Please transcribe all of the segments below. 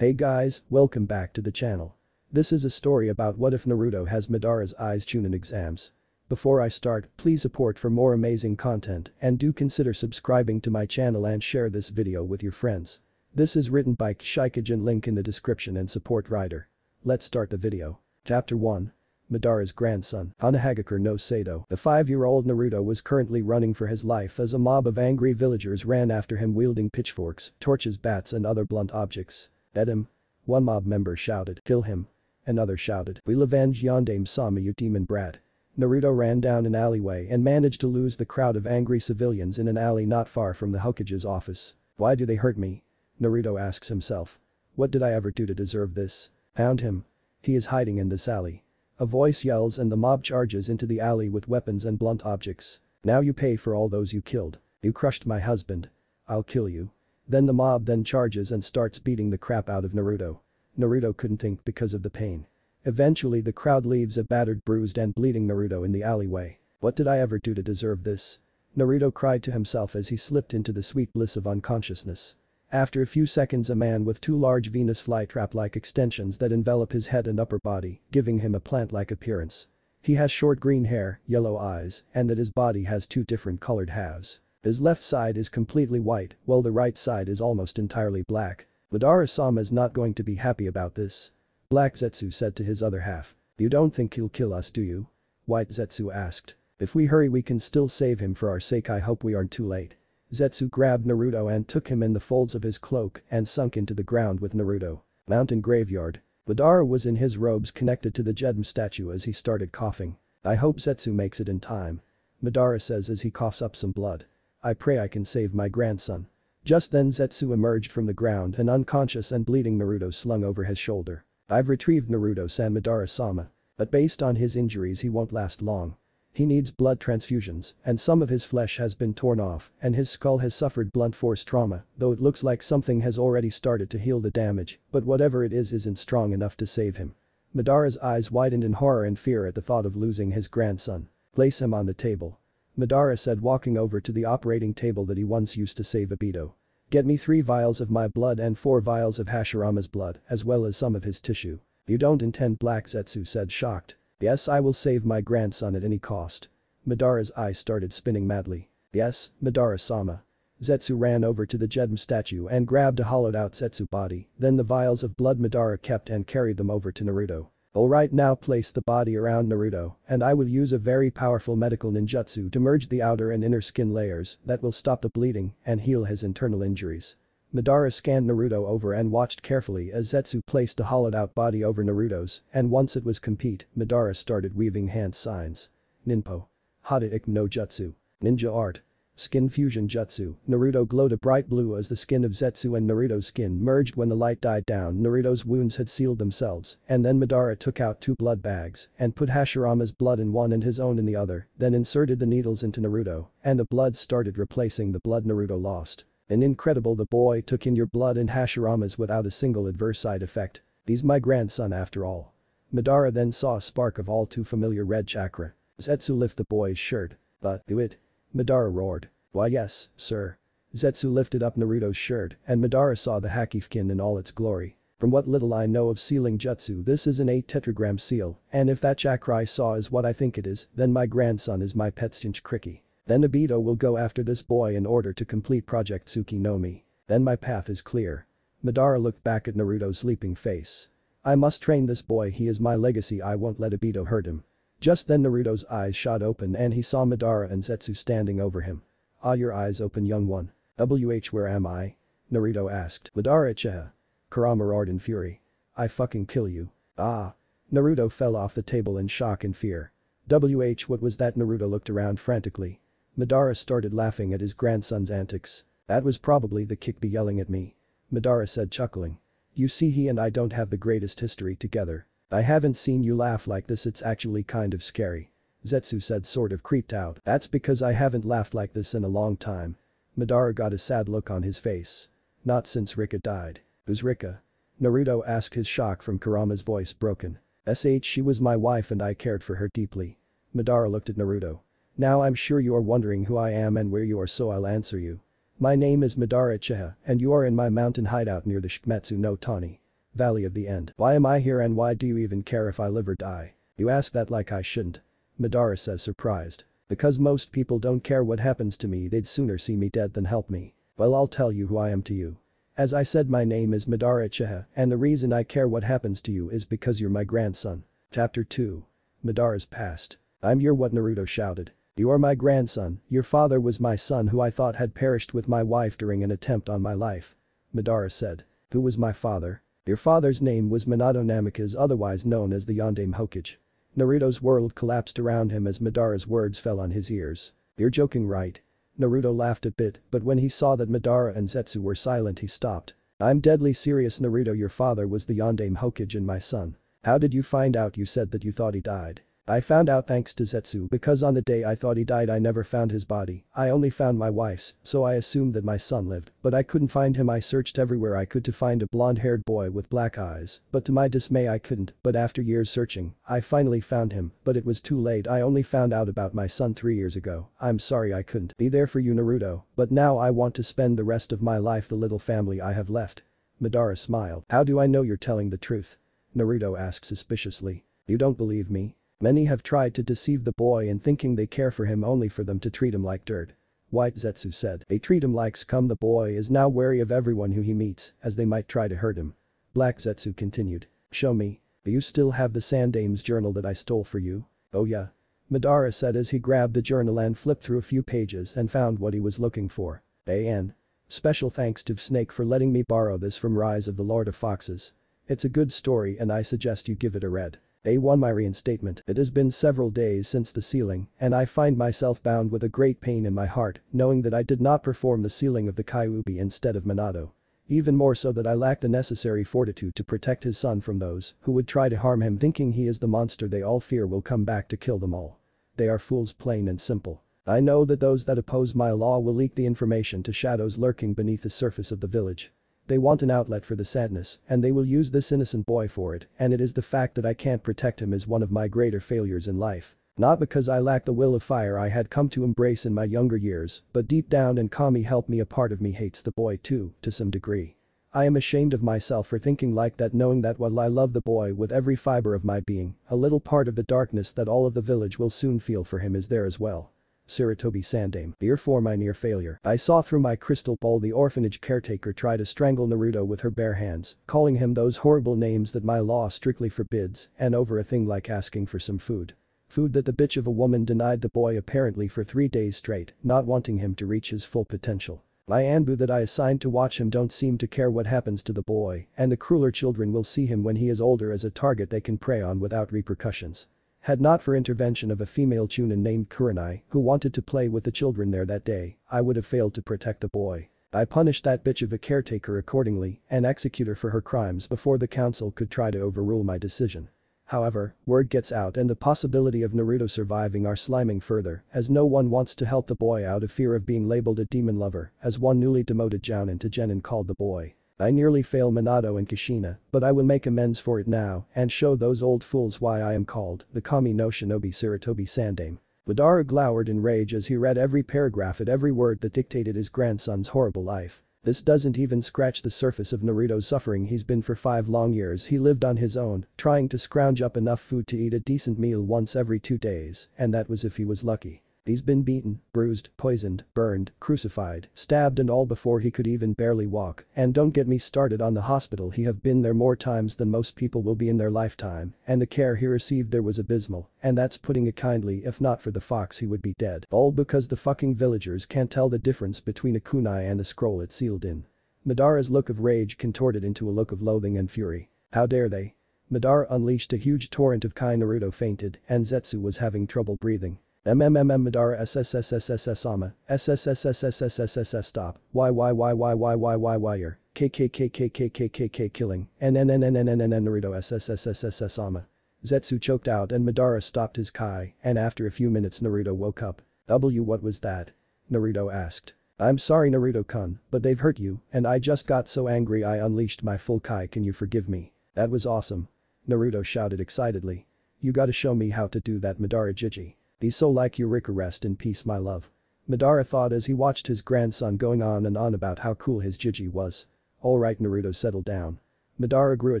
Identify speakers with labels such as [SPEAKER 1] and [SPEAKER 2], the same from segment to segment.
[SPEAKER 1] Hey guys, welcome back to the channel. This is a story about what if Naruto has Madara's eyes Chunin exams. Before I start, please support for more amazing content and do consider subscribing to my channel and share this video with your friends. This is written by CJShikage link in the description and support writer. Let's start the video. Chapter 1 Madara's grandson, Konohagakure no Sato. The five-year-old Naruto was currently running for his life as a mob of angry villagers ran after him wielding pitchforks, torches bats and other blunt objects. At him. One mob member shouted, kill him. Another shouted, we'll avenge Yondaime Sama you demon brat. Naruto ran down an alleyway and managed to lose the crowd of angry civilians in an alley not far from the Hokage's office. Why do they hurt me? Naruto asks himself. What did I ever do to deserve this? Found him. He is hiding in this alley. A voice yells and the mob charges into the alley with weapons and blunt objects. Now you pay for all those you killed. You crushed my husband. I'll kill you. Then the mob then charges and starts beating the crap out of Naruto. Naruto couldn't think because of the pain. Eventually the crowd leaves a battered bruised and bleeding Naruto in the alleyway. What did I ever do to deserve this? Naruto cried to himself as he slipped into the sweet bliss of unconsciousness. After a few seconds a man with two large Venus flytrap-like extensions that envelop his head and upper body, giving him a plant-like appearance. He has short green hair, yellow eyes, and that his body has two different colored halves. His left side is completely white, while the right side is almost entirely black. Madara-sama is not going to be happy about this. Black Zetsu said to his other half. You don't think he'll kill us do you? White Zetsu asked. If we hurry we can still save him for our sake I hope we aren't too late. Zetsu grabbed Naruto and took him in the folds of his cloak and sunk into the ground with Naruto. Mountain graveyard. Madara was in his robes connected to the Gedo statue as he started coughing. I hope Zetsu makes it in time. Madara says as he coughs up some blood. I pray I can save my grandson. Just then Zetsu emerged from the ground and unconscious and bleeding Naruto slung over his shoulder. I've retrieved Naruto-san Madara-sama. But based on his injuries he won't last long. He needs blood transfusions, and some of his flesh has been torn off, and his skull has suffered blunt force trauma, though it looks like something has already started to heal the damage, but whatever it is isn't strong enough to save him. Madara's eyes widened in horror and fear at the thought of losing his grandson. Place him on the table. Madara said walking over to the operating table that he once used to save Obito. Get me three vials of my blood and four vials of Hashirama's blood, as well as some of his tissue. You don't intend Black Zetsu said shocked. Yes I will save my grandson at any cost. Madara's eyes started spinning madly. Yes, Madara-sama. Zetsu ran over to the Gedo statue and grabbed a hollowed out Zetsu body, then the vials of blood Madara kept and carried them over to Naruto. Alright now place the body around Naruto and I will use a very powerful medical ninjutsu to merge the outer and inner skin layers that will stop the bleeding and heal his internal injuries. Madara scanned Naruto over and watched carefully as Zetsu placed a hollowed-out body over Naruto's, and once it was complete, Madara started weaving hand signs. Ninpo. Hada Ikki no Jutsu. Ninja Art. Skin Fusion Jutsu, Naruto glowed a bright blue as the skin of Zetsu and Naruto's skin merged when the light died down Naruto's wounds had sealed themselves, and then Madara took out two blood bags and put Hashirama's blood in one and his own in the other, then inserted the needles into Naruto, and the blood started replacing the blood Naruto lost. And incredible the boy took in your blood and Hashirama's without a single adverse side effect. He's my grandson after all. Madara then saw a spark of all too familiar red chakra. Zetsu lift the boy's shirt. But, do it. Madara roared. Why yes, sir. Zetsu lifted up Naruto's shirt and Madara saw the Hakke Fuin in all its glory. From what little I know of sealing jutsu this is an 8 tetragram seal, and if that chakra I saw is what I think it is, then my grandson is my pet cricky. then Obito will go after this boy in order to complete Project Tsuki Then my path is clear. Madara looked back at Naruto's sleeping face. I must train this boy he is my legacy I won't let Obito hurt him. Just then Naruto's eyes shot open and he saw Madara and Zetsu standing over him. Ah your eyes open young one. WH where am I? Naruto asked. Madara Uchiha. Kurama roared in fury. I fucking kill you. Ah. Naruto fell off the table in shock and fear. WH what was that Naruto looked around frantically. Madara started laughing at his grandson's antics. That was probably the Kyuubi yelling at me. Madara said chuckling. You see he and I don't have the greatest history together. I haven't seen you laugh like this it's actually kind of scary. Zetsu said sort of creeped out. That's because I haven't laughed like this in a long time. Madara got a sad look on his face. Not since Rika died. Who's Rika? Naruto asked his shock from Kurama's voice broken. SH she was my wife and I cared for her deeply. Madara looked at Naruto. Now I'm sure you are wondering who I am and where you are so I'll answer you. My name is Madara Uchiha and you are in my mountain hideout near the Shumatsu no Tani. Valley of the End. Why am I here and why do you even care if I live or die? You ask that like I shouldn't. Madara says surprised. Because most people don't care what happens to me they'd sooner see me dead than help me. Well I'll tell you who I am to you. As I said my name is Madara Uchiha and the reason I care what happens to you is because you're my grandson. Chapter 2. Madara's past. I'm your what Naruto shouted. You are my grandson, your father was my son who I thought had perished with my wife during an attempt on my life. Madara said. Who was my father? Your father's name was Minato Namikaze otherwise known as the Yondaime Hokage. Naruto's world collapsed around him as Madara's words fell on his ears. You're joking right? Naruto laughed a bit but when he saw that Madara and Zetsu were silent he stopped. I'm deadly serious Naruto your father was the Yondaime Hokage and my son. How did you find out you said that you thought he died? I found out thanks to Zetsu because on the day I thought he died I never found his body, I only found my wife's, so I assumed that my son lived, but I couldn't find him I searched everywhere I could to find a blonde-haired boy with black eyes, but to my dismay I couldn't, but after years searching, I finally found him, but it was too late I only found out about my son three years ago, I'm sorry I couldn't be there for you Naruto, but now I want to spend the rest of my life the little family I have left. Madara smiled. How do I know you're telling the truth? Naruto asked suspiciously. You don't believe me? Many have tried to deceive the boy in thinking they care for him only for them to treat him like dirt. White Zetsu said. They treat him like scum the boy is now wary of everyone who he meets as they might try to hurt him. Black Zetsu continued. Show me. Do you still have the Sandaime's journal that I stole for you? Oh yeah. Madara said as he grabbed the journal and flipped through a few pages and found what he was looking for. A.N. Special thanks to Snake for letting me borrow this from Rise of the Lord of Foxes. It's a good story and I suggest you give it a read. A1 My reinstatement It has been several days since the sealing and I find myself bound with a great pain in my heart knowing that I did not perform the sealing of the Kyuubi instead of Minato. Even more so that I lack the necessary fortitude to protect his son from those who would try to harm him thinking he is the monster they all fear will come back to kill them all. They are fools plain and simple. I know that those that oppose my law will leak the information to shadows lurking beneath the surface of the village. They want an outlet for the sadness, and they will use this innocent boy for it, and it is the fact that I can't protect him is one of my greater failures in life. Not because I lack the will of fire I had come to embrace in my younger years, but deep down and Kami helped me a part of me hates the boy too, to some degree. I am ashamed of myself for thinking like that knowing that while I love the boy with every fiber of my being, a little part of the darkness that all of the village will soon feel for him is there as well. Sarutobi Sandaime. Beer for my near failure. I saw through my crystal ball the orphanage caretaker try to strangle Naruto with her bare hands, calling him those horrible names that my law strictly forbids, and over a thing like asking for some food. Food that the bitch of a woman denied the boy apparently for three days straight, not wanting him to reach his full potential. My Anbu that I assigned to watch him don't seem to care what happens to the boy, and the crueler children will see him when he is older as a target they can prey on without repercussions. Had not for intervention of a female Chunin named Kurenai who wanted to play with the children there that day, I would have failed to protect the boy. I punished that bitch of a caretaker accordingly and execute her for her crimes before the council could try to overrule my decision. However, word gets out and the possibility of Naruto surviving are sliming further as no one wants to help the boy out of fear of being labeled a demon lover as one newly demoted Jounin to Genin called the boy. I nearly fail Minato and Kushina, but I will make amends for it now and show those old fools why I am called the Kami no Shinobi Sarutobi Sandaime. Madara glowered in rage as he read every paragraph at every word that dictated his grandson's horrible life. This doesn't even scratch the surface of Naruto's suffering he's been for five long years he lived on his own, trying to scrounge up enough food to eat a decent meal once every two days, and that was if he was lucky. He's been beaten, bruised, poisoned, burned, crucified, stabbed and all before he could even barely walk, and don't get me started on the hospital he have been there more times than most people will be in their lifetime, and the care he received there was abysmal, and that's putting it kindly if not for the fox he would be dead. All because the fucking villagers can't tell the difference between a kunai and the scroll it's sealed in. Madara's look of rage contorted into a look of loathing and fury. How dare they? Madara unleashed a huge torrent of Kai Naruto fainted and Zetsu was having trouble breathing. MMMM Madara SSSSSS Sama SSSSSSSSS stop wire KKKKKKKK killing NNNNNNN Naruto SSSSSS Sama Zetsu choked out and Madara stopped his Kai and after a few minutes Naruto woke up. W what was that? Naruto asked. I'm sorry Naruto-kun, but they've hurt you and I just got so angry I unleashed my full Kai can you forgive me? That was awesome. Naruto shouted excitedly. You gotta show me how to do that Madara Jiji. Be so like you rest in peace my love. Madara thought as he watched his grandson going on and on about how cool his Jiji was. Alright Naruto settled down. Madara grew a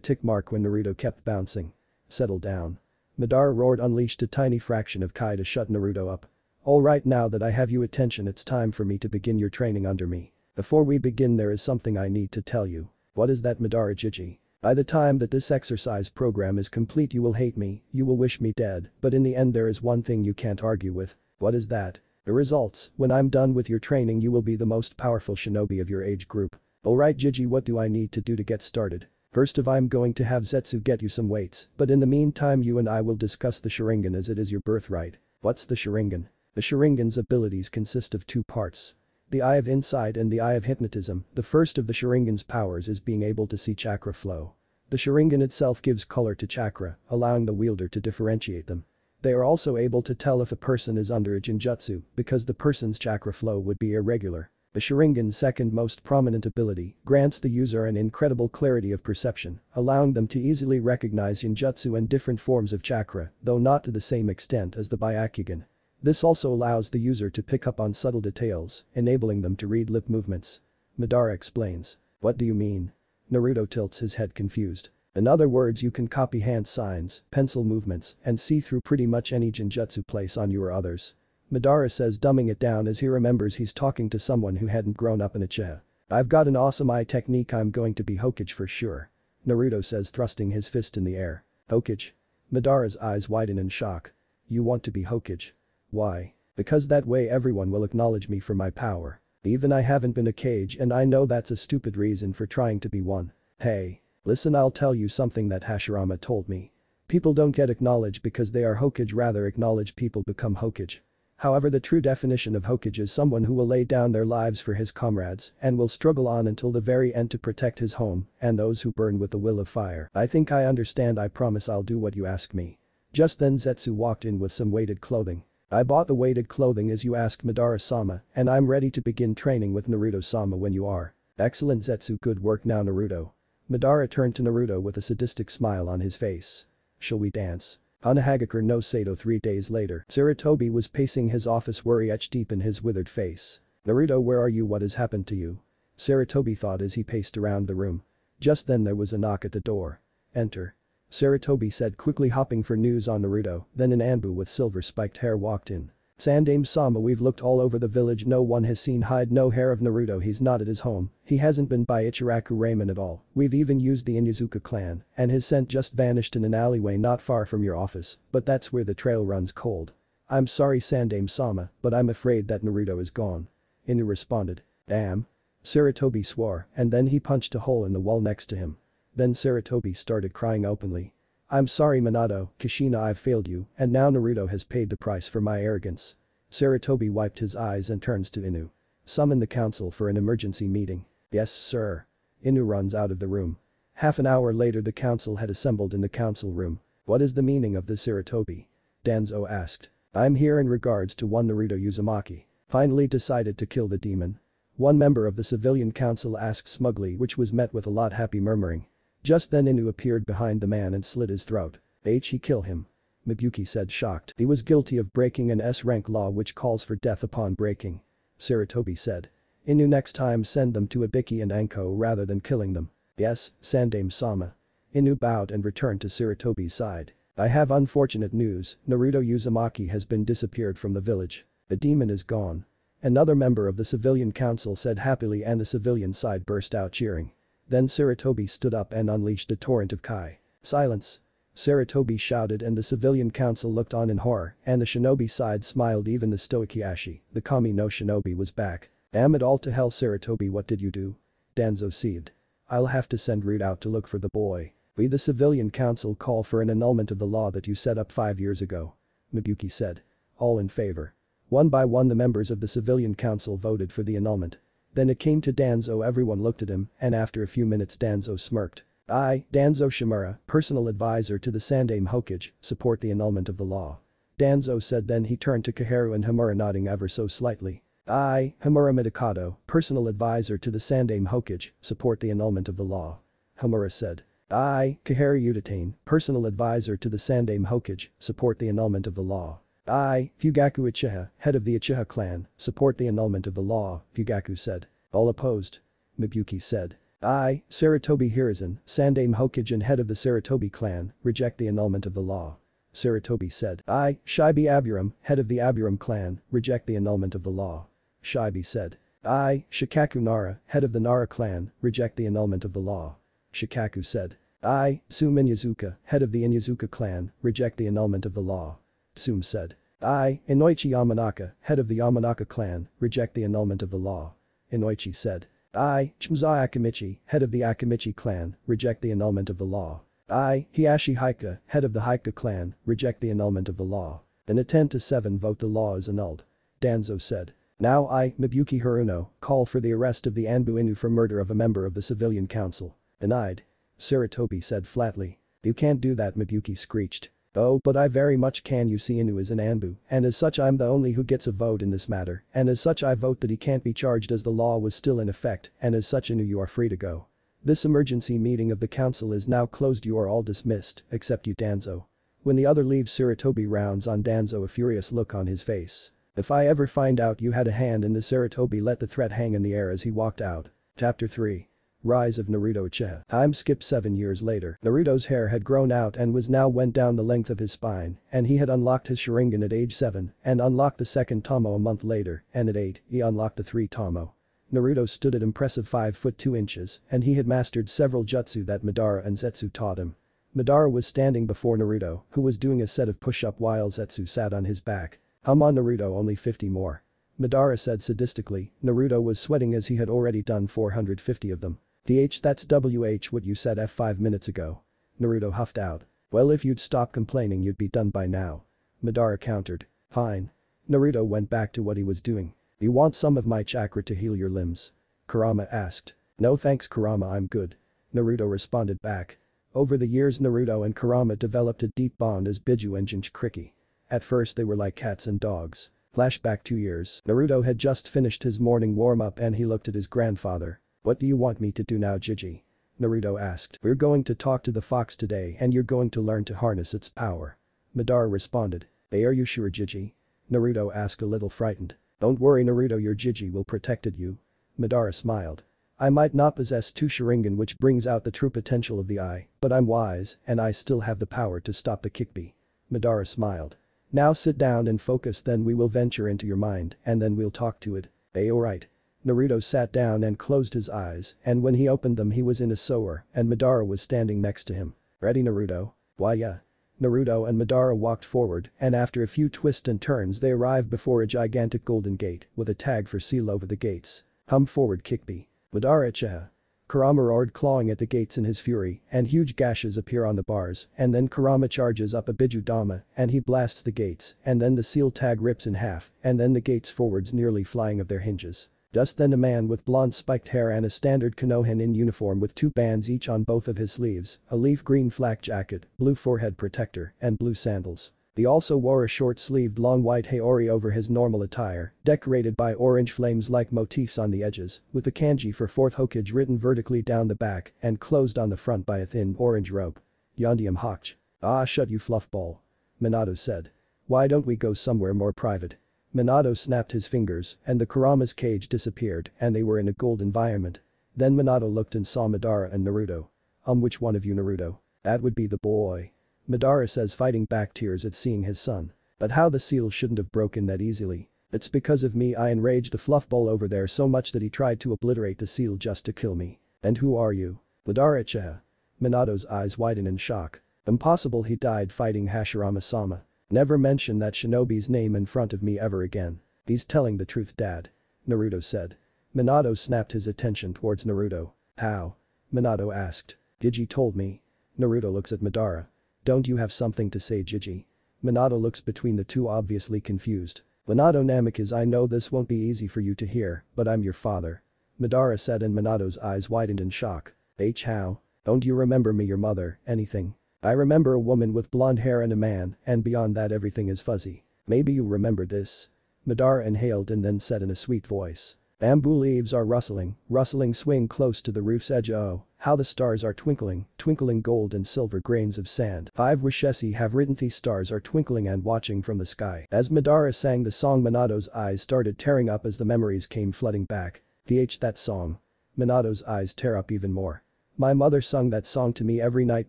[SPEAKER 1] tick mark when Naruto kept bouncing. Settle down. Madara roared unleashed a tiny fraction of Kai to shut Naruto up. Alright now that I have you attention it's time for me to begin your training under me. Before we begin there is something I need to tell you. What is that Madara Jiji? By the time that this exercise program is complete you will hate me, you will wish me dead, but in the end there is one thing you can't argue with. What is that? The results, when I'm done with your training you will be the most powerful shinobi of your age group. Alright Jiji what do I need to do to get started? First of I'm going to have Zetsu get you some weights, but in the meantime you and I will discuss the Sharingan as it is your birthright. What's the Sharingan? The Sharingan's abilities consist of two parts. The Eye of Insight and the Eye of Hypnotism, the first of the Sharingan's powers is being able to see chakra flow. The Sharingan itself gives color to chakra, allowing the wielder to differentiate them. They are also able to tell if a person is under a Genjutsu because the person's chakra flow would be irregular. The Sharingan's second most prominent ability grants the user an incredible clarity of perception, allowing them to easily recognize Genjutsu and different forms of chakra, though not to the same extent as the Byakugan. This also allows the user to pick up on subtle details, enabling them to read lip movements. Madara explains. What do you mean? Naruto tilts his head confused. In other words you can copy hand signs, pencil movements, and see through pretty much any genjutsu place on you or others. Madara says dumbing it down as he remembers he's talking to someone who hadn't grown up in Uchiha. I've got an awesome eye technique I'm going to be Hokage for sure. Naruto says thrusting his fist in the air. Hokage? Madara's eyes widen in shock. You want to be Hokage? Why? Because that way everyone will acknowledge me for my power. Even I haven't been a cage and I know that's a stupid reason for trying to be one. Hey. Listen I'll tell you something that Hashirama told me. People don't get acknowledged because they are Hokage rather acknowledged people become Hokage. However the true definition of Hokage is someone who will lay down their lives for his comrades and will struggle on until the very end to protect his home and those who burn with the will of fire. I think I understand I promise I'll do what you ask me. Just then Zetsu walked in with some weighted clothing. I bought the weighted clothing as you asked Madara-sama and I'm ready to begin training with Naruto-sama when you are. Excellent Zetsu good work now Naruto. Madara turned to Naruto with a sadistic smile on his face. Shall we dance? Hana no Sato three days later, Sarutobi was pacing his office worry etched deep in his withered face. Naruto where are you what has happened to you? Sarutobi thought as he paced around the room. Just then there was a knock at the door. Enter. Sarutobi said quickly hopping for news on Naruto, then an Anbu with silver spiked hair walked in. Sandaime Sama we've looked all over the village no one has seen hide no hair of Naruto he's not at his home, he hasn't been by Ichiraku Ramen at all, we've even used the Inuzuka clan, and his scent just vanished in an alleyway not far from your office, but that's where the trail runs cold. I'm sorry Sandaime Sama, but I'm afraid that Naruto is gone. Inu responded. Damn. Sarutobi swore, and then he punched a hole in the wall next to him. Then Sarutobi started crying openly. I'm sorry Minato, Kushina I've failed you, and now Naruto has paid the price for my arrogance. Sarutobi wiped his eyes and turns to Inu. Summon the council for an emergency meeting. Yes sir. Inu runs out of the room. Half an hour later the council had assembled in the council room. What is the meaning of this Sarutobi? Danzo asked. I'm here in regards to one Naruto Uzumaki. Finally decided to kill the demon. One member of the civilian council asked smugly which was met with a lot happy murmuring. Just then Inu appeared behind the man and slit his throat. H he kill him. Mebuki said shocked. He was guilty of breaking an S-rank law which calls for death upon breaking. Sarutobi said. Inu next time send them to Ibiki and Anko rather than killing them. Yes, Sandaime-sama. Inu bowed and returned to Sarutobi's side. I have unfortunate news, Naruto Uzumaki has been disappeared from the village. The demon is gone. Another member of the civilian council said happily and the civilian side burst out cheering. Then Sarutobi stood up and unleashed a torrent of Kai. Silence. Sarutobi shouted and the civilian council looked on in horror and the shinobi side smiled even the stoic Hiashi, the kami no shinobi was back. Damn it all to hell Sarutobi what did you do? Danzo seethed. I'll have to send Root out to look for the boy. We the civilian council call for an annulment of the law that you set up five years ago. Mebuki said. All in favor. One by one the members of the civilian council voted for the annulment. Then it came to Danzo everyone looked at him and after a few minutes Danzo smirked. I, Danzo Shimura, personal advisor to the Sandaime Hokage, support the annulment of the law. Danzo said then he turned to Koharu and Homura nodding ever so slightly. I, Homura Mitokado, personal advisor to the Sandaime Hokage, support the annulment of the law. Homura said. I, Koharu Utatane, personal advisor to the Sandaime Hokage, support the annulment of the law. I, Fugaku Uchiha, head of the Uchiha clan, support the annulment of the law, Fugaku said. All opposed. Mebuki said. I, Sarutobi Hiruzen, Sandaime and head of the Sarutobi clan, reject the annulment of the law. Sarutobi said. I, Shibi Aburame, head of the Aburame clan, reject the annulment of the law. Shibi said. I, Shikaku Nara, head of the Nara clan, reject the annulment of the law. Shikaku said. I, Tsume Inuzuka, head of the Inuzuka clan, reject the annulment of the law. Tsume said. I, Inoichi Yamanaka, head of the Yamanaka clan, reject the annulment of the law. Inoichi said. I, Choza Akimichi, head of the Akimichi clan, reject the annulment of the law. I, Hiashi Hyuga, head of the Hyuga clan, reject the annulment of the law. In a 10 to 7 vote the law is annulled. Danzo said. Now I, Mebuki Haruno, call for the arrest of the Anbu Inu for murder of a member of the civilian council. Denied. Sarutobi said flatly. You can't do that Mebuki screeched. Oh but I very much can you see Inu is an Anbu, and as such I'm the only who gets a vote in this matter, and as such I vote that he can't be charged as the law was still in effect, and as such Inu you are free to go. This emergency meeting of the council is now closed you are all dismissed, except you Danzo. When the other leaves Sarutobi rounds on Danzo a furious look on his face. If I ever find out you had a hand in the Sarutobi let the threat hang in the air as he walked out. Chapter 3. Rise of Naruto Uchiha. Time skip 7 years later. Naruto's hair had grown out and was now went down the length of his spine, and he had unlocked his Sharingan at age 7, and unlocked the second Tomoe a month later, and at 8, he unlocked the 3 Tomoe. Naruto stood at impressive 5 foot 2 inches, and he had mastered several jutsu that Madara and Zetsu taught him. Madara was standing before Naruto, who was doing a set of push-up while Zetsu sat on his back. Hum on Naruto only 50 more. Madara said sadistically, Naruto was sweating as he had already done 450 of them. DH that's WH what you said F5 minutes ago. Naruto huffed out. Well if you'd stop complaining you'd be done by now. Madara countered. Fine. Naruto went back to what he was doing. You want some of my chakra to heal your limbs? Kurama asked. No thanks Kurama I'm good. Naruto responded back. Over the years Naruto and Kurama developed a deep bond as Biju and Jinchuriki. At first they were like cats and dogs. Flashback two years. Naruto had just finished his morning warm-up and he looked at his grandfather. What do you want me to do now Jiji? Naruto asked. We're going to talk to the fox today and you're going to learn to harness its power. Madara responded. Hey are you sure Jiji? Naruto asked a little frightened. Don't worry Naruto your Jiji will protected you. Madara smiled. I might not possess two Sharingan which brings out the true potential of the eye, but I'm wise and I still have the power to stop the Kyuubi. Madara smiled. Now sit down and focus then we will venture into your mind and then we'll talk to it. Hey alright. Naruto sat down and closed his eyes, and when he opened them he was in a sewer and Madara was standing next to him. Ready Naruto? Why yeah. Naruto and Madara walked forward, and after a few twists and turns they arrived before a gigantic golden gate, with a tag for seal over the gates. Hum forward Kyuubi. Madara Uchiha. Kurama roared clawing at the gates in his fury, and huge gashes appear on the bars, and then Kurama charges up a Biju Dama, and he blasts the gates, and then the seal tag rips in half, and then the gates forwards nearly flying of their hinges. Just then a man with blonde spiked hair and a standard Konohans uniform with two bands each on both of his sleeves, a leaf green flak jacket, blue forehead protector, and blue sandals. He also wore a short-sleeved long white haori over his normal attire, decorated by orange flames-like motifs on the edges, with the kanji for 4th Hokage written vertically down the back and closed on the front by a thin orange rope. Yondaime Hokage. Ah shut you fluffball. Minato said. Why don't we go somewhere more private? Minato snapped his fingers and the Kurama's cage disappeared and they were in a gold environment. Then Minato looked and saw Madara and Naruto. Um which one of you Naruto? That would be the boy. Madara says fighting back tears at seeing his son. But how the seal shouldn't have broken that easily. It's because of me I enraged the fluffball over there so much that he tried to obliterate the seal just to kill me. And who are you? Madara Uchiha. Minato's eyes widen in shock. Impossible he died fighting Hashirama-sama. Never mention that shinobi's name in front of me ever again. He's telling the truth dad. Naruto said. Minato snapped his attention towards Naruto. How? Minato asked. Jiji told me. Naruto looks at Madara. Don't you have something to say Jiji? Minato looks between the two obviously confused. Minato Namikaze I know this won't be easy for you to hear, but I'm your father. Madara said and Minato's eyes widened in shock. H how? Don't you remember me your mother, anything? I remember a woman with blonde hair and a man, and beyond that everything is fuzzy. Maybe you remember this. Madara inhaled and then said in a sweet voice. Bamboo leaves are rustling, rustling swing close to the roof's edge oh, how the stars are twinkling, twinkling gold and silver grains of sand. Five Wishesi have written these stars are twinkling and watching from the sky. As Madara sang the song Minato's eyes started tearing up as the memories came flooding back. DH that song. Minato's eyes tear up even more. My mother sung that song to me every night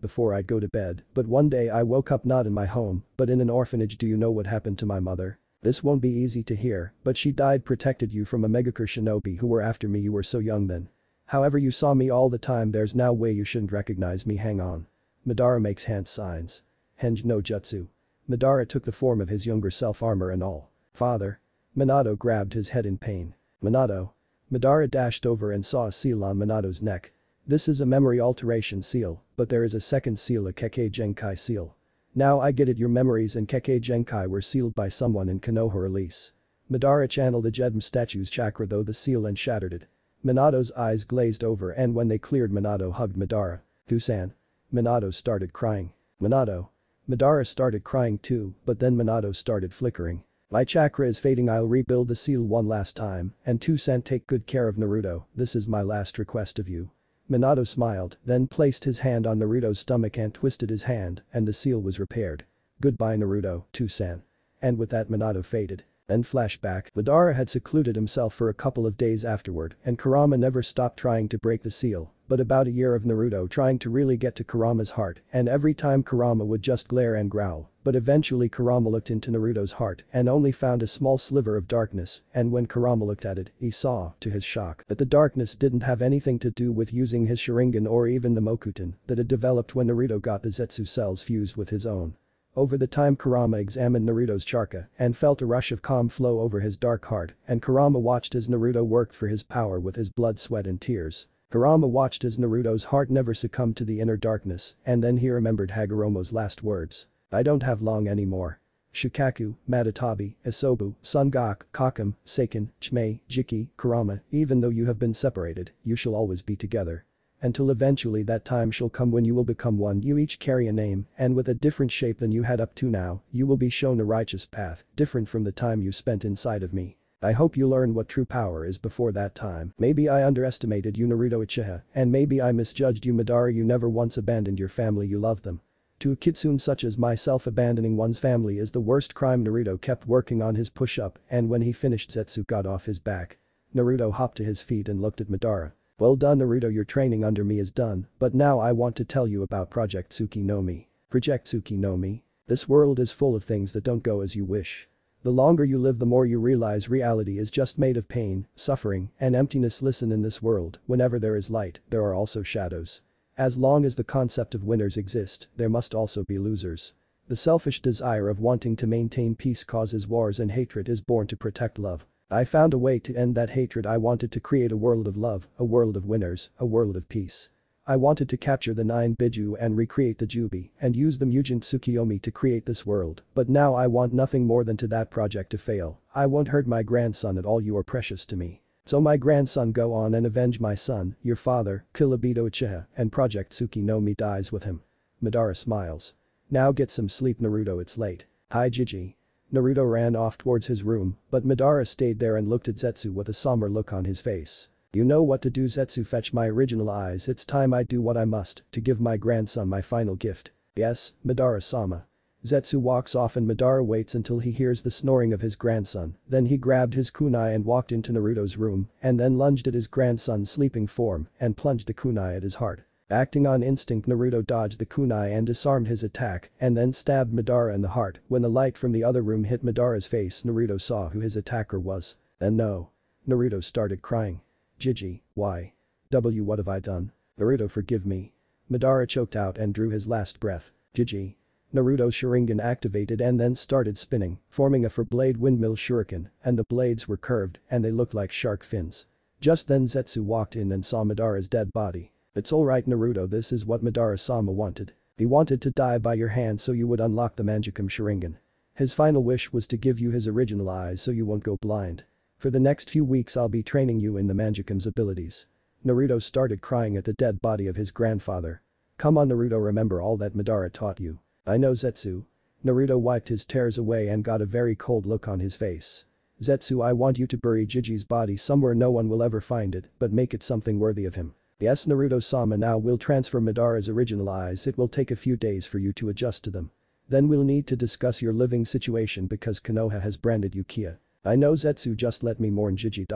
[SPEAKER 1] before I'd go to bed, but one day I woke up not in my home, but in an orphanage do you know what happened to my mother? This won't be easy to hear, but she died protected you from a Megakure shinobi who were after me you were so young then. However you saw me all the time there's no way you shouldn't recognize me hang on. Madara makes hand signs. Henge no jutsu. Madara took the form of his younger self armor and all. Father. Minato grabbed his head in pain. Minato. Madara dashed over and saw a seal on Minato's neck. This is a memory alteration seal, but there is a second seal a Kekkei Genkai seal. Now I get it your memories and Kekkei Genkai were sealed by someone in Konoha release. Madara channeled the Gedo statue's chakra though the seal and shattered it. Minato's eyes glazed over and when they cleared Minato hugged Madara. Dusan. Minato started crying. Minato. Madara started crying too, but then Minato started flickering. My chakra is fading I'll rebuild the seal one last time, and Tusan take good care of Naruto, this is my last request of you. Minato smiled, then placed his hand on Naruto's stomach and twisted his hand, and the seal was repaired. Goodbye Naruto, Tusan. And with that Minato faded. Then flashback, Madara had secluded himself for a couple of days afterward and Kurama never stopped trying to break the seal, but about a year of Naruto trying to really get to Kurama's heart and every time Kurama would just glare and growl, but eventually Kurama looked into Naruto's heart and only found a small sliver of darkness and when Kurama looked at it, he saw, to his shock, that the darkness didn't have anything to do with using his Sharingan or even the Mokuton that had developed when Naruto got the Zetsu cells fused with his own. Over the time Kurama examined Naruto's chakra and felt a rush of calm flow over his dark heart and Kurama watched as Naruto worked for his power with his blood sweat and tears. Kurama watched as Naruto's heart never succumbed to the inner darkness and then he remembered Hagoromo's last words. I don't have long anymore. Shukaku, Matatabi, Isobu, Son Goku, Kokuo, Saiken, Chomei, Gyuki, Kurama, even though you have been separated, you shall always be together. Until eventually that time shall come when you will become one you each carry a name and with a different shape than you had up to now, you will be shown a righteous path, different from the time you spent inside of me. I hope you learn what true power is before that time. Maybe I underestimated you Naruto Uchiha, and maybe I misjudged you Madara you never once abandoned your family you loved them. To a kitsune such as myself abandoning one's family is the worst crime Naruto kept working on his push-up and when he finished Zetsu got off his back. Naruto hopped to his feet and looked at Madara. Well done Naruto your training under me is done, but now I want to tell you about Project Tsuki no Me. Project Tsuki no Me? This world is full of things that don't go as you wish. The longer you live the more you realize reality is just made of pain, suffering, and emptiness listen in this world, whenever there is light, there are also shadows. As long as the concept of winners exist, there must also be losers. The selfish desire of wanting to maintain peace causes wars and hatred is born to protect love. I found a way to end that hatred I wanted to create a world of love, a world of winners, a world of peace. I wanted to capture the 9 Biju and recreate the Jubi and use the Mugen Tsukiyomi to create this world, but now I want nothing more than to that project to fail, I won't hurt my grandson at all you are precious to me. So my grandson go on and avenge my son, your father, kill Obito Uchiha, and Project Tsuki no Me dies with him. Madara smiles. Now get some sleep Naruto it's late. Hi Jiji. Naruto ran off towards his room, but Madara stayed there and looked at Zetsu with a somber look on his face. You know what to do Zetsu fetch my original eyes it's time I do what I must to give my grandson my final gift. Yes, Madara-sama. Zetsu walks off and Madara waits until he hears the snoring of his grandson, then he grabbed his kunai and walked into Naruto's room and then lunged at his grandson's sleeping form and plunged the kunai at his heart. Acting on instinct Naruto dodged the kunai and disarmed his attack and then stabbed Madara in the heart when the light from the other room hit Madara's face Naruto saw who his attacker was. And no. Naruto started crying. Jiji, why? W what have I done? Naruto forgive me. Madara choked out and drew his last breath. Jiji. Naruto's Sharingan activated and then started spinning, forming a four-blade windmill shuriken, and the blades were curved and they looked like shark fins. Just then Zetsu walked in and saw Madara's dead body. It's alright Naruto this is what Madara-sama wanted. He wanted to die by your hand so you would unlock the Mangekyou Sharingan. His final wish was to give you his original eyes so you won't go blind. For the next few weeks I'll be training you in the Mangekyou's abilities. Naruto started crying at the dead body of his grandfather. Come on Naruto remember all that Madara taught you. I know Zetsu. Naruto wiped his tears away and got a very cold look on his face. Zetsu I want you to bury Jiji's body somewhere no one will ever find it, but make it something worthy of him. Yes Naruto-sama now we'll transfer Madara's original eyes it will take a few days for you to adjust to them. Then we'll need to discuss your living situation because Konoha has branded you Kia. I know Zetsu just let me mourn Jiji.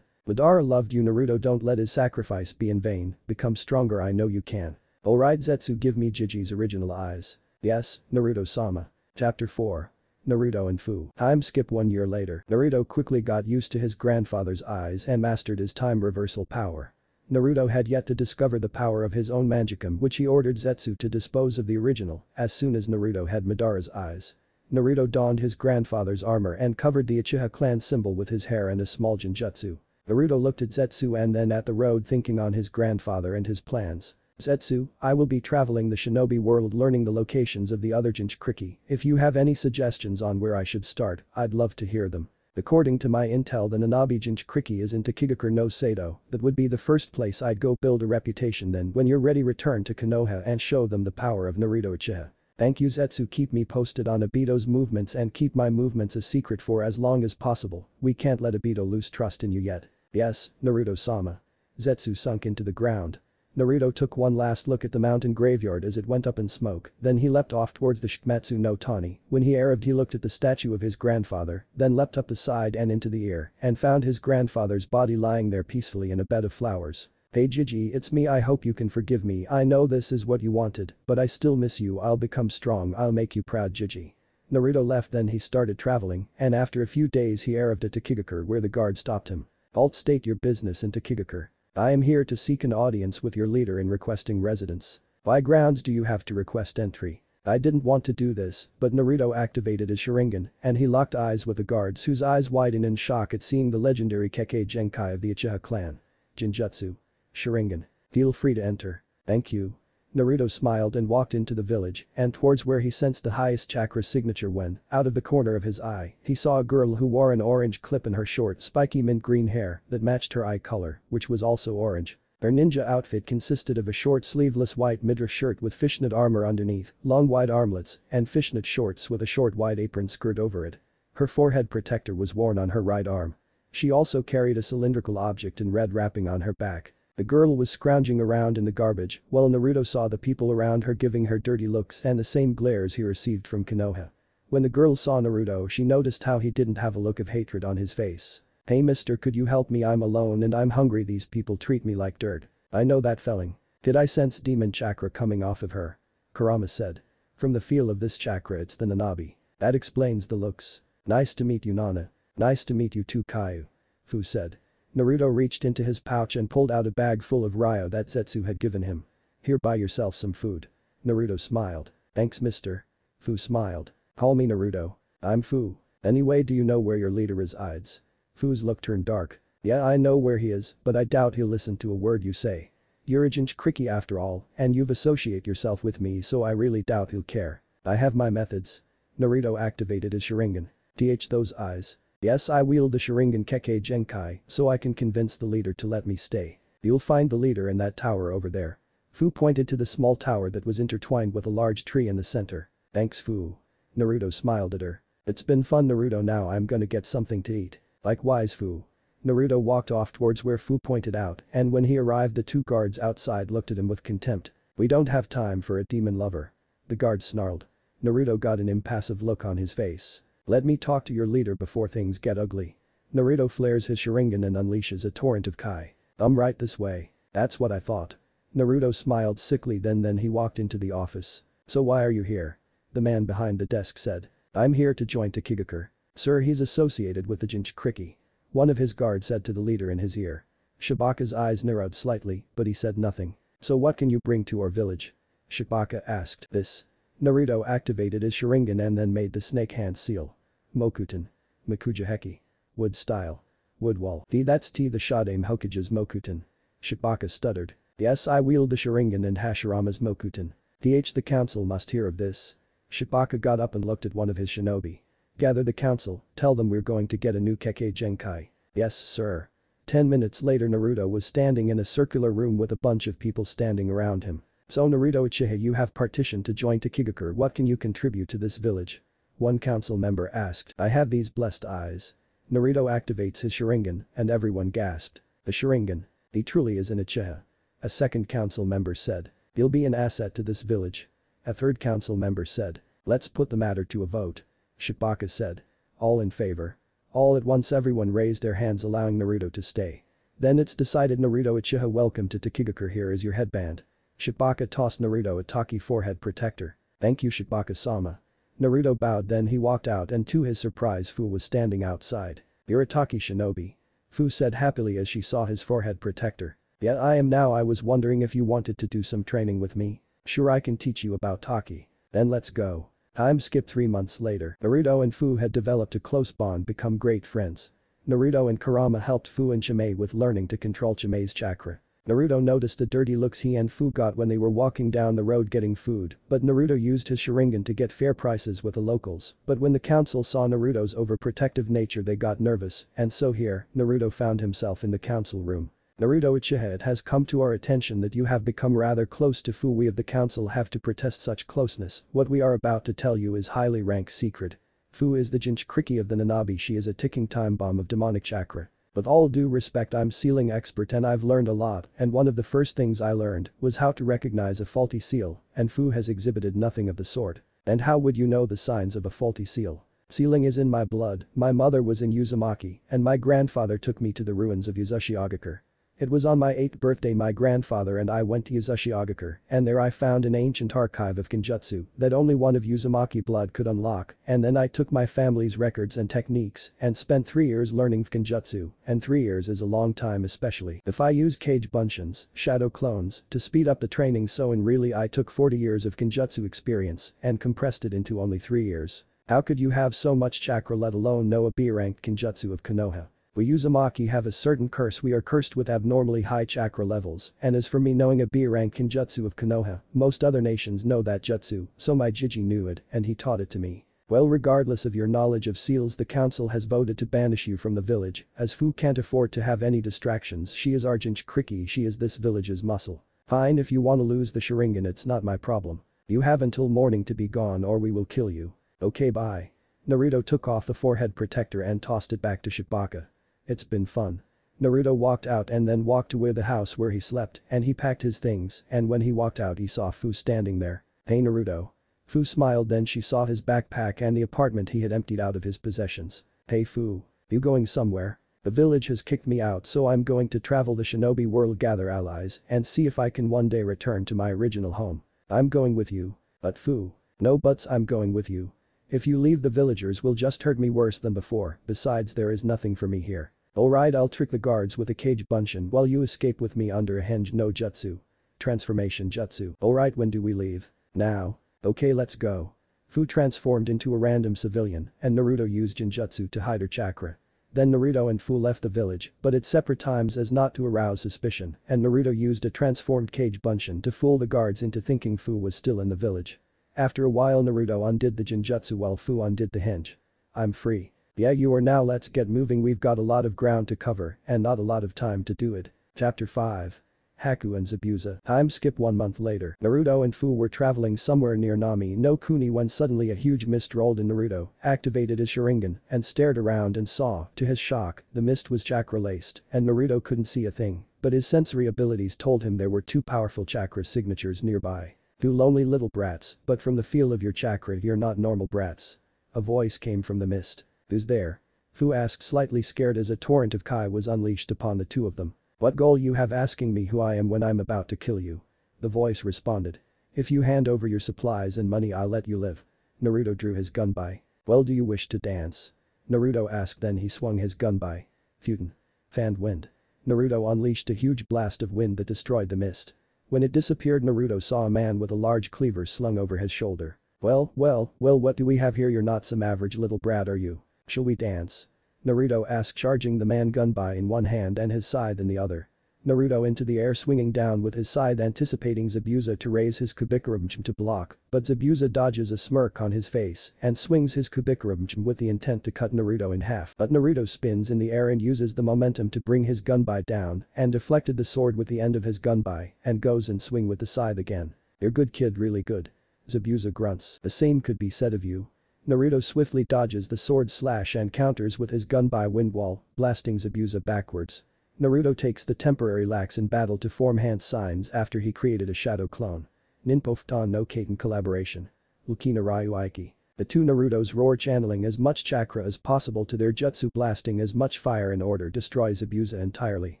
[SPEAKER 1] Madara loved you Naruto don't let his sacrifice be in vain, become stronger I know you can. Alright Zetsu give me Jiji's original eyes. Yes, Naruto-sama. Chapter 4. Naruto and Fu. Time skip one year later, Naruto quickly got used to his grandfather's eyes and mastered his time reversal power. Naruto had yet to discover the power of his own Mangekyou which he ordered Zetsu to dispose of the original as soon as Naruto had Madara's eyes. Naruto donned his grandfather's armor and covered the Uchiha clan symbol with his hair and a small genjutsu. Naruto looked at Zetsu and then at the road thinking on his grandfather and his plans. Zetsu, I will be traveling the shinobi world learning the locations of the other Jinchuriki. If you have any suggestions on where I should start, I'd love to hear them. According to my intel the Nanabi Jinchuriki is in Tokigaku no Sado, that would be the first place I'd go build a reputation then when you're ready return to Konoha and show them the power of Naruto Uchiha. Thank you Zetsu keep me posted on Obito's movements and keep my movements a secret for as long as possible, we can't let Obito lose trust in you yet. Yes, Naruto-sama. Zetsu sunk into the ground. Naruto took one last look at the mountain graveyard as it went up in smoke, then he leapt off towards the Shumatsu no Tani. When he arrived he looked at the statue of his grandfather, then leapt up the side and into the air, and found his grandfather's body lying there peacefully in a bed of flowers. Hey Jiji it's me I hope you can forgive me I know this is what you wanted, but I still miss you I'll become strong I'll make you proud Jiji. Naruto left then he started traveling, and after a few days he arrived at Tokigaku where the guard stopped him. Alt state your business in Tokigaku. I am here to seek an audience with your leader in requesting residence. By grounds do you have to request entry? I didn't want to do this, but Naruto activated his Sharingan and he locked eyes with the guards whose eyes widened in shock at seeing the legendary Kekkei Genkai of the Uchiha clan. Genjutsu. Sharingan. Feel free to enter. Thank you. Naruto smiled and walked into the village and towards where he sensed the highest chakra signature when, out of the corner of his eye, he saw a girl who wore an orange clip in her short spiky mint green hair that matched her eye color, which was also orange. Her ninja outfit consisted of a short sleeveless white midriff shirt with fishnet armor underneath, long wide armlets, and fishnet shorts with a short wide apron skirt over it. Her forehead protector was worn on her right arm. She also carried a cylindrical object in red wrapping on her back. The girl was scrounging around in the garbage while Naruto saw the people around her giving her dirty looks and the same glares he received from Konoha. When the girl saw Naruto she noticed how he didn't have a look of hatred on his face. Hey mister could you help me I'm alone and I'm hungry these people treat me like dirt. I know that feeling. Did I sense demon chakra coming off of her? Kurama said. From the feel of this chakra it's the Nanabi. That explains the looks. Nice to meet you Nana. Nice to meet you too Kaiu. Fu said. Naruto reached into his pouch and pulled out a bag full of ryo that Zetsu had given him. Here buy yourself some food. Naruto smiled. Thanks mister. Fu smiled. Call me Naruto. I'm Fu. Anyway do you know where your leader resides? Fu's look turned dark. Yeah I know where he is, but I doubt he'll listen to a word you say. You're a Jinchuriki after all, and you've associate yourself with me so I really doubt he'll care. I have my methods. Naruto activated his Sharingan. Th those eyes. Yes I wield the Sharingan Kekkei Genkai so I can convince the leader to let me stay. You'll find the leader in that tower over there. Fu pointed to the small tower that was intertwined with a large tree in the center. Thanks Fu. Naruto smiled at her. It's been fun Naruto now I'm gonna get something to eat. Likewise Fu. Naruto walked off towards where Fu pointed out and when he arrived the two guards outside looked at him with contempt. We don't have time for a demon lover. The guard snarled. Naruto got an impassive look on his face. Let me talk to your leader before things get ugly. Naruto flares his Sharingan and unleashes a torrent of Kai. I'm right this way. That's what I thought. Naruto smiled sickly then then he walked into the office. So why are you here? The man behind the desk said. I'm here to join Tokigaku. Sir he's associated with the Jinchuriki. One of his guards said to the leader in his ear. Shibuki's eyes narrowed slightly, but he said nothing. So what can you bring to our village? Shibuki asked. This. Naruto activated his Sharingan and then made the snake hand seal. Mokuton. Mokujoheki. Wood style. Wood wall. D that's T the Shodaime Hokage's Mokuton. Shibuki stuttered. Yes I wield the Sharingan and Hashirama's Mokuton. DH the council must hear of this. Shibuki got up and looked at one of his shinobi. Gather the council, tell them we're going to get a new Kekkei Genkai. Yes sir. Ten minutes later Naruto was standing in a circular room with a bunch of people standing around him. So Naruto Uchiha you have partitioned to join Tokigaku what can you contribute to this village? One council member asked. I have these blessed eyes. Naruto activates his Sharingan and everyone gasped. The Sharingan. He truly is an Uchiha. A second council member said. He'll be an asset to this village. A third council member said. Let's put the matter to a vote. Shibuki said. All in favor. All at once everyone raised their hands allowing Naruto to stay. Then it's decided Naruto Uchiha welcome to Tokigaku here is your headband. Shibuki tossed Naruto a Taki forehead protector. Thank you Shibuki-sama. Naruto bowed then he walked out and to his surprise Fu was standing outside. You're a Taki shinobi. Fu said happily as she saw his forehead protector. Yeah I am now I was wondering if you wanted to do some training with me. Sure I can teach you about Taki. Then let's go. Time skip three months later, Naruto and Fu had developed a close bond become great friends. Naruto and Kurama helped Fu and Chomei with learning to control Chomei's chakra. Naruto noticed the dirty looks he and Fu got when they were walking down the road getting food, but Naruto used his Sharingan to get fair prices with the locals, but when the council saw Naruto's overprotective nature they got nervous, and so here, Naruto found himself in the council room. Naruto Uchiha it has come to our attention that you have become rather close to Fu we of the council have to protest such closeness, what we are about to tell you is highly ranked secret. Fu is the Jinchuriki of the Nanabi she is a ticking time bomb of demonic chakra. With all due respect I'm sealing expert and I've learned a lot and one of the first things I learned was how to recognize a faulty seal and Fu has exhibited nothing of the sort. And how would you know the signs of a faulty seal? Sealing is in my blood, my mother was in Uzumaki and my grandfather took me to the ruins of Uzushiogakure. It was on my 8th birthday my grandfather and I went to Uzushiogakure and there I found an ancient archive of Kenjutsu that only one of Uzumaki blood could unlock and then I took my family's records and techniques and spent 3 years learning Kenjutsu and 3 years is a long time especially if I use Kage Bunshins, shadow clones, to speed up the training so in really I took 40 years of Kenjutsu experience and compressed it into only 3 years. How could you have so much chakra let alone know a B-ranked Kenjutsu of Konoha? We Uzumaki have a certain curse we are cursed with abnormally high chakra levels and as for me knowing a B-rank Kenjutsu of Konoha, most other nations know that jutsu, so my Jiji knew it and he taught it to me. Well regardless of your knowledge of seals the council has voted to banish you from the village, as Fu can't afford to have any distractions she is Argent Jinchuriki she is this village's muscle. Fine if you wanna lose the Sharingan it's not my problem. You have until morning to be gone or we will kill you. Okay bye. Naruto took off the forehead protector and tossed it back to Shibuki. It's been fun. Naruto walked out and then walked to where the house where he slept and he packed his things and when he walked out he saw Fu standing there. Hey Naruto. Fu smiled then she saw his backpack and the apartment he had emptied out of his possessions. Hey Fu. You going somewhere? The village has kicked me out so I'm going to travel the shinobi world gather allies and see if I can one day return to my original home. I'm going with you. But Fu. No buts I'm going with you. If you leave the villagers will just hurt me worse than before, besides there is nothing for me here. Alright I'll trick the guards with a Kage Bunshin while you escape with me under a henge no jutsu. Transformation jutsu. Alright when do we leave? Now. Okay let's go. Fu transformed into a random civilian and Naruto used Genjutsu to hide her chakra. Then Naruto and Fu left the village, but at separate times as not to arouse suspicion, and Naruto used a transformed Kage Bunshin to fool the guards into thinking Fu was still in the village. After a while Naruto undid the Genjutsu while Fu undid the henge. I'm free. Yeah you are now let's get moving we've got a lot of ground to cover and not a lot of time to do it. Chapter 5. Haku and Zabuza. Time skip one month later, Naruto and Fu were traveling somewhere near Nami no Kuni when suddenly a huge mist rolled in Naruto, activated his Sharingan, and stared around and saw, to his shock, the mist was chakra-laced, and Naruto couldn't see a thing, but his sensory abilities told him there were two powerful chakra signatures nearby. You lonely little brats, but from the feel of your chakra you're not normal brats. A voice came from the mist. Who's there? Fu asked slightly scared as a torrent of Kai was unleashed upon the two of them. What goal you have asking me who I am when I'm about to kill you? The voice responded. If you hand over your supplies and money I'll let you live. Naruto drew his gunbai. Well do you wish to dance? Naruto asked then he swung his gunbai. Futen. Fanned wind. Naruto unleashed a huge blast of wind that destroyed the mist. When it disappeared Naruto saw a man with a large cleaver slung over his shoulder. Well, well, well what do we have here you're not some average little brat are you? Shall we dance? Naruto asked charging the man gunbai in one hand and his scythe in the other. Naruto into the air swinging down with his scythe anticipating Zabuza to raise his Kubikiribocho to block, but Zabuza dodges a smirk on his face and swings his Kubikiribocho with the intent to cut Naruto in half but Naruto spins in the air and uses the momentum to bring his gunbai down and deflected the sword with the end of his gunbai and goes and swing with the scythe again. You're good kid really good. Zabuza grunts. The same could be said of you. Naruto swiftly dodges the sword slash and counters with his gunbai wind wall, blasting Zabuza backwards. Naruto takes the temporary lax in battle to form hand signs after he created a shadow clone. Ninpo Futon no Kaiten collaboration. Lukina Ryu Aiki. The two Narutos roar channeling as much chakra as possible to their jutsu blasting as much fire in order destroys Zabuza entirely.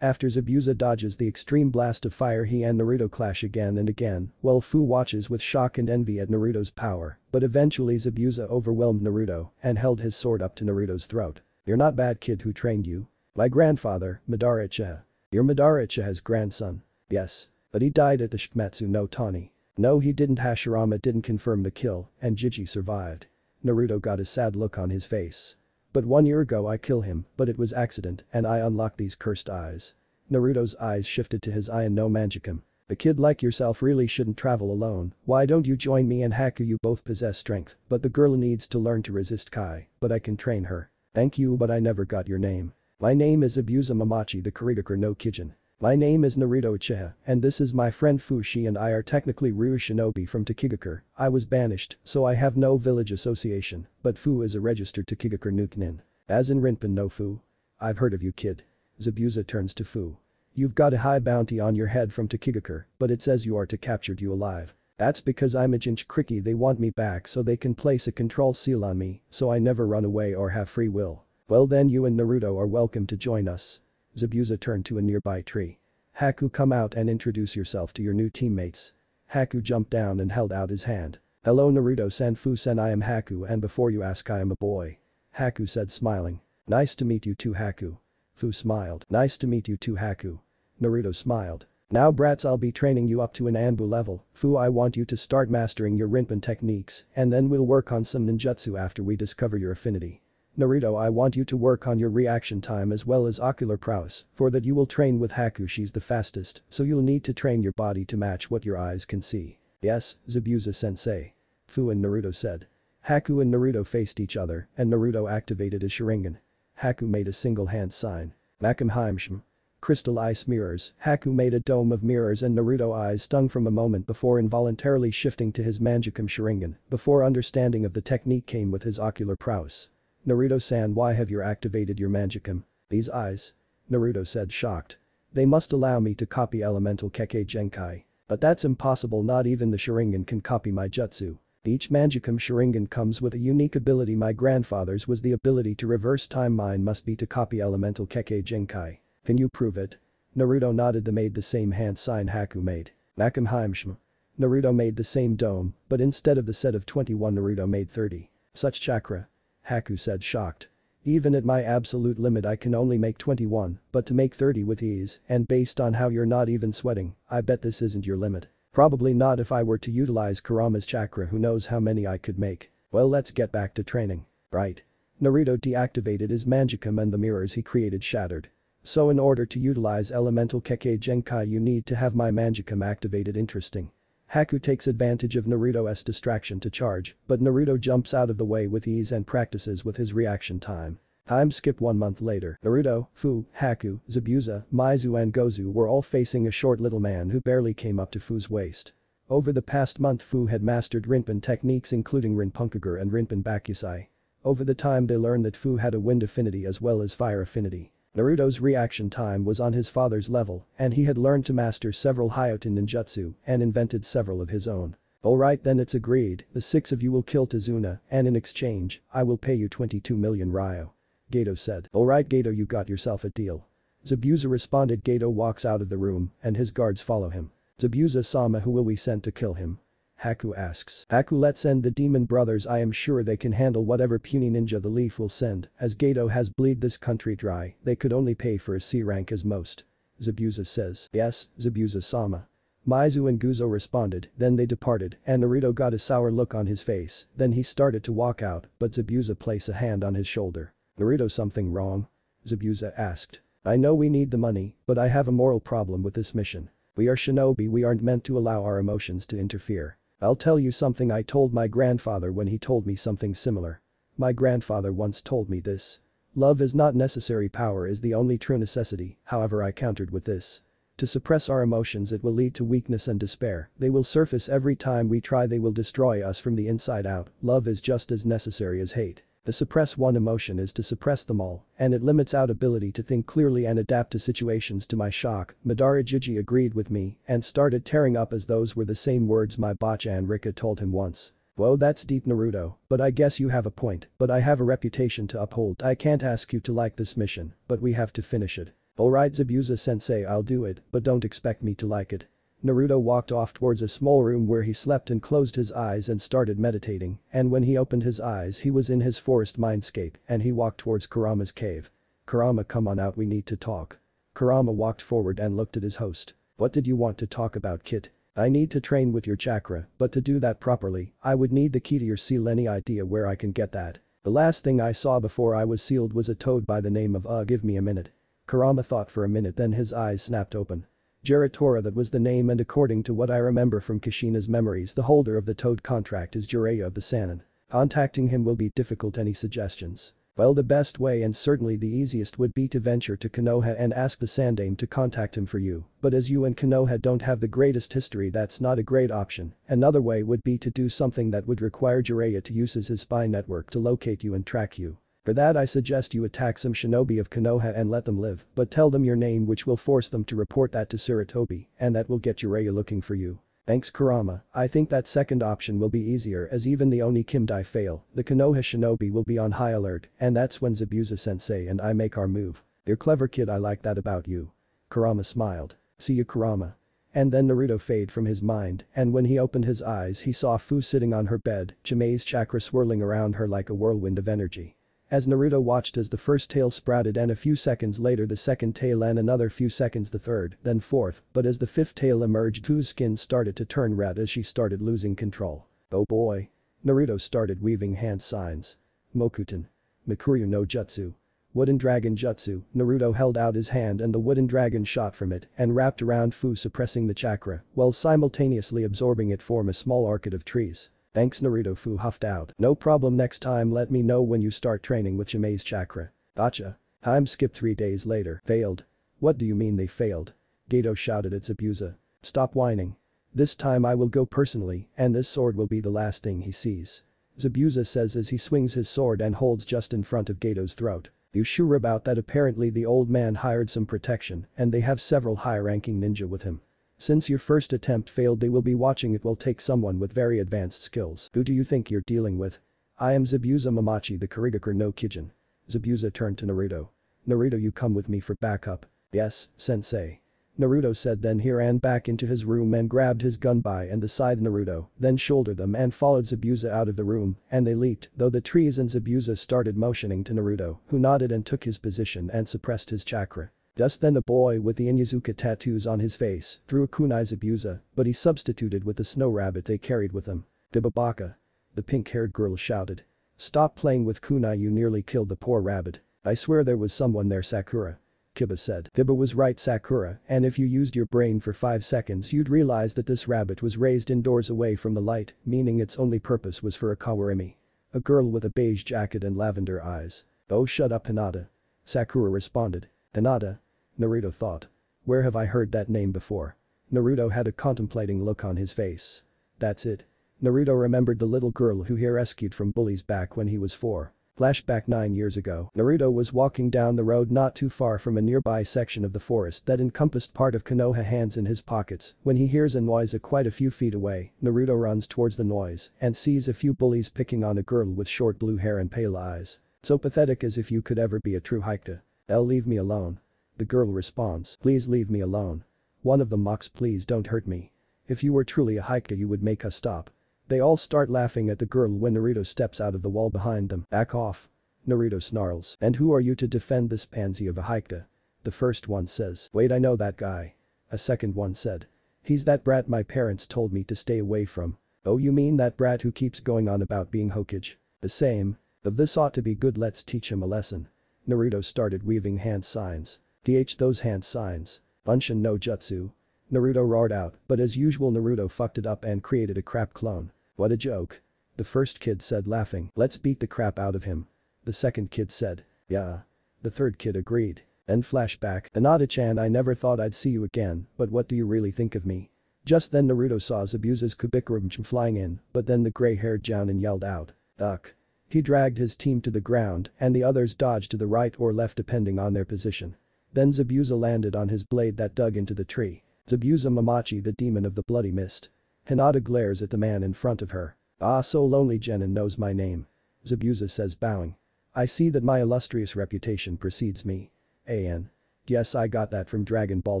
[SPEAKER 1] After Zabuza dodges the extreme blast of fire he and Naruto clash again and again, while Fu watches with shock and envy at Naruto's power, but eventually Zabuza overwhelmed Naruto and held his sword up to Naruto's throat. You're not bad kid who trained you. My grandfather, Madara Uchiha. You're Madara Uchiha's grandson. Yes. But he died at the Shumatsu no Tani. No he didn't Hashirama didn't confirm the kill and Jiji survived. Naruto got a sad look on his face. But one year ago I kill him but it was accident and I unlock these cursed eyes. Naruto's eyes shifted to his Eien no Mangekyou. A kid like yourself really shouldn't travel alone, why don't you join me and Haku you both possess strength, but the girl needs to learn to resist Kai, but I can train her. Thank you but I never got your name. My name is Zabuza Momochi the Kirigakure no Kijin. My name is Naruto Uchiha, and this is my friend Fushi and I are technically Ryu Shinobi from Takigakure. I was banished, so I have no village association, but Fu is a registered Takigakure Nukenin. As in Rinpin no Fu. I've heard of you kid. Zabuza turns to Fu. You've got a high bounty on your head from Takigakure, but it says you are to captured you alive. That's because I'm a Jinchuriki they want me back so they can place a control seal on me, so I never run away or have free will. Well then you and Naruto are welcome to join us. Zabuza turned to a nearby tree. Haku come out and introduce yourself to your new teammates. Haku jumped down and held out his hand. Hello Naruto Sanfu-sen I am Haku and before you ask I am a boy. Haku said smiling. Nice to meet you too Haku. Fu smiled. Nice to meet you too Haku. Naruto smiled. Now brats I'll be training you up to an Anbu level, Fu I want you to start mastering your Rinpin techniques and then we'll work on some ninjutsu after we discover your affinity. Naruto I want you to work on your reaction time as well as ocular prowess, for that you will train with Haku she's the fastest, so you'll need to train your body to match what your eyes can see. Yes, Zabuza sensei. Fu and Naruto said. Haku and Naruto faced each other and Naruto activated his Sharingan. Haku made a single hand sign. Makamheimshim. Crystal ice mirrors, Haku made a dome of mirrors and Naruto eyes stung from a moment before involuntarily shifting to his Mangekyou Sharingan, before understanding of the technique came with his ocular prowess. Naruto-san why have you activated your Mangekyou? These eyes? Naruto said shocked. They must allow me to copy elemental Kekkei Genkai. But that's impossible not even the Sharingan can copy my jutsu. Each Mangekyou Sharingan comes with a unique ability my grandfather's was the ability to reverse time mine must be to copy elemental Kekkei Genkai. Can you prove it? Naruto nodded the made the same hand sign Haku made. Nakamheimshma. Naruto made the same dome, but instead of the set of 21 Naruto made 30. Such chakra. Haku said shocked. Even at my absolute limit I can only make 21, but to make 30 with ease, and based on how you're not even sweating, I bet this isn't your limit. Probably not if I were to utilize Kurama's chakra who knows how many I could make. Well let's get back to training. Right. Naruto deactivated his Mangekyou and the mirrors he created shattered. So in order to utilize elemental Kekkei Genkai you need to have my Mangekyou activated interesting. Haku takes advantage of Naruto's distraction to charge, but Naruto jumps out of the way with ease and practices with his reaction time. Time skip one month later, Naruto, Fu, Haku, Zabuza, Meizu and Gozu were all facing a short little man who barely came up to Fu's waist. Over the past month Fu had mastered Rinpin techniques including Rinponkagure and Rinpin Bakusai. Over the time they learned that Fu had a wind affinity as well as fire affinity. Naruto's reaction time was on his father's level and he had learned to master several Hyoton ninjutsu and invented several of his own. Alright then it's agreed, the six of you will kill Tazuna and in exchange, I will pay you 22 million Ryo. Gato said. Alright Gato you got yourself a deal. Zabuza responded Gato walks out of the room and his guards follow him. Zabuza Sama who will we send to kill him? Haku asks. Haku let's send the demon brothers I am sure they can handle whatever puny ninja the leaf will send, as Gato has bleed this country dry, they could only pay for a C rank as most. Zabuza says. Yes, Zabuza-sama. Meizu and Gozu responded, then they departed, and Naruto got a sour look on his face, then he started to walk out, but Zabuza placed a hand on his shoulder. Naruto something wrong? Zabuza asked. I know we need the money, but I have a moral problem with this mission. We are shinobi we aren't meant to allow our emotions to interfere. I'll tell you something I told my grandfather when he told me something similar. My grandfather once told me this. Love is not necessary power is the only true necessity, however I countered with this. To suppress our emotions it will lead to weakness and despair, they will surface every time we try they will destroy us from the inside out, love is just as necessary as hate. To suppress one emotion is to suppress them all, and it limits out ability to think clearly and adapt to situations to my shock, Madara Jiji agreed with me and started tearing up as those were the same words my Bachan Rika told him once. Whoa that's deep Naruto, but I guess you have a point, but I have a reputation to uphold I can't ask you to like this mission, but we have to finish it. Alright Zabuza sensei I'll do it, but don't expect me to like it. Naruto walked off towards a small room where he slept and closed his eyes and started meditating, and when he opened his eyes he was in his forest mindscape and he walked towards Kurama's cave. Kurama come on out we need to talk. Kurama walked forward and looked at his host. What did you want to talk about kid? I need to train with your chakra, but to do that properly, I would need the key to your seal any idea where I can get that. The last thing I saw before I was sealed was a toad by the name of uh give me a minute. Kurama thought for a minute then his eyes snapped open. Gerotora that was the name and according to what I remember from Kushina's memories the holder of the Toad contract is Jiraiya of the Sannin. Contacting him will be difficult any suggestions? Well the best way and certainly the easiest would be to venture to Konoha and ask the Sandaime to contact him for you, but as you and Konoha don't have the greatest history that's not a great option, another way would be to do something that would require Jiraiya to use his spy network to locate you and track you. For that I suggest you attack some shinobi of Konoha and let them live, but tell them your name which will force them to report that to Sarutobi, and that will get Jiraiya looking for you. Thanks Kurama, I think that second option will be easier as even the Oni Kyodai fail, the Konoha shinobi will be on high alert, and that's when Zabuza sensei and I make our move. You're clever kid I like that about you. Kurama smiled. See you Kurama. And then Naruto fade from his mind, and when he opened his eyes he saw Fu sitting on her bed, Chomei's chakra swirling around her like a whirlwind of energy. As Naruto watched as the first tail sprouted and a few seconds later the second tail and another few seconds the third, then fourth, but as the fifth tail emerged Fu's skin started to turn red as she started losing control. Oh boy. Naruto started weaving hand signs. Mokuton. Mokuryu no Jutsu. Wooden Dragon Jutsu, Naruto held out his hand and the wooden dragon shot from it and wrapped around Fu suppressing the chakra while simultaneously absorbing it form a small arcade of trees. Thanks Naruto Fu huffed out. No problem next time let me know when you start training with Chomei's chakra. Gotcha. Time skipped three days later. Failed. What do you mean they failed? Gato shouted at Zabuza. Stop whining. This time I will go personally and this sword will be the last thing he sees. Zabuza says as he swings his sword and holds just in front of Gato's throat. You sure about that apparently the old man hired some protection and they have several high-ranking ninja with him. Since your first attempt failed they will be watching it will take someone with very advanced skills. Who do you think you're dealing with? I am Zabuza Momochi the Kirigakure no Kijin. Zabuza turned to Naruto. Naruto you come with me for backup. Yes, sensei. Naruto said then he ran back into his room and grabbed his gunbai and the side Naruto, then shouldered them and followed Zabuza out of the room, and they leaped, though the trees and Zabuza started motioning to Naruto, who nodded and took his position and suppressed his chakra. Just then a boy with the Inuzuka tattoos on his face threw a kunai Zabuza, but he substituted with the snow rabbit they carried with them. Dibabaka. The pink-haired girl shouted. Stop playing with kunai you nearly killed the poor rabbit. I swear there was someone there Sakura. Kiba said. Kiba was right Sakura and if you used your brain for 5 seconds you'd realize that this rabbit was raised indoors away from the light, meaning its only purpose was for a kawarimi. A girl with a beige jacket and lavender eyes. Oh shut up Hinata. Sakura responded. Hinata, Naruto thought. Where have I heard that name before? Naruto had a contemplating look on his face. That's it. Naruto remembered the little girl who he rescued from bullies back when he was 4. Flashback 9 years ago, Naruto was walking down the road not too far from a nearby section of the forest that encompassed part of Konoha hands in his pockets when he hears a noise a quite a few feet away, Naruto runs towards the noise and sees a few bullies picking on a girl with short blue hair and pale eyes. So pathetic as if you could ever be a true Hikage. L leave me alone. The girl responds, please leave me alone. One of them mocks please don't hurt me. If you were truly a Hikage you would make us stop. They all start laughing at the girl when Naruto steps out of the wall behind them. Back off. Naruto snarls. And who are you to defend this pansy of a Hikage? The first one says, wait I know that guy. A second one said. He's that brat my parents told me to stay away from. Oh you mean that brat who keeps going on about being Hokage? The same. Of this ought to be good let's teach him a lesson. Naruto started weaving hand signs. Th those hand signs. Bunshin no jutsu. Naruto roared out, but as usual Naruto fucked it up and created a crap clone. What a joke. The first kid said laughing, let's beat the crap out of him. The second kid said, yeah. The third kid agreed. Then flashback, Hinata-chan I never thought I'd see you again, but what do you really think of me? Just then Naruto saw Zabuza's Kubikurum flying in, but then the gray-haired Jounin yelled out, duck. He dragged his team to the ground and the others dodged to the right or left depending on their position. Then Zabuza landed on his blade that dug into the tree. Zabuza Momochi the demon of the bloody mist. Hinata glares at the man in front of her. Ah so lonely Genin knows my name. Zabuza says bowing. I see that my illustrious reputation precedes me. An. Yes I got that from Dragon Ball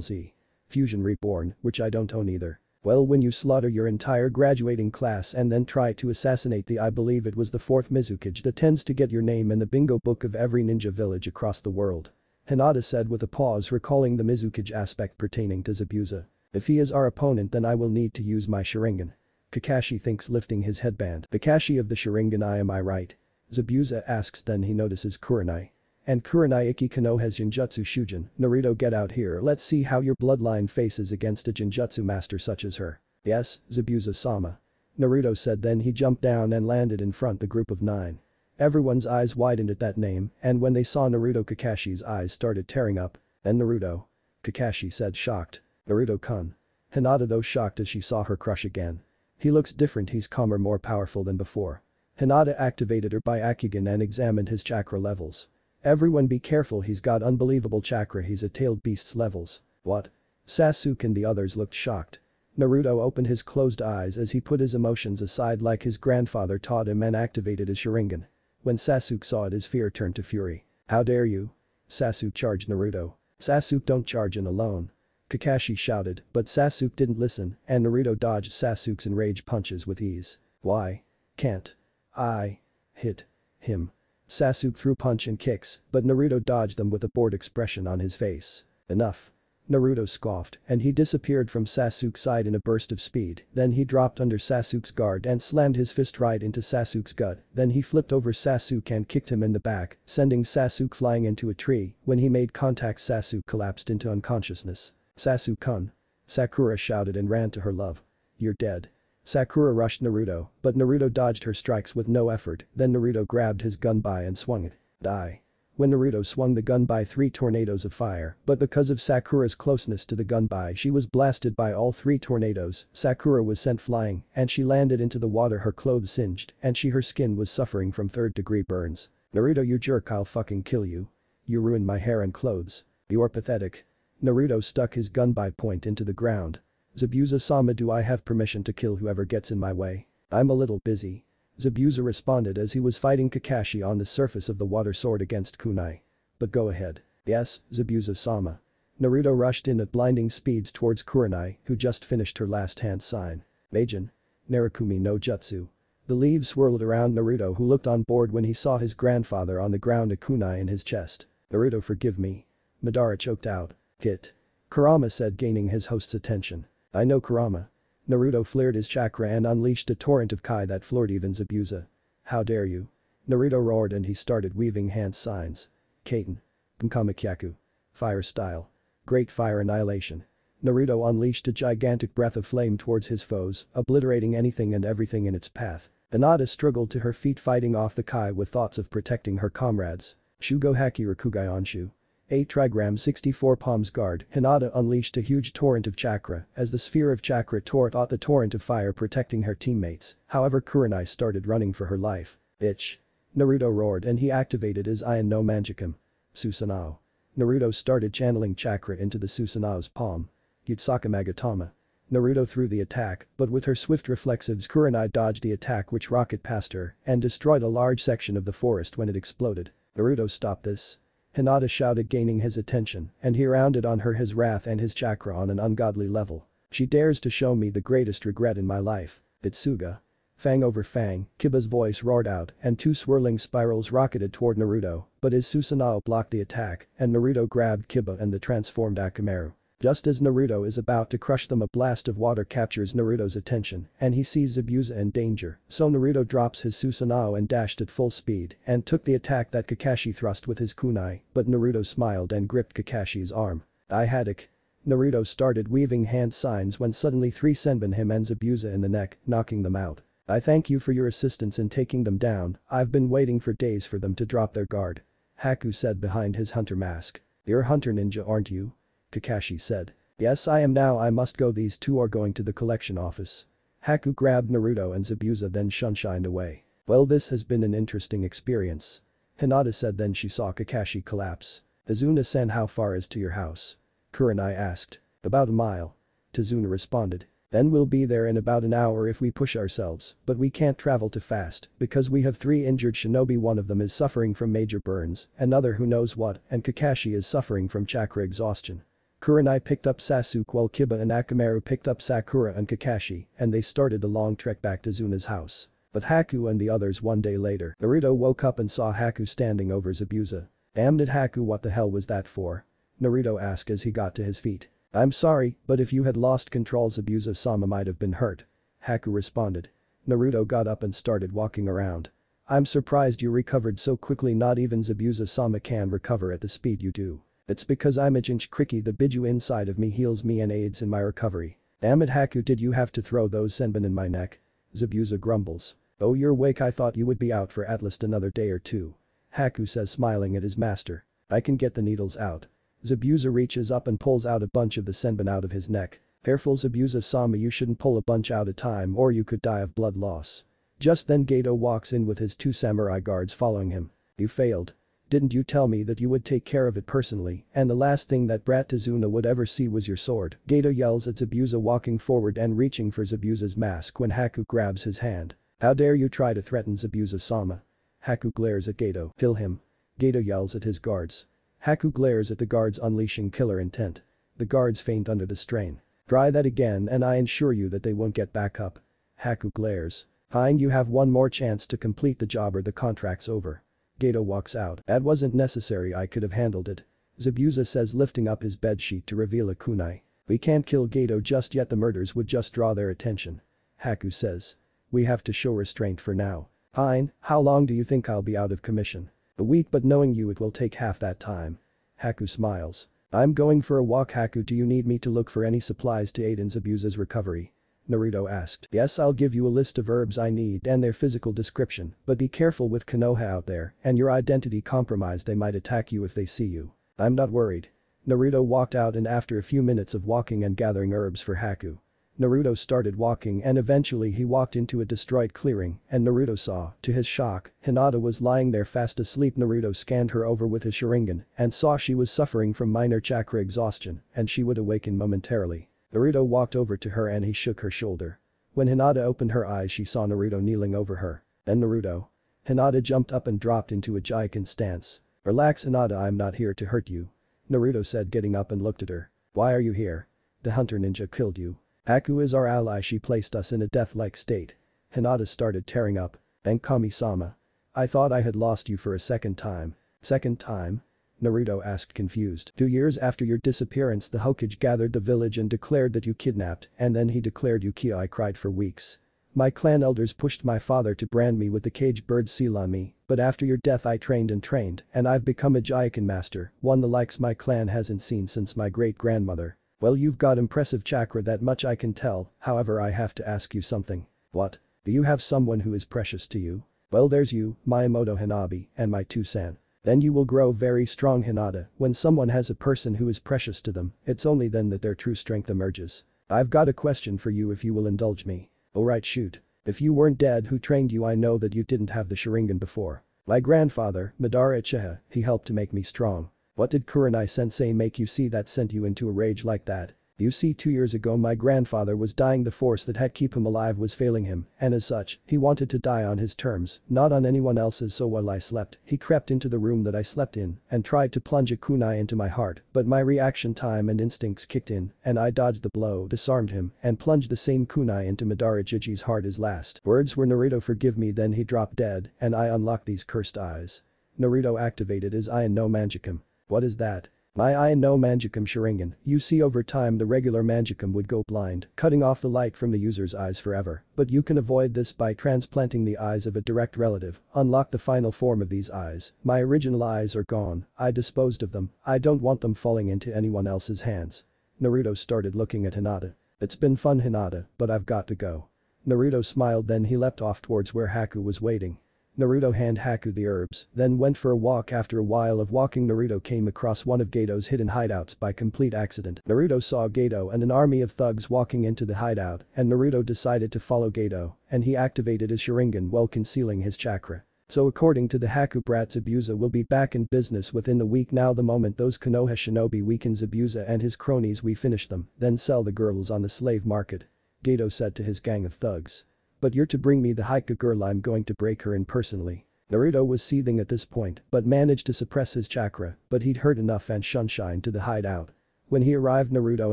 [SPEAKER 1] Z. Fusion Reborn, which I don't own either. Well when you slaughter your entire graduating class and then try to assassinate the I believe it was the fourth Mizukage that tends to get your name in the bingo book of every ninja village across the world. Hinata said with a pause recalling the Mizukage aspect pertaining to Zabuza. If he is our opponent then I will need to use my Sharingan. Kakashi thinks lifting his headband. Kakashi of the Sharingan I am I right? Zabuza asks then he notices Kurenai. And Kurenai Ikki Kano has Genjutsu Shujin, Naruto get out here let's see how your bloodline faces against a Genjutsu master such as her. Yes, Zabuza-sama. Naruto said then he jumped down and landed in front the group of nine. Everyone's eyes widened at that name and when they saw Naruto Kakashi's eyes started tearing up. Then Naruto. Kakashi said shocked. Naruto-kun. Hinata though shocked as she saw her crush again. He looks different he's calmer more powerful than before. Hinata activated her Byakugan and examined his chakra levels. Everyone be careful he's got unbelievable chakra he's a tailed beast's levels. What? Sasuke and the others looked shocked. Naruto opened his closed eyes as he put his emotions aside like his grandfather taught him and activated his Sharingan. When Sasuke saw it his fear turned to fury. How dare you? Sasuke charged Naruto. Sasuke don't charge in alone. Kakashi shouted, but Sasuke didn't listen and Naruto dodged Sasuke's enraged punches with ease. Why? Can't. I. Hit. Him. Sasuke threw punch and kicks, but Naruto dodged them with a bored expression on his face. Enough. Naruto scoffed, and he disappeared from Sasuke's side in a burst of speed, then he dropped under Sasuke's guard and slammed his fist right into Sasuke's gut, then he flipped over Sasuke and kicked him in the back, sending Sasuke flying into a tree, when he made contact Sasuke collapsed into unconsciousness. Sasuke-kun. Sakura shouted and ran to her love. You're dead. Sakura rushed Naruto, but Naruto dodged her strikes with no effort, then Naruto grabbed his gunbai and swung it. Die. When Naruto swung the gunbai three tornadoes of fire, but because of Sakura's closeness to the gunbai she was blasted by all three tornadoes, Sakura was sent flying, and she landed into the water her clothes singed, and she her skin was suffering from third degree burns. Naruto you jerk I'll fucking kill you. You ruined my hair and clothes. You're pathetic. Naruto stuck his gunbai point into the ground, Zabuza-sama do I have permission to kill whoever gets in my way? I'm a little busy. Zabuza responded as he was fighting Kakashi on the surface of the water sword against kunai. But go ahead. Yes, Zabuza-sama. Naruto rushed in at blinding speeds towards Kurenai, who just finished her last hand sign. Meijin. Narakumi no Jutsu. The leaves swirled around Naruto who looked on board when he saw his grandfather on the ground a kunai in his chest. Naruto forgive me. Madara choked out. Hit. Kurama said gaining his host's attention. I know Kurama. Naruto flared his chakra and unleashed a torrent of Kai that floored even Zabuza. How dare you. Naruto roared and he started weaving hand signs. Kaiten. Bunkamakyaku. Fire style. Great fire annihilation. Naruto unleashed a gigantic breath of flame towards his foes, obliterating anything and everything in its path. Hinata struggled to her feet fighting off the Kai with thoughts of protecting her comrades. Shugo Hakke Rokujuyon Sho. A trigram 64 palms guard, Hinata unleashed a huge torrent of chakra as the sphere of chakra tore out the torrent of fire protecting her teammates, however Kurenai started running for her life. Bitch. Naruto roared and he activated his Eien no Mangekyou. Susanoo. Naruto started channeling chakra into the Susanoo's palm. Yasaka Magatama. Naruto threw the attack, but with her swift reflexives Kurenai dodged the attack which rocket past her and destroyed a large section of the forest when it exploded. Naruto stopped this. Hinata shouted gaining his attention, and he rounded on her his wrath and his chakra on an ungodly level. She dares to show me the greatest regret in my life. Gatsuga. Fang over fang, Kiba's voice roared out and two swirling spirals rocketed toward Naruto, but his Susanoo blocked the attack and Naruto grabbed Kiba and the transformed Akamaru. Just as Naruto is about to crush them a blast of water captures Naruto's attention and he sees Zabuza in danger, so Naruto drops his Susanoo and dashed at full speed and took the attack that Kakashi thrust with his kunai, but Naruto smiled and gripped Kakashi's arm. I had it. Naruto started weaving hand signs when suddenly three senbon him and Zabuza in the neck, knocking them out. I thank you for your assistance in taking them down, I've been waiting for days for them to drop their guard. Haku said behind his hunter mask. You're a hunter ninja aren't you? Kakashi said. Yes I am now I must go these two are going to the collection office. Haku grabbed Naruto and Zabuza then sunshined away. Well this has been an interesting experience. Hinata said then she saw Kakashi collapse. Tazuna-san how far is to your house? Kurenai asked. About a mile. Tazuna responded. Then we'll be there in about an hour if we push ourselves, but we can't travel too fast because we have three injured shinobi one of them is suffering from major burns, another who knows what, and Kakashi is suffering from chakra exhaustion. Kurenai picked up Sasuke while Kiba and Akamaru picked up Sakura and Kakashi, and they started the long trek back to Zuna's house. But Haku and the others one day later, Naruto woke up and saw Haku standing over Zabuza. Damn it Haku what the hell was that for? Naruto asked as he got to his feet. I'm sorry, but if you had lost control Zabuza-sama might have been hurt. Haku responded. Naruto got up and started walking around. I'm surprised you recovered so quickly not even Zabuza-sama can recover at the speed you do. It's because I'm a Jinchuriki the Biju inside of me heals me and aids in my recovery. Damn it Haku did you have to throw those senbon in my neck? Zabuza grumbles. Oh you're awake I thought you would be out for at least another day or two. Haku says smiling at his master. I can get the needles out. Zabuza reaches up and pulls out a bunch of the senbon out of his neck. Careful Zabuza-sama you shouldn't pull a bunch out of time or you could die of blood loss. Just then Gato walks in with his two samurai guards following him. You failed. Didn't you tell me that you would take care of it personally and the last thing that brat Tazuna would ever see was your sword. Gato yells at Zabuza walking forward and reaching for Zabuza's mask when Haku grabs his hand. How dare you try to threaten Zabuza-sama. Haku glares at Gato, Kill him. Gato yells at his guards. Haku glares at the guards unleashing killer intent. The guards faint under the strain. Try that again and I ensure you that they won't get back up. Haku glares. Fine you have one more chance to complete the job or the contract's over. Gato walks out. That wasn't necessary I could have handled it. Zabuza says lifting up his bedsheet to reveal a kunai. We can't kill Gato just yet the murders would just draw their attention. Haku says. We have to show restraint for now. Fine, how long do you think I'll be out of commission? A week but knowing you it will take half that time. Haku smiles. I'm going for a walk Haku do you need me to look for any supplies to aid in Zabuza's recovery? Naruto asked. Yes I'll give you a list of herbs I need and their physical description, but be careful with Konoha out there and your identity compromised they might attack you if they see you. I'm not worried. Naruto walked out and after a few minutes of walking and gathering herbs for Haku. Naruto started walking and eventually he walked into a destroyed clearing and Naruto saw, to his shock, Hinata was lying there fast asleep Naruto scanned her over with his Sharingan and saw she was suffering from minor chakra exhaustion and she would awaken momentarily. Naruto walked over to her and he shook her shoulder. When Hinata opened her eyes she saw Naruto kneeling over her. Then Naruto. Hinata jumped up and dropped into a Juken stance. Relax Hinata I'm not here to hurt you. Naruto said getting up and looked at her. Why are you here? The hunter ninja killed you. Aku is our ally she placed us in a death-like state. Hinata started tearing up. Thank Kami-sama. I thought I had lost you for a second time. Second time? Naruto asked confused. Two years after your disappearance the Hokage gathered the village and declared that you kidnapped and then he declared you killed I cried for weeks. My clan elders pushed my father to brand me with the cage bird seal on me, but after your death I trained and trained and I've become a Juken master, one the likes my clan hasn't seen since my great-grandmother. Well you've got impressive chakra that much I can tell, however I have to ask you something. What? Do you have someone who is precious to you? Well there's you, Miyamoto Hanabi, and my two san. Then you will grow very strong Hinata, when someone has a person who is precious to them, it's only then that their true strength emerges. I've got a question for you if you will indulge me. Alright shoot. If you weren't dead who trained you I know that you didn't have the Sharingan before. My grandfather, Madara Uchiha, he helped to make me strong. What did Kurenai sensei make you see that sent you into a rage like that? You see two years ago my grandfather was dying the force that had keep him alive was failing him and as such, he wanted to die on his terms, not on anyone else's so while I slept, he crept into the room that I slept in and tried to plunge a kunai into my heart but my reaction time and instincts kicked in and I dodged the blow disarmed him and plunged the same kunai into Madara Uchiha's heart as last. Words were Naruto forgive me then he dropped dead and I unlocked these cursed eyes. Naruto activated his Eien no Mangekyou. What is that? My eye no Mangekyou Sharingan, you see over time the regular Mangekyou would go blind, cutting off the light from the user's eyes forever, but you can avoid this by transplanting the eyes of a direct relative, unlock the final form of these eyes, my original eyes are gone, I disposed of them, I don't want them falling into anyone else's hands. Naruto started looking at Hinata. It's been fun Hinata, but I've got to go. Naruto smiled then he leapt off towards where Haku was waiting. Naruto hand Haku the herbs, then went for a walk after a while of walking Naruto came across one of Gato's hidden hideouts by complete accident. Naruto saw Gato and an army of thugs walking into the hideout and Naruto decided to follow Gato and he activated his Sharingan while concealing his chakra. So according to the Haku brat Zabuza will be back in business within the week now the moment those Konoha shinobi weaken Zabuza and his cronies we finish them, then sell the girls on the slave market. Gato said to his gang of thugs. But you're to bring me the Haika girl I'm going to break her in personally. Naruto was seething at this point but managed to suppress his chakra but he'd heard enough and Shunshine to the hideout. When he arrived Naruto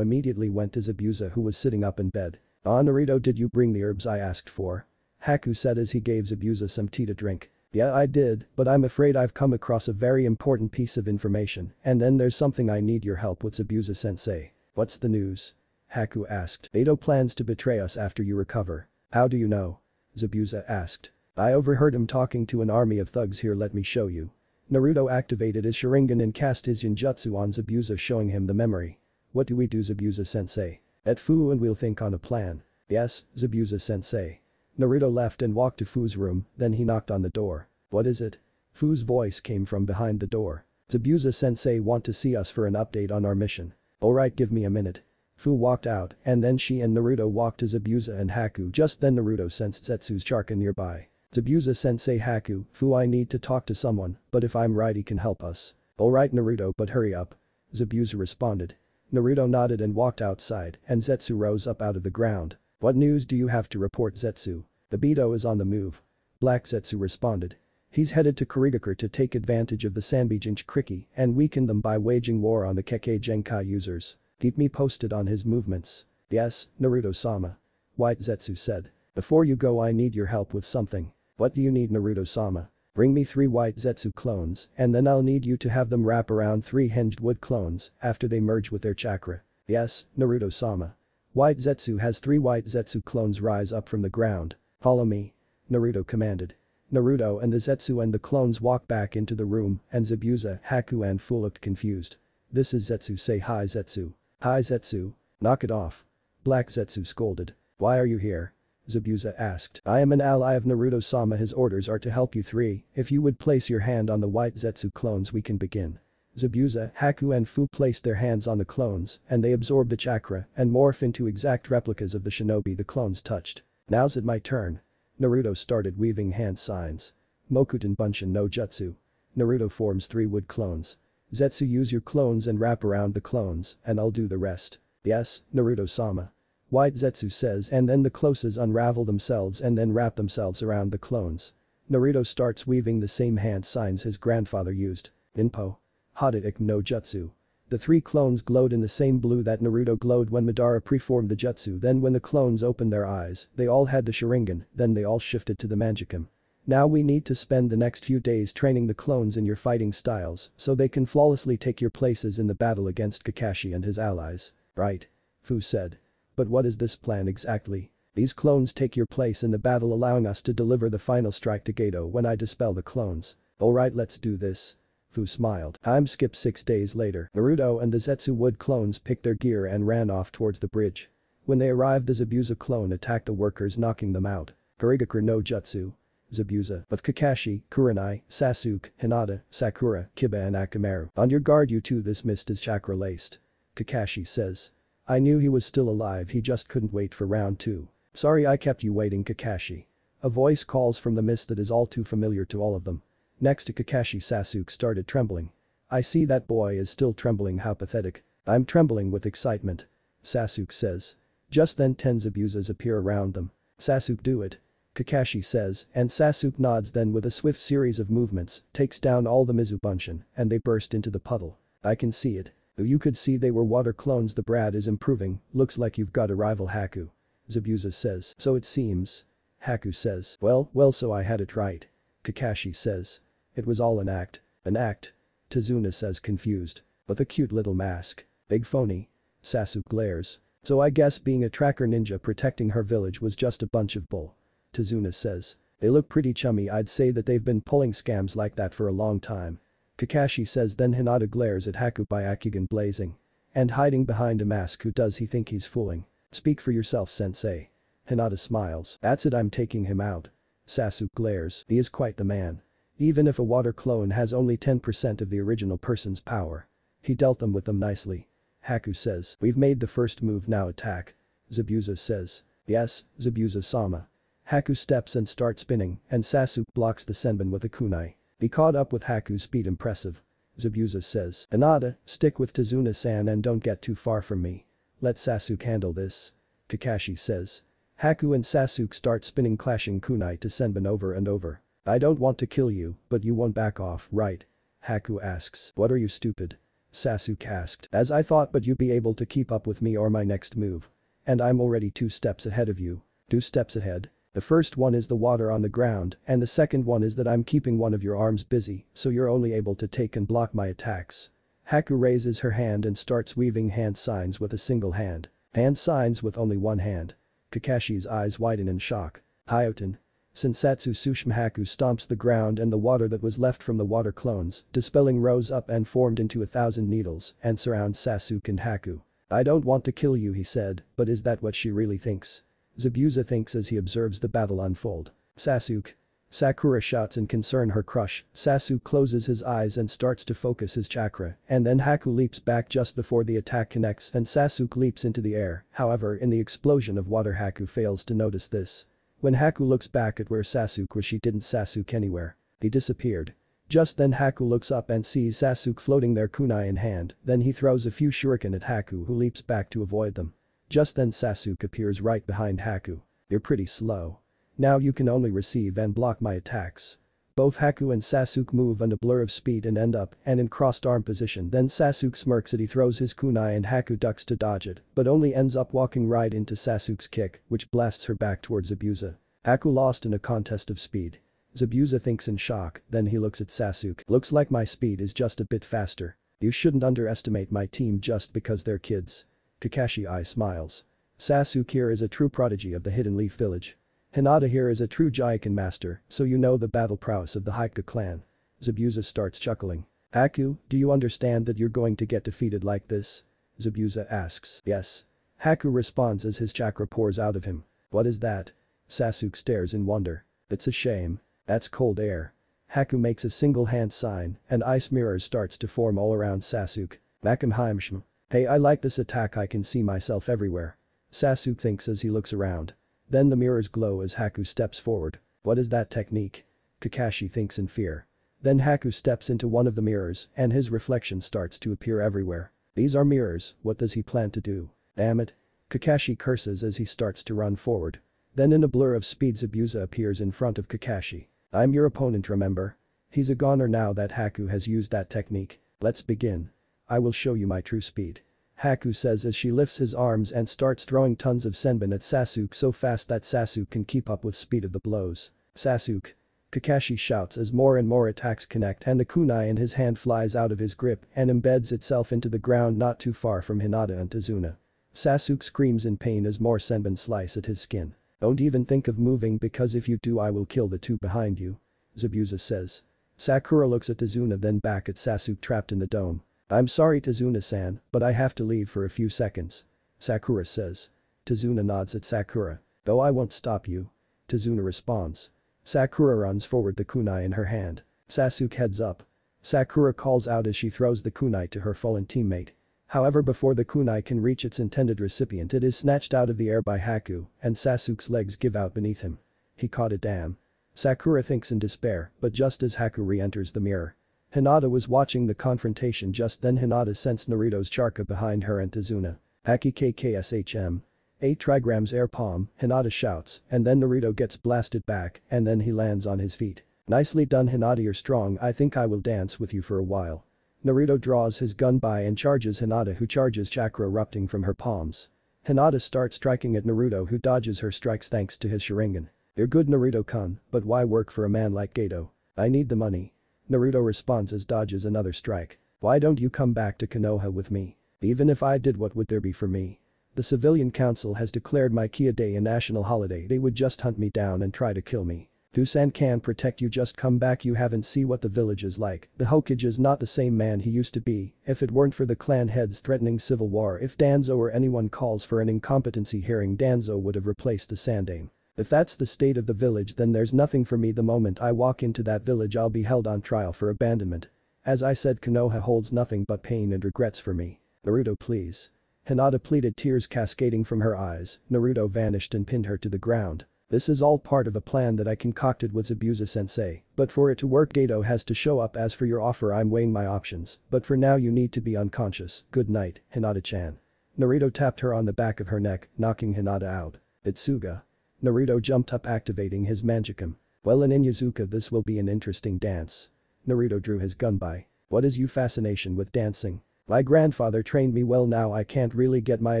[SPEAKER 1] immediately went to Zabuza who was sitting up in bed. Ah Naruto did you bring the herbs I asked for? Haku said as he gave Zabuza some tea to drink. Yeah I did, but I'm afraid I've come across a very important piece of information and then there's something I need your help with Zabuza sensei. What's the news? Haku asked. Gato plans to betray us after you recover. How do you know? Zabuza asked. I overheard him talking to an army of thugs here let me show you. Naruto activated his Sharingan and cast his Genjutsu on Zabuza showing him the memory. What do we do Zabuza sensei? At Fu and we'll think on a plan. Yes, Zabuza sensei. Naruto left and walked to Fu's room, then he knocked on the door. What is it? Fu's voice came from behind the door. Zabuza sensei want to see us for an update on our mission. Alright give me a minute. Fu walked out and then she and Naruto walked to Zabuza and Haku just then Naruto sensed Zetsu's chakra nearby. Zabuza sensei Haku, Fu I need to talk to someone, but if I'm right he can help us. Alright Naruto but hurry up. Zabuza responded. Naruto nodded and walked outside and Zetsu rose up out of the ground. What news do you have to report Zetsu? The Beto is on the move. Black Zetsu responded. He's headed to Kirigakure to take advantage of the Sanbi Jinchuriki and weaken them by waging war on the Kekkei Genkai users. Keep me posted on his movements. Yes, Naruto-sama. White Zetsu said. Before you go I need your help with something. What do you need Naruto-sama? Bring me three white Zetsu clones and then I'll need you to have them wrap around three hinged wood clones after they merge with their chakra. Yes, Naruto-sama. White Zetsu has three white Zetsu clones rise up from the ground. Follow me. Naruto commanded. Naruto and the Zetsu and the clones walk back into the room and Zabuza, Haku and Fu looked confused. This is Zetsu say hi Zetsu. Hi Zetsu. Knock it off. Black Zetsu scolded. Why are you here? Zabuza asked. I am an ally of Naruto-sama his orders are to help you three, if you would place your hand on the white Zetsu clones we can begin. Zabuza, Haku and Fu placed their hands on the clones and they absorb the chakra and morph into exact replicas of the shinobi the clones touched. Now's it my turn. Naruto started weaving hand signs. Mokuton Bunshin no Jutsu. Naruto forms three wood clones. Zetsu use your clones and wrap around the clones and I'll do the rest. Yes, Naruto-sama. White Zetsu says and then the closes unravel themselves and then wrap themselves around the clones. Naruto starts weaving the same hand signs his grandfather used. Inpo. Hada Ik no Jutsu. The three clones glowed in the same blue that Naruto glowed when Madara preformed the jutsu then when the clones opened their eyes, they all had the Sharingan, then they all shifted to the Mangekyou. Now we need to spend the next few days training the clones in your fighting styles so they can flawlessly take your places in the battle against Kakashi and his allies. Right. Fu said. But what is this plan exactly? These clones take your place in the battle allowing us to deliver the final strike to Gato when I dispel the clones. Alright let's do this. Fu smiled. Time skip six days later. Naruto and the Zetsu Wood clones picked their gear and ran off towards the bridge. When they arrived the Zabuza clone attacked the workers knocking them out. Kirigakure no Jutsu. Zabuza of Kakashi, Kurenai, Sasuke, Hinata, Sakura, Kiba and Akamaru. On your guard you two this mist is chakra laced. Kakashi says. I knew he was still alive he just couldn't wait for round 2. Sorry I kept you waiting Kakashi. A voice calls from the mist that is all too familiar to all of them. Next to Kakashi Sasuke started trembling. I see that boy is still trembling how pathetic. I'm trembling with excitement. Sasuke says. Just then ten Zabuzas appear around them. Sasuke do it. Kakashi says and Sasuke nods then with a swift series of movements takes down all the Mizubunshin and they burst into the puddle. I can see it. You could see they were water clones the Brad is improving, looks like you've got a rival Haku. Zabuza says. So it seems. Haku says. Well, well so I had it right. Kakashi says. It was all an act. An act. Tazuna says confused. With a cute little mask. Big phony. Sasuke glares. So I guess being a tracker ninja protecting her village was just a bunch of bull. Tazuna says. They look pretty chummy I'd say that they've been pulling scams like that for a long time. Kakashi says then Hinata glares at Haku Byakugan blazing. And hiding behind a mask who does he think he's fooling? Speak for yourself sensei. Hinata smiles. That's it I'm taking him out. Sasuke glares. He is quite the man. Even if a water clone has only 10% of the original person's power. He dealt them with them nicely. Haku says. We've made the first move now attack. Zabuza says. Yes, Zabuza-sama. Haku steps and starts spinning and Sasuke blocks the Senbon with a kunai. He caught up with Haku's speed impressive. Zabuza says. Hinata, stick with Tazuna-san and don't get too far from me. Let Sasuke handle this. Kakashi says. Haku and Sasuke start spinning clashing kunai to Senbon over and over. I don't want to kill you, but you won't back off, right? Haku asks. What are you stupid? Sasuke asked. As I thought but you'd be able to keep up with me or my next move. And I'm already two steps ahead of you. Two steps ahead? The first one is the water on the ground and the second one is that I'm keeping one of your arms busy so you're only able to take and block my attacks. Haku raises her hand and starts weaving hand signs with a single hand. Hand signs with only one hand. Kakashi's eyes widen in shock. Hyoton. Sensatsu Haku stomps the ground and the water that was left from the water clones, dispelling rose up and formed into a thousand needles and surrounds Sasuke and Haku. I don't want to kill you he said, but is that what she really thinks? Zabuza thinks as he observes the battle unfold. Sasuke. Sakura shouts in concern her crush, Sasuke closes his eyes and starts to focus his chakra, and then Haku leaps back just before the attack connects and Sasuke leaps into the air, however in the explosion of water Haku fails to notice this. When Haku looks back at where Sasuke was she didn't Sasuke anywhere. He disappeared. Just then Haku looks up and sees Sasuke floating there kunai in hand, then he throws a few shuriken at Haku who leaps back to avoid them. Just then Sasuke appears right behind Haku. You're pretty slow. Now you can only receive and block my attacks. Both Haku and Sasuke move on a blur of speed and end up and in crossed arm position then Sasuke smirks as he throws his kunai and Haku ducks to dodge it but only ends up walking right into Sasuke's kick which blasts her back towards Zabuza. Haku lost in a contest of speed. Zabuza thinks in shock, then he looks at Sasuke. Looks like my speed is just a bit faster. You shouldn't underestimate my team just because they're kids. Kakashi I smiles. Sasuke here is a true prodigy of the Hidden Leaf Village. Hinata here is a true Juken master, so you know the battle prowess of the Hyuga clan. Zabuza starts chuckling. Haku, do you understand that you're going to get defeated like this? Zabuza asks. Yes. Haku responds as his chakra pours out of him. What is that? Sasuke stares in wonder. It's a shame. That's cold air. Haku makes a single hand sign and ice mirrors starts to form all around Sasuke. Makamheimshm. Hey I like this attack I can see myself everywhere. Sasuke thinks as he looks around. Then the mirrors glow as Haku steps forward. What is that technique? Kakashi thinks in fear. Then Haku steps into one of the mirrors and his reflection starts to appear everywhere. These are mirrors, what does he plan to do? Damn it. Kakashi curses as he starts to run forward. Then in a blur of speed Zabuza appears in front of Kakashi. I'm your opponent remember? He's a goner now that Haku has used that technique. Let's begin. I will show you my true speed. Haku says as she lifts his arms and starts throwing tons of senbon at Sasuke so fast that Sasuke can keep up with speed of the blows. Sasuke. Kakashi shouts as more and more attacks connect and the kunai in his hand flies out of his grip and embeds itself into the ground not too far from Hinata and Tazuna. Sasuke screams in pain as more senbon slice at his skin. Don't even think of moving because if you do I will kill the two behind you. Zabuza says. Sakura looks at Tazuna then back at Sasuke trapped in the dome. I'm sorry Tazuna-san, but I have to leave for a few seconds. Sakura says. Tazuna nods at Sakura. Though I won't stop you. Tazuna responds. Sakura runs forward the kunai in her hand. Sasuke heads up. Sakura calls out as she throws the kunai to her fallen teammate. However before the kunai can reach its intended recipient it is snatched out of the air by Haku and Sasuke's legs give out beneath him. He caught it damn. Sakura thinks in despair but just as Haku re-enters the mirror, Hinata was watching the confrontation just then Hinata sensed Naruto's chakra behind her and Tazuna. Hakke Kusho. 8 trigrams air palm, Hinata shouts, and then Naruto gets blasted back and then he lands on his feet. Nicely done Hinata you're strong I think I will dance with you for a while. Naruto draws his gunbai and charges Hinata who charges chakra erupting from her palms. Hinata starts striking at Naruto who dodges her strikes thanks to his Sharingan. You're good Naruto-kun, but why work for a man like Gato? I need the money. Naruto responds as dodges another strike. Why don't you come back to Konoha with me? Even if I did what would there be for me? The civilian council has declared my Kia Day a national holiday they would just hunt me down and try to kill me. Dusan can protect you just come back you haven't see what the village is like. The Hokage is not the same man he used to be, if it weren't for the clan heads threatening civil war if Danzo or anyone calls for an incompetency hearing Danzo would have replaced the Sandaime. If that's the state of the village then there's nothing for me the moment I walk into that village I'll be held on trial for abandonment. As I said Konoha holds nothing but pain and regrets for me. Naruto please. Hinata pleaded tears cascading from her eyes, Naruto vanished and pinned her to the ground. This is all part of a plan that I concocted with Zabuza sensei, but for it to work Gato has to show up as for your offer I'm weighing my options, but for now you need to be unconscious, good night, Hinata-chan. Naruto tapped her on the back of her neck, knocking Hinata out. Gatsuga. Naruto jumped up activating his Mangekyou. Well in Inuzuka this will be an interesting dance. Naruto drew his gunbai. What is you fascination with dancing? My grandfather trained me well now I can't really get my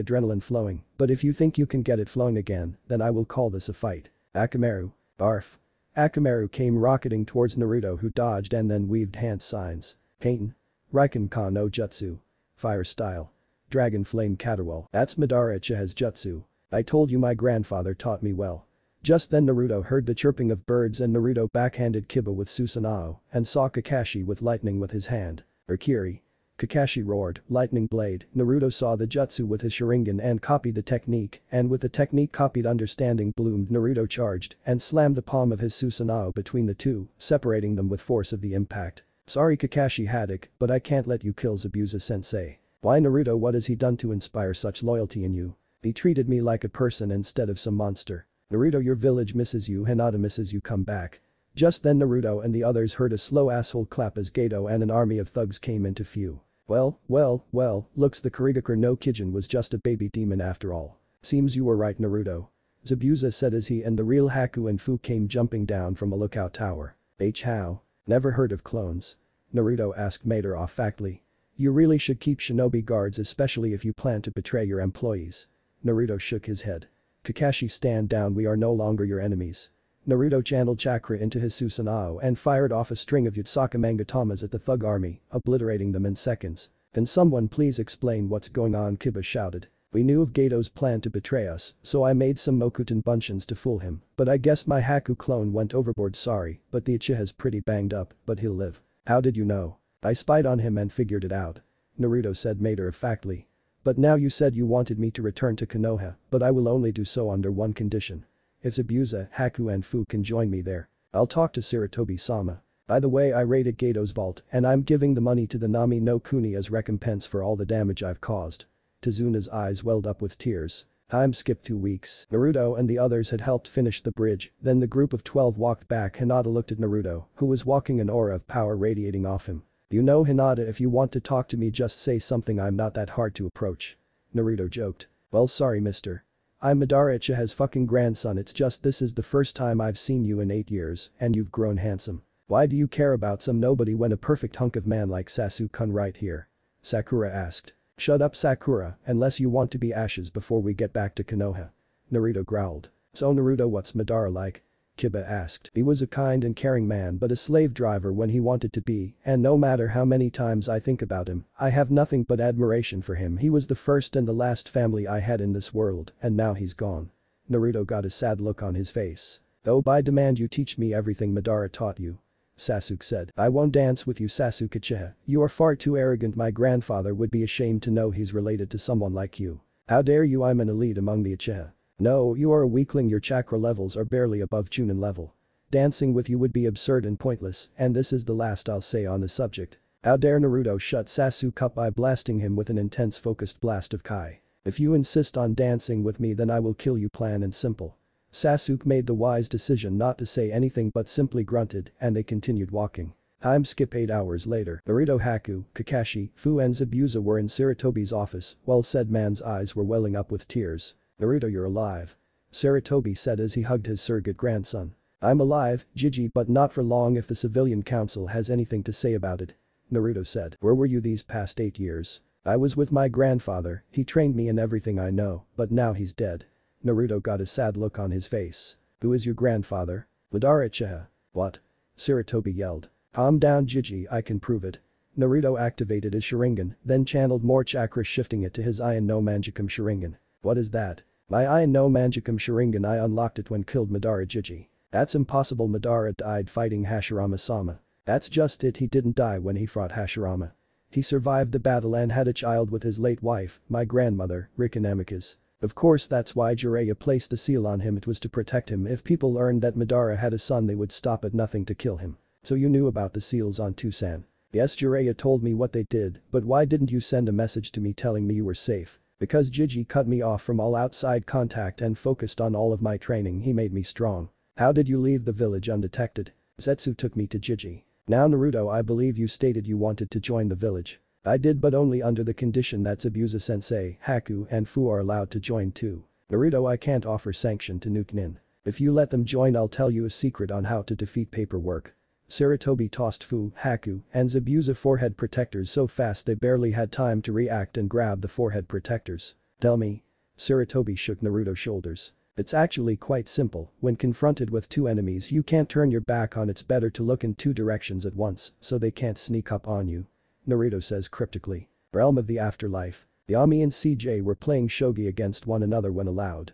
[SPEAKER 1] adrenaline flowing, but if you think you can get it flowing again, then I will call this a fight. Akamaru. Barf. Akamaru came rocketing towards Naruto who dodged and then weaved hand signs. Pain. Raikon no Jutsu. Fire style. Dragon Flame Caterwall. That's Madara Uchiha's jutsu. I told you my grandfather taught me well. Just then Naruto heard the chirping of birds and Naruto backhanded Kiba with Susanoo and saw Kakashi with lightning with his hand. Raikiri. Kakashi roared, lightning blade, Naruto saw the jutsu with his Sharingan and copied the technique and with the technique copied understanding bloomed Naruto charged and slammed the palm of his Susanoo between the two, separating them with force of the impact. Sorry Kakashi Hatake, but I can't let you kill Zabuza sensei. Why Naruto what has he done to inspire such loyalty in you? He treated me like a person instead of some monster. Naruto your village misses you Hinata misses you come back. Just then Naruto and the others heard a slow asshole clap as Gato and an army of thugs came into view. Well, well, well, looks the Kirigakure no Kijin was just a baby demon after all. Seems you were right Naruto. Zabuza said as he and the real Haku and Fu came jumping down from a lookout tower. H how? Never heard of clones. Naruto asked Mater off factly. You really should keep shinobi guards especially if you plan to betray your employees. Naruto shook his head. Kakashi stand down we are no longer your enemies. Naruto channeled chakra into his Susanoo and fired off a string of Yasaka Magatamas at the thug army, obliterating them in seconds. Can someone please explain what's going on Kiba shouted. We knew of Gato's plan to betray us, so I made some Mokuton Bunshins to fool him, but I guess my Haku clone went overboard sorry, but the Uchiha's pretty banged up, but he'll live. How did you know? I spied on him and figured it out. Naruto said matter-of-factly. But now you said you wanted me to return to Konoha, but I will only do so under one condition. If Zabuza, Haku and Fu can join me there. I'll talk to Sarutobi-sama. By the way I raided Gato's vault and I'm giving the money to the Nami no Kuni as recompense for all the damage I've caused. Tazuna's eyes welled up with tears. Time skipped two weeks. Naruto and the others had helped finish the bridge, then the group of 12 walked back Hinata looked at Naruto, who was walking an aura of power radiating off him. You know Hinata if you want to talk to me just say something I'm not that hard to approach. Naruto joked. Well sorry mister. I'm Madara Uchiha's fucking grandson it's just this is the first time I've seen you in 8 years and you've grown handsome. Why do you care about some nobody when a perfect hunk of man like Sasuke can right here? Sakura asked. Shut up Sakura unless you want to be ashes before we get back to Konoha. Naruto growled. So Naruto what's Madara like? Kiba asked. He was a kind and caring man but a slave driver when he wanted to be and no matter how many times I think about him, I have nothing but admiration for him he was the first and the last family I had in this world and now he's gone. Naruto got a sad look on his face. Though by demand you teach me everything Madara taught you. Sasuke said. I won't dance with you Sasuke Uchiha, you are far too arrogant my grandfather would be ashamed to know he's related to someone like you. How dare you I'm an elite among the Uchiha. No, you are a weakling your chakra levels are barely above Chunin level. Dancing with you would be absurd and pointless, and this is the last I'll say on the subject. How dare Naruto shut Sasuke up by blasting him with an intense focused blast of Kai. If you insist on dancing with me then I will kill you plain and simple. Sasuke made the wise decision not to say anything but simply grunted and they continued walking. Time skip 8 hours later, Naruto Haku, Kakashi, Fu and Zabuza were in Sarutobi's office while said man's eyes were welling up with tears. Naruto you're alive. Sarutobi said as he hugged his surrogate grandson. I'm alive, Jiji but not for long if the civilian council has anything to say about it. Naruto said. Where were you these past 8 years? I was with my grandfather, he trained me in everything I know, but now he's dead. Naruto got a sad look on his face. Who is your grandfather? Madara. What? Sarutobi yelled. Calm down Jiji I can prove it. Naruto activated his Sharingan, then channeled more chakra shifting it to his Eien no Mangekyou Sharingan. What is that? My Eien no Mangekyou Sharingan I unlocked it when killed Madara Jiji. That's impossible Madara died fighting Hashirama-sama. That's just it he didn't die when he fought Hashirama. He survived the battle and had a child with his late wife, my grandmother, Rika Namikaze. Of course that's why Jiraiya placed the seal on him it was to protect him if people learned that Madara had a son they would stop at nothing to kill him. So you knew about the seals on Toussaint. Yes Jiraiya told me what they did, but why didn't you send a message to me telling me you were safe? Because Jiji cut me off from all outside contact and focused on all of my training he made me strong. How did you leave the village undetected? Zetsu took me to Jiji. Now Naruto I believe you stated you wanted to join the village. I did but only under the condition that Zabuza sensei, Haku and Fu are allowed to join too. Naruto I can't offer sanction to Nuke Nin. If you let them join I'll tell you a secret on how to defeat paperwork. Sarutobi tossed Fu, Haku, and Zabuza forehead protectors so fast they barely had time to react and grab the forehead protectors. Tell me. Sarutobi shook Naruto's shoulders. It's actually quite simple, when confronted with two enemies you can't turn your back on it's better to look in two directions at once so they can't sneak up on you. Naruto says cryptically. Realm of the afterlife. Yami and CJ were playing shogi against one another when allowed.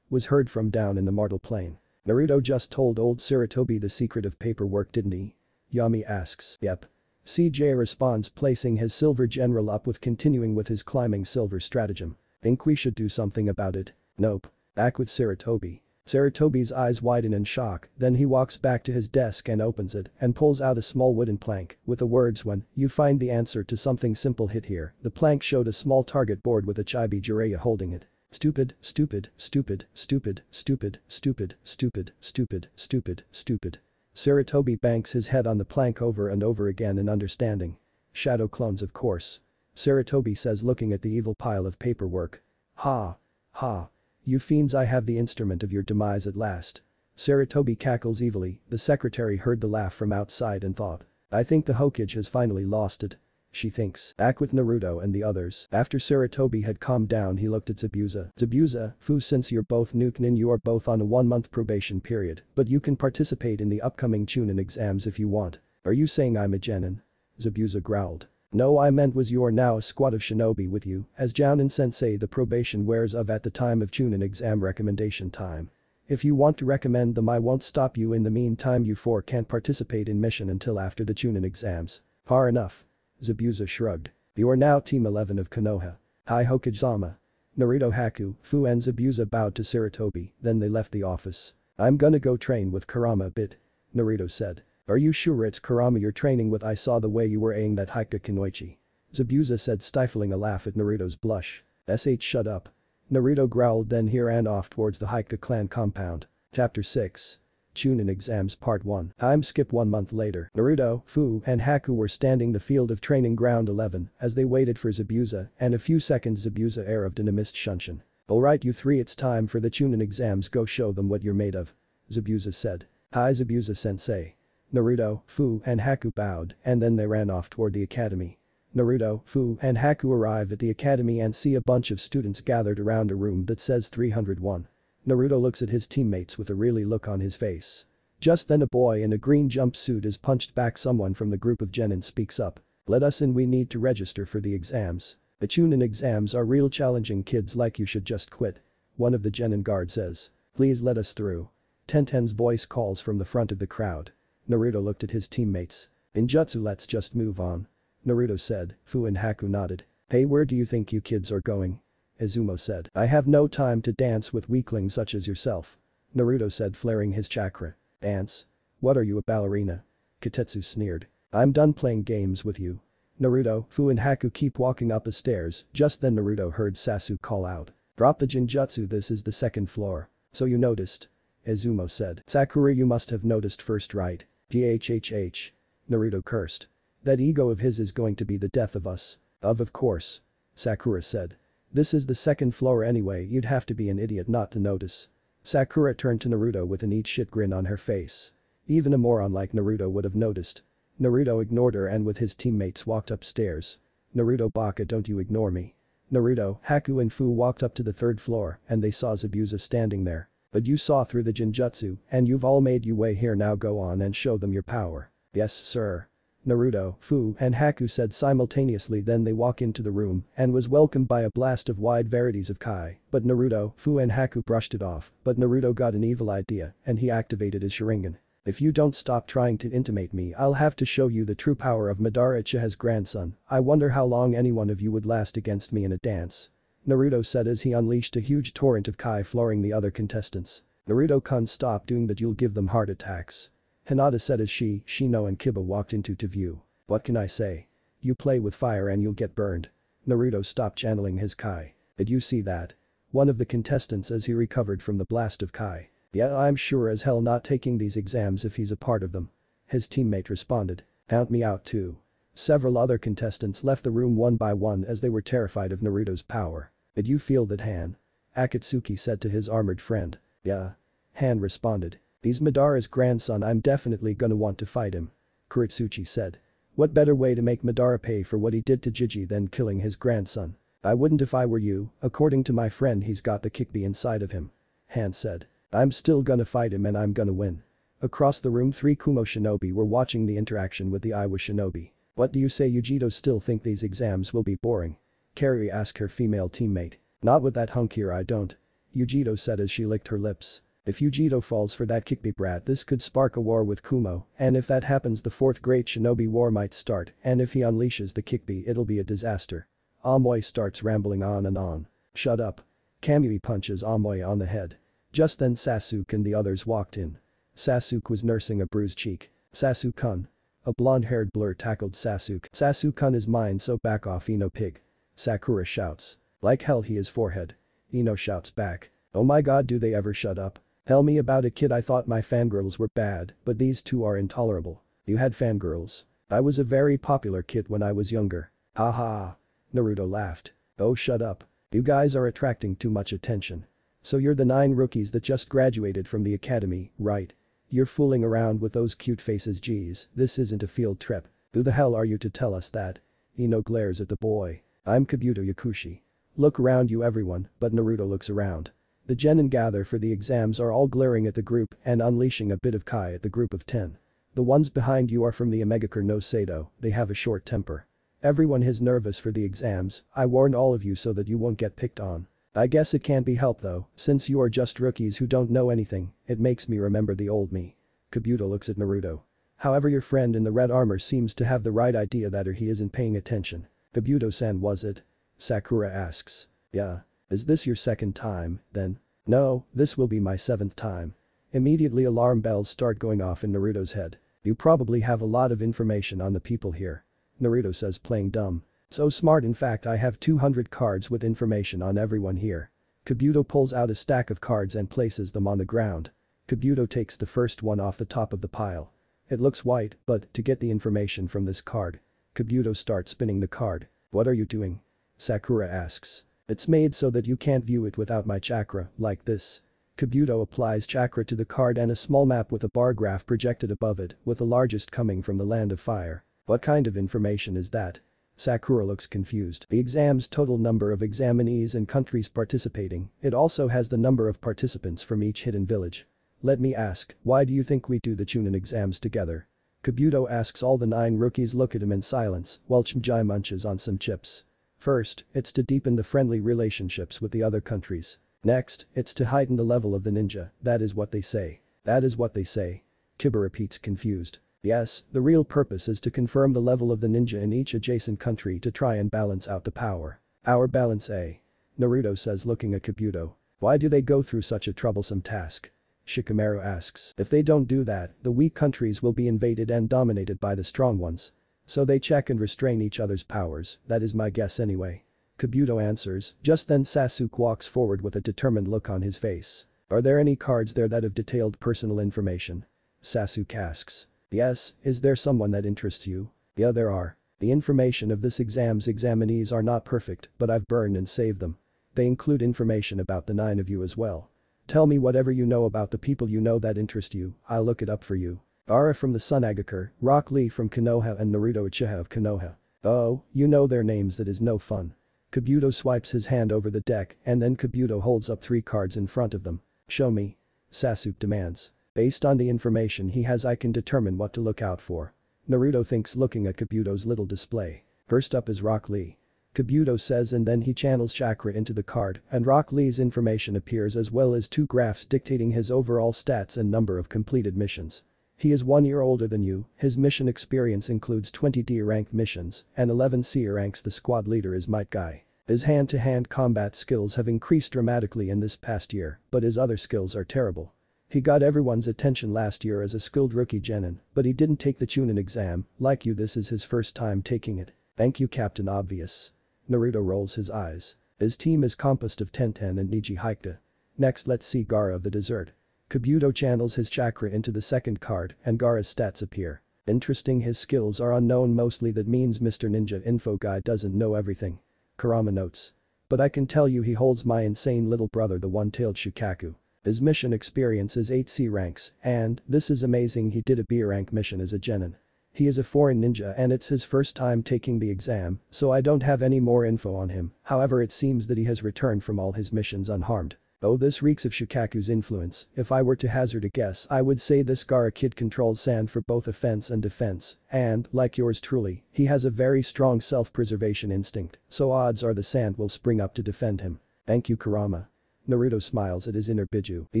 [SPEAKER 1] Was heard from down in the mortal plane. Naruto just told old Sarutobi the secret of paperwork didn't he? Yami asks. Yep. CJ responds placing his silver general up with continuing with his climbing silver stratagem. Think we should do something about it? Nope. Back with Sarutobi. Sarutobi's eyes widen in shock, then he walks back to his desk and opens it and pulls out a small wooden plank with the words when you find the answer to something simple hit here. The plank showed a small target board with a chibi Jiraiya holding it. Stupid, stupid, stupid, stupid, stupid, stupid, stupid, stupid, stupid, stupid. Sarutobi banks his head on the plank over and over again in understanding. Shadow clones of course. Sarutobi says looking at the evil pile of paperwork. Ha. Ha. You fiends I have the instrument of your demise at last. Sarutobi cackles evilly, the secretary heard the laugh from outside and thought. I think the Hokage has finally lost it. She thinks. Back with Naruto and the others. After Sarutobi had calmed down he looked at Zabuza. Zabuza, Fu since you're both Nuke Nin you are both on a one month probation period, but you can participate in the upcoming Chunin exams if you want. Are you saying I'm a genin? Zabuza growled. No I meant was you're now squad of shinobi with you, as Jounin sensei the probation wears of at the time of Chunin exam recommendation time. If you want to recommend them I won't stop you in the meantime you four can't participate in mission until after the Chunin exams. Far enough. Zabuza shrugged. You're now team 11 of Konoha. Hi Hokage-sama. Naruto Haku, Fu and Zabuza bowed to Sarutobi, then they left the office. I'm gonna go train with Kurama a bit. Naruto said. Are you sure it's Kurama you're training with I saw the way you were aiming that Hyuga Kunoichi. Zabuza said stifling a laugh at Naruto's blush. SH shut up. Naruto growled then he ran off towards the Hyuga clan compound. Chapter 6. Chunin Exams Part 1. Time skip one month later. Naruto, Fu, and Haku were standing the field of training ground 11 as they waited for Zabuza and a few seconds Zabuza arrived in a mist shunshin. Alright you three it's time for the Chunin exams go show them what you're made of. Zabuza said. Hi Zabuza sensei. Naruto, Fu, and Haku bowed, and then they ran off toward the academy. Naruto, Fu, and Haku arrive at the academy and see a bunch of students gathered around a room that says 301. Naruto looks at his teammates with a really look on his face. Just then a boy in a green jumpsuit is punched back someone from the group of Genin speaks up. Let us in we need to register for the exams. The Chunin exams are real challenging kids like you should just quit. One of the Genin guard says. Please let us through. Tenten's voice calls from the front of the crowd. Naruto looked at his teammates. Ninjutsu let's just move on. Naruto said, Fu and Haku nodded. Hey where do you think you kids are going? Izumo said. I have no time to dance with weaklings such as yourself. Naruto said flaring his chakra. Dance? What are you a ballerina? Kotetsu sneered. I'm done playing games with you. Naruto, Fu and Haku keep walking up the stairs, just then Naruto heard Sasuke call out. Drop the Genjutsu this is the second floor. So you noticed. Izumo said. Sakura you must have noticed first right. GHHH. Naruto cursed. That ego of his is going to be the death of us. Of of course. Sakura said. This is the second floor anyway you'd have to be an idiot not to notice. Sakura turned to Naruto with an eat shit grin on her face. Even a moron like Naruto would have noticed. Naruto ignored her and with his teammates walked upstairs. Naruto Baka don't you ignore me. Naruto, Haku and Fu walked up to the third floor and they saw Zabuza standing there. But you saw through the Genjutsu, and you've all made you way here now go on and show them your power. Yes sir. Naruto, Fu, and Haku said simultaneously then they walk into the room and was welcomed by a blast of wide varieties of Kai, but Naruto, Fu and Haku brushed it off, but Naruto got an evil idea and he activated his Sharingan. If you don't stop trying to intimate me I'll have to show you the true power of Madara Uchiha's grandson, I wonder how long any one of you would last against me in a dance. Naruto said as he unleashed a huge torrent of Kai flooring the other contestants. Naruto-kun stop doing that you'll give them heart attacks. Hinata said as she, Shino and Kiba walked into to view. What can I say? You play with fire and you'll get burned. Naruto stopped channeling his Kai. Did you see that? one of the contestants as he recovered from the blast of Kai. Yeah I'm sure as hell not taking these exams if he's a part of them. His teammate responded. Count me out too. Several other contestants left the room one by one as they were terrified of Naruto's power. Did you feel that Han? Akatsuki said to his armored friend. Yeah. Han responded. He's Madara's grandson I'm definitely gonna want to fight him. Kurotsuchi said. What better way to make Madara pay for what he did to Jiji than killing his grandson? I wouldn't if I were you, according to my friend he's got the Kyuubi inside of him. Han said. I'm still gonna fight him and I'm gonna win. Across the room three Kumo shinobi were watching the interaction with the Iwa shinobi. What do you say Yugito still think these exams will be boring? Karui asked her female teammate. Not with that hunk here I don't. Yugito said as she licked her lips. If Yugito falls for that Kyuubi brat this could spark a war with Kumo, and if that happens the fourth great shinobi war might start, and if he unleashes the Kyuubi it'll be a disaster. Omoi starts rambling on and on. Shut up. Kamui punches Omoi on the head. Just then Sasuke and the others walked in. Sasuke was nursing a bruised cheek. Sasuke-kun. A blonde-haired blur tackled Sasuke. Sasuke-kun is mine so back off Ino pig. Sakura shouts. Like hell he is forehead. Ino shouts back. Oh my god do they ever shut up. Tell me about a kid I thought my fangirls were bad, but these two are intolerable. You had fangirls. I was a very popular kid when I was younger. Ha ha. Naruto laughed. Oh shut up. You guys are attracting too much attention. So you're the nine rookies that just graduated from the academy, right? You're fooling around with those cute faces geez, this isn't a field trip. Who the hell are you to tell us that? Ino glares at the boy. I'm Kabuto Yakushi. Look around you everyone, but Naruto looks around. The genin gather for the exams are all glaring at the group and unleashing a bit of Kai at the group of 10. The ones behind you are from the Amegakure no Sato, they have a short temper. Everyone is nervous for the exams, I warned all of you so that you won't get picked on. I guess it can't be helped though, since you are just rookies who don't know anything, it makes me remember the old me. Kabuto looks at Naruto. However your friend in the red armor seems to have the right idea that or he isn't paying attention. Kabuto-san was it? Sakura asks. Yeah. Is this your second time, then? No, this will be my seventh time. Immediately alarm bells start going off in Naruto's head. You probably have a lot of information on the people here. Naruto says playing dumb. So smart in fact I have 200 cards with information on everyone here. Kabuto pulls out a stack of cards and places them on the ground. Kabuto takes the first one off the top of the pile. It looks white, but to get the information from this card. Kabuto starts spinning the card. What are you doing? Sakura asks. It's made so that you can't view it without my chakra, like this. Kabuto applies chakra to the card and a small map with a bar graph projected above it, with the largest coming from the land of fire. What kind of information is that? Sakura looks confused. The exam's total number of examinees and countries participating, it also has the number of participants from each hidden village. Let me ask, why do you think we do the Chunin exams together? Kabuto asks all the nine rookies look at him in silence, while Choji munches on some chips. First, it's to deepen the friendly relationships with the other countries. Next, it's to heighten the level of the ninja, that is what they say. That is what they say. Kiba repeats confused. Yes, the real purpose is to confirm the level of the ninja in each adjacent country to try and balance out the power. Our balance A. Naruto says looking at Kabuto. Why do they go through such a troublesome task? Shikamaru asks. If they don't do that, the weak countries will be invaded and dominated by the strong ones. So they check and restrain each other's powers, that is my guess anyway. Kabuto answers, just then Sasuke walks forward with a determined look on his face. Are there any cards there that have detailed personal information? Sasuke asks. Yes, is there someone that interests you? Yeah there are. The information of this exam's examinees are not perfect, but I've burned and saved them. They include information about the nine of you as well. Tell me whatever you know about the people you know that interest you, I'll look it up for you. Gaara from the Sunagakure, Rock Lee from Konoha and Naruto Uchiha of Konoha. Oh, you know their names that is no fun. Kabuto swipes his hand over the deck and then Kabuto holds up three cards in front of them. Show me. Sasuke demands. Based on the information he has I can determine what to look out for. Naruto thinks looking at Kabuto's little display. First up is Rock Lee. Kabuto says and then he channels chakra into the card and Rock Lee's information appears as well as two graphs dictating his overall stats and number of completed missions. He is one year older than you, his mission experience includes 20 D rank missions, and 11 C ranks the squad leader is Might Guy. His hand-to-hand -hand combat skills have increased dramatically in this past year, but his other skills are terrible. He got everyone's attention last year as a skilled rookie genin, but he didn't take the Chunin exam, like you this is his first time taking it. Thank you Captain Obvious. Naruto rolls his eyes. His team is composed of Tenten and Neji Hyuga. Next let's see Gaara of the desert. Kabuto channels his chakra into the second card and Gaara's stats appear. Interesting his skills are unknown mostly that means Mr. Ninja info guy doesn't know everything. Kurama notes. But I can tell you he holds my insane little brother the one-tailed Shukaku. His mission experience is 8 C ranks and, this is amazing he did a B rank mission as a genin. He is a foreign ninja and it's his first time taking the exam, so I don't have any more info on him, however it seems that he has returned from all his missions unharmed. Oh this reeks of Shukaku's influence, if I were to hazard a guess I would say this Gaara kid controls sand for both offense and defense, and, like yours truly, he has a very strong self-preservation instinct, so odds are the sand will spring up to defend him. Thank you Kurama. Naruto smiles at his inner Biju. He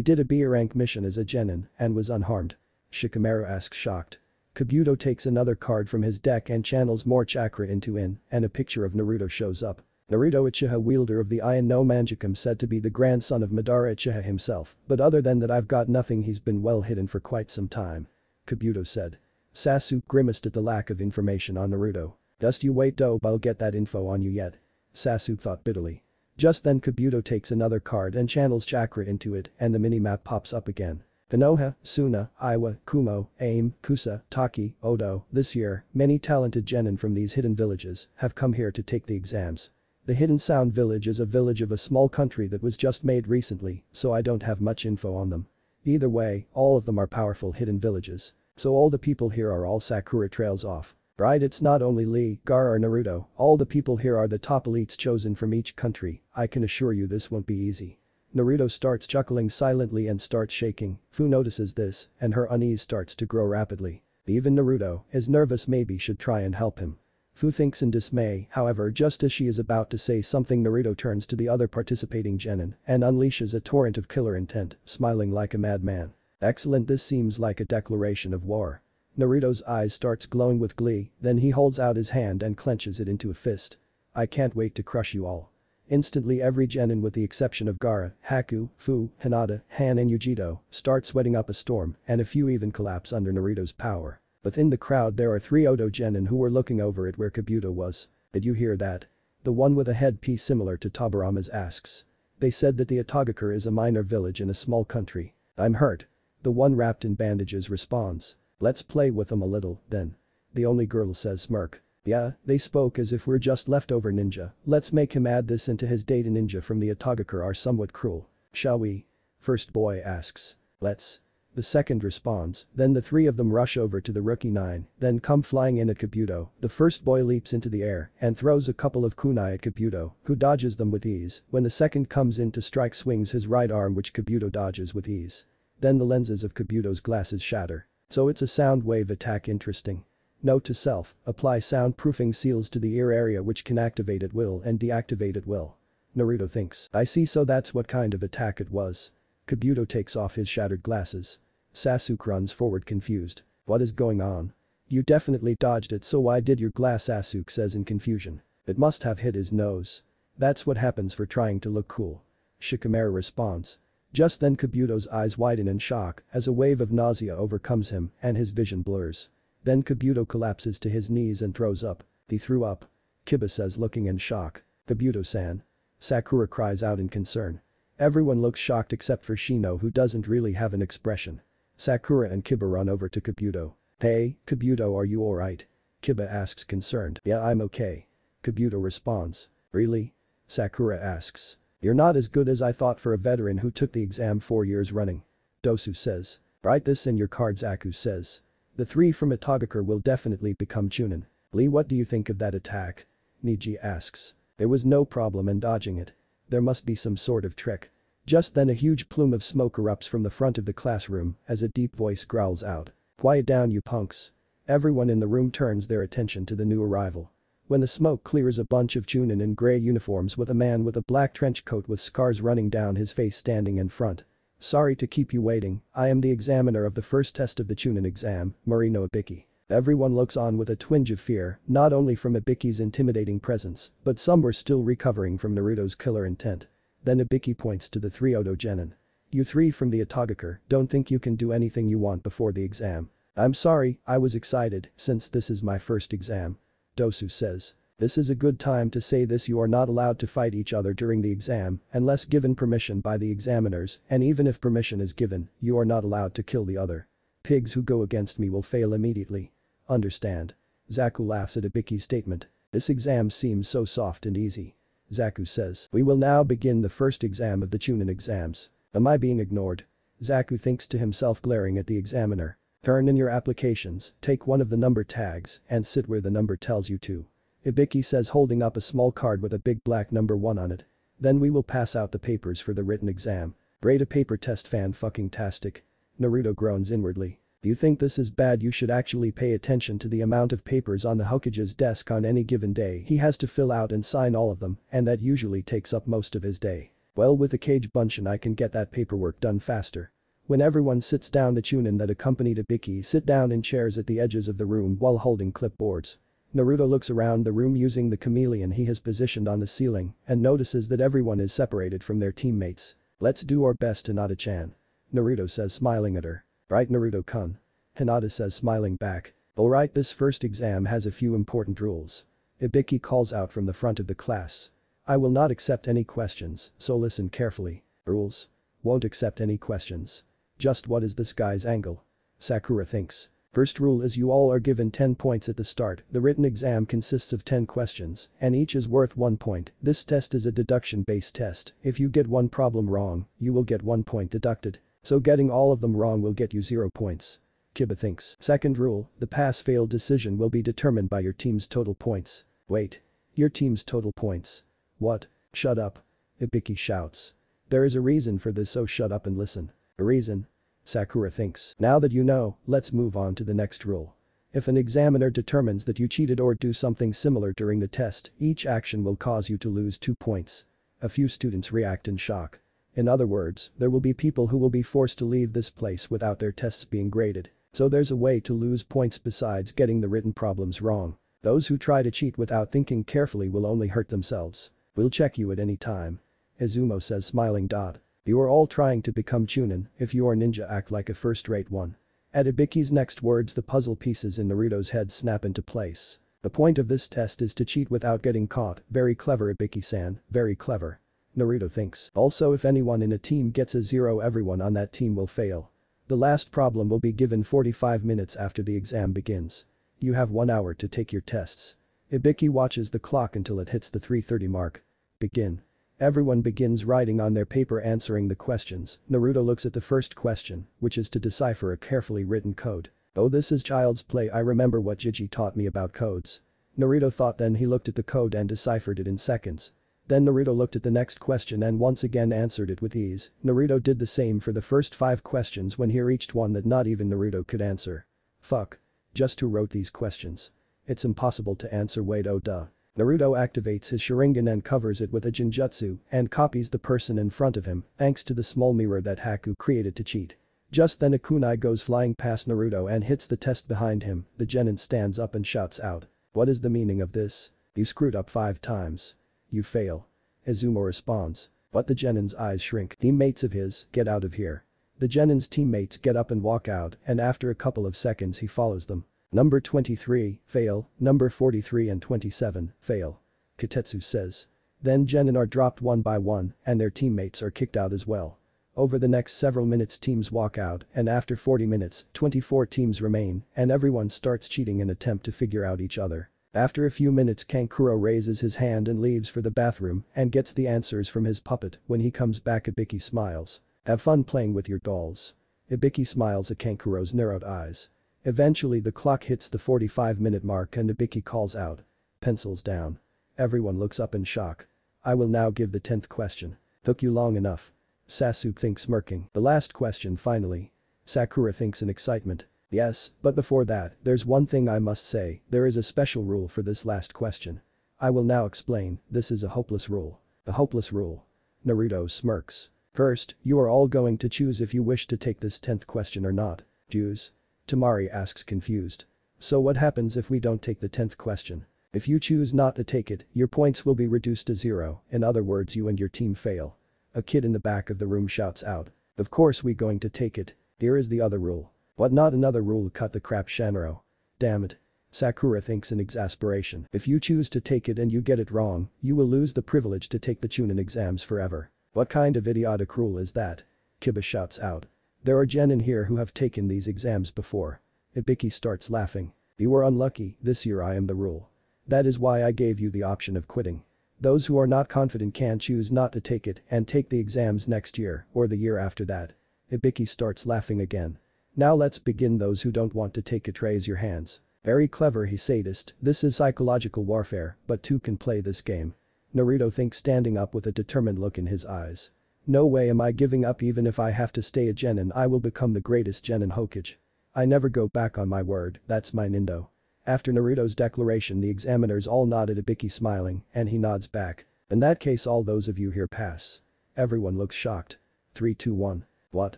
[SPEAKER 1] did a B rank mission as a genin and was unharmed. Shikamaru asks shocked. Kabuto takes another card from his deck and channels more chakra into in, and a picture of Naruto shows up. Naruto Uchiha wielder of the Eien no Mangekyou said to be the grandson of Madara Uchiha himself, but other than that I've got nothing he's been well hidden for quite some time. Kabuto said. Sasuke grimaced at the lack of information on Naruto. Just you wait dope I'll get that info on you yet. Sasuke thought bitterly. Just then Kabuto takes another card and channels chakra into it and the minimap pops up again. Konoha, Suna, Iwa, Kumo, Ame, Kusa, Taki, Oto, this year, many talented genin from these hidden villages have come here to take the exams. The Hidden Sound Village is a village of a small country that was just made recently, so I don't have much info on them. Either way, all of them are powerful hidden villages. So all the people here are all Sakura trails off. Right it's not only Lee, Gaara or Naruto, all the people here are the top elites chosen from each country, I can assure you this won't be easy. Naruto starts chuckling silently and starts shaking, Fu notices this, and her unease starts to grow rapidly. Even Naruto, is nervous maybe should try and help him. Fu thinks in dismay, however just as she is about to say something Naruto turns to the other participating genin and unleashes a torrent of killer intent, smiling like a madman. Excellent this seems like a declaration of war. Naruto's eyes starts glowing with glee, then he holds out his hand and clenches it into a fist. I can't wait to crush you all. Instantly every genin with the exception of Gaara, Haku, Fu, Hinata, Han and Yugito start sweating up a storm and a few even collapse under Naruto's power. Within the crowd there are three Oto genin who were looking over at where Kabuto was. Did you hear that? The one with a headpiece similar to Tobirama's asks. They said that the Otogakure is a minor village in a small country. I'm hurt. The one wrapped in bandages responds. Let's play with them a little, then. The only girl says smirk. Yeah, they spoke as if we're just leftover ninja, let's make him add this into his data ninja from the Otogakure are somewhat cruel. Shall we? First boy asks. Let's. The second responds, then the three of them rush over to the rookie nine, then come flying in at Kabuto, the first boy leaps into the air and throws a couple of kunai at Kabuto, who dodges them with ease, when the second comes in to strike swings his right arm which Kabuto dodges with ease. Then the lenses of Kabuto's glasses shatter. So it's a sound wave attack interesting. Note to self, apply soundproofing seals to the ear area which can activate at will and deactivate at will. Naruto thinks, I see so that's what kind of attack it was. Kabuto takes off his shattered glasses. Sasuke runs forward confused. What is going on? You definitely dodged it so why did your glass Sasuke says in confusion. It must have hit his nose. That's what happens for trying to look cool. Shikamaru responds. Just then Kabuto's eyes widen in shock as a wave of nausea overcomes him and his vision blurs. Then Kabuto collapses to his knees and throws up. He threw up. Kiba says looking in shock. Kabuto-san. Sakura cries out in concern. Everyone looks shocked except for Shino who doesn't really have an expression. Sakura and Kiba run over to Kabuto. Hey, Kabuto are you alright? Kiba asks concerned. Yeah I'm okay. Kabuto responds. Really? Sakura asks. You're not as good as I thought for a veteran who took the exam four years running. Dosu says. Write this in your cards Zaku says. The three from Otogakure will definitely become Chunin. Lee what do you think of that attack? Neji asks. There was no problem in dodging it. There must be some sort of trick. Just then a huge plume of smoke erupts from the front of the classroom as a deep voice growls out. Quiet down you punks. Everyone in the room turns their attention to the new arrival. When the smoke clears a bunch of Chunin in grey uniforms with a man with a black trench coat with scars running down his face standing in front. Sorry to keep you waiting, I am the examiner of the first test of the Chunin exam, Morino Ibiki. Everyone looks on with a twinge of fear, not only from Ibiki's intimidating presence, but some were still recovering from Naruto's killer intent. Then Ibiki points to the three Oto genin. You three from the Otogakure don't think you can do anything you want before the exam. I'm sorry, I was excited since this is my first exam. Dosu says. This is a good time to say this you are not allowed to fight each other during the exam unless given permission by the examiners and even if permission is given, you are not allowed to kill the other. Pigs who go against me will fail immediately. Understand. Zaku laughs at Ibiki's statement. This exam seems so soft and easy. Zaku says, we will now begin the first exam of the Chunin exams. Am I being ignored? Zaku thinks to himself glaring at the examiner. Turn in your applications, take one of the number tags, and sit where the number tells you to. Ibiki says holding up a small card with a big black number 1 on it. Then we will pass out the papers for the written exam. Braid a paper test fan fucking tastic. Naruto groans inwardly. You think this is bad you should actually pay attention to the amount of papers on the Hokage's desk on any given day he has to fill out and sign all of them and that usually takes up most of his day. Well with the Kage Bunshin I can get that paperwork done faster. When everyone sits down the Chunin that accompanied Ibiki sit down in chairs at the edges of the room while holding clipboards. Naruto looks around the room using the chameleon he has positioned on the ceiling and notices that everyone is separated from their teammates. Let's do our best Hinata-chan. Naruto says smiling at her. Right Naruto-kun. Hinata says smiling back. Alright this first exam has a few important rules. Ibiki calls out from the front of the class. I will not accept any questions, so listen carefully. Rules. Won't accept any questions. Just what is this guy's angle? Sakura thinks. First rule is you all are given 10 points at the start, the written exam consists of 10 questions, and each is worth 1 point, this test is a deduction-based test, if you get one problem wrong, you will get 1 point deducted. So getting all of them wrong will get you 0 points. Kiba thinks. Second rule, the pass-fail decision will be determined by your team's total points. Wait. Your team's total points. What? Shut up. Ibiki shouts. There is a reason for this so shut up and listen. A reason? Sakura thinks. Now that you know, let's move on to the next rule. If an examiner determines that you cheated or do something similar during the test, each action will cause you to lose 2 points. A few students react in shock. In other words, there will be people who will be forced to leave this place without their tests being graded. So there's a way to lose points besides getting the written problems wrong. Those who try to cheat without thinking carefully will only hurt themselves. We'll check you at any time. Izumo says smiling. Dot. You are all trying to become Chunin, if you are ninja act like a first-rate one. At Ibiki's next words the puzzle pieces in Naruto's head snap into place. The point of this test is to cheat without getting caught, very clever Ibiki-san, very clever. Naruto thinks. Also if anyone in a team gets a zero everyone on that team will fail. The last problem will be given 45 minutes after the exam begins. You have one hour to take your tests. Ibiki watches the clock until it hits the 3.30 mark. Begin. Everyone begins writing on their paper answering the questions. Naruto looks at the first question, which is to decipher a carefully written code. Oh this is child's play I remember what Jiji taught me about codes. Naruto thought then he looked at the code and deciphered it in seconds. Then Naruto looked at the next question and once again answered it with ease. Naruto did the same for the first five questions when he reached one that not even Naruto could answer. Fuck. Just who wrote these questions? It's impossible to answer wait oh duh. Naruto activates his Sharingan and covers it with a Genjutsu and copies the person in front of him thanks to the small mirror that Haku created to cheat. Just then a kunai goes flying past Naruto and hits the test behind him, the genin stands up and shouts out. What is the meaning of this? You screwed up five times. You fail. Izumo responds. But the genin's eyes shrink. Teammates of his, get out of here. The genin's teammates get up and walk out and after a couple of seconds he follows them. Number 23, fail, number 43 and 27, fail. Kotetsu says. Then Genin are dropped one by one and their teammates are kicked out as well. Over the next several minutes teams walk out and after 40 minutes, 24 teams remain and everyone starts cheating in attempt to figure out each other. After a few minutes Kankuro raises his hand and leaves for the bathroom and gets the answers from his puppet when he comes back Ibiki smiles. Have fun playing with your dolls. Ibiki smiles at Kankuro's narrowed eyes. Eventually the clock hits the 45 minute mark and Ibiki calls out. Pencils down. Everyone looks up in shock. I will now give the 10th question. Took you long enough. Sasuke thinks smirking. The last question finally. Sakura thinks in excitement. Yes, but before that, there's one thing I must say, there is a special rule for this last question. I will now explain, this is a hopeless rule. A hopeless rule. Naruto smirks. First, you are all going to choose if you wish to take this 10th question or not. Choose. Temari asks confused. So what happens if we don't take the 10th question? If you choose not to take it, your points will be reduced to zero, in other words you and your team fail. A kid in the back of the room shouts out. Of course we going to take it. Here is the other rule. What not another rule cut the crap Shannaro. Damn it. Sakura thinks in exasperation. If you choose to take it and you get it wrong, you will lose the privilege to take the Chunin exams forever. What kind of idiotic rule is that? Kiba shouts out. There are genin here who have taken these exams before. Ibiki starts laughing. You were unlucky, this year I am the rule. That is why I gave you the option of quitting. Those who are not confident can choose not to take it and take the exams next year or the year after that. Ibiki starts laughing again. Now let's begin those who don't want to take it raise your hands. Very clever he sadist, this is psychological warfare, but two can play this game. Naruto thinks standing up with a determined look in his eyes. No way am I giving up even if I have to stay a genin I will become the greatest genin Hokage. I never go back on my word, that's my Nindo. After Naruto's declaration the examiners all nodded Ibiki smiling, and he nods back. In that case all those of you here pass. Everyone looks shocked. 3 2 1. What?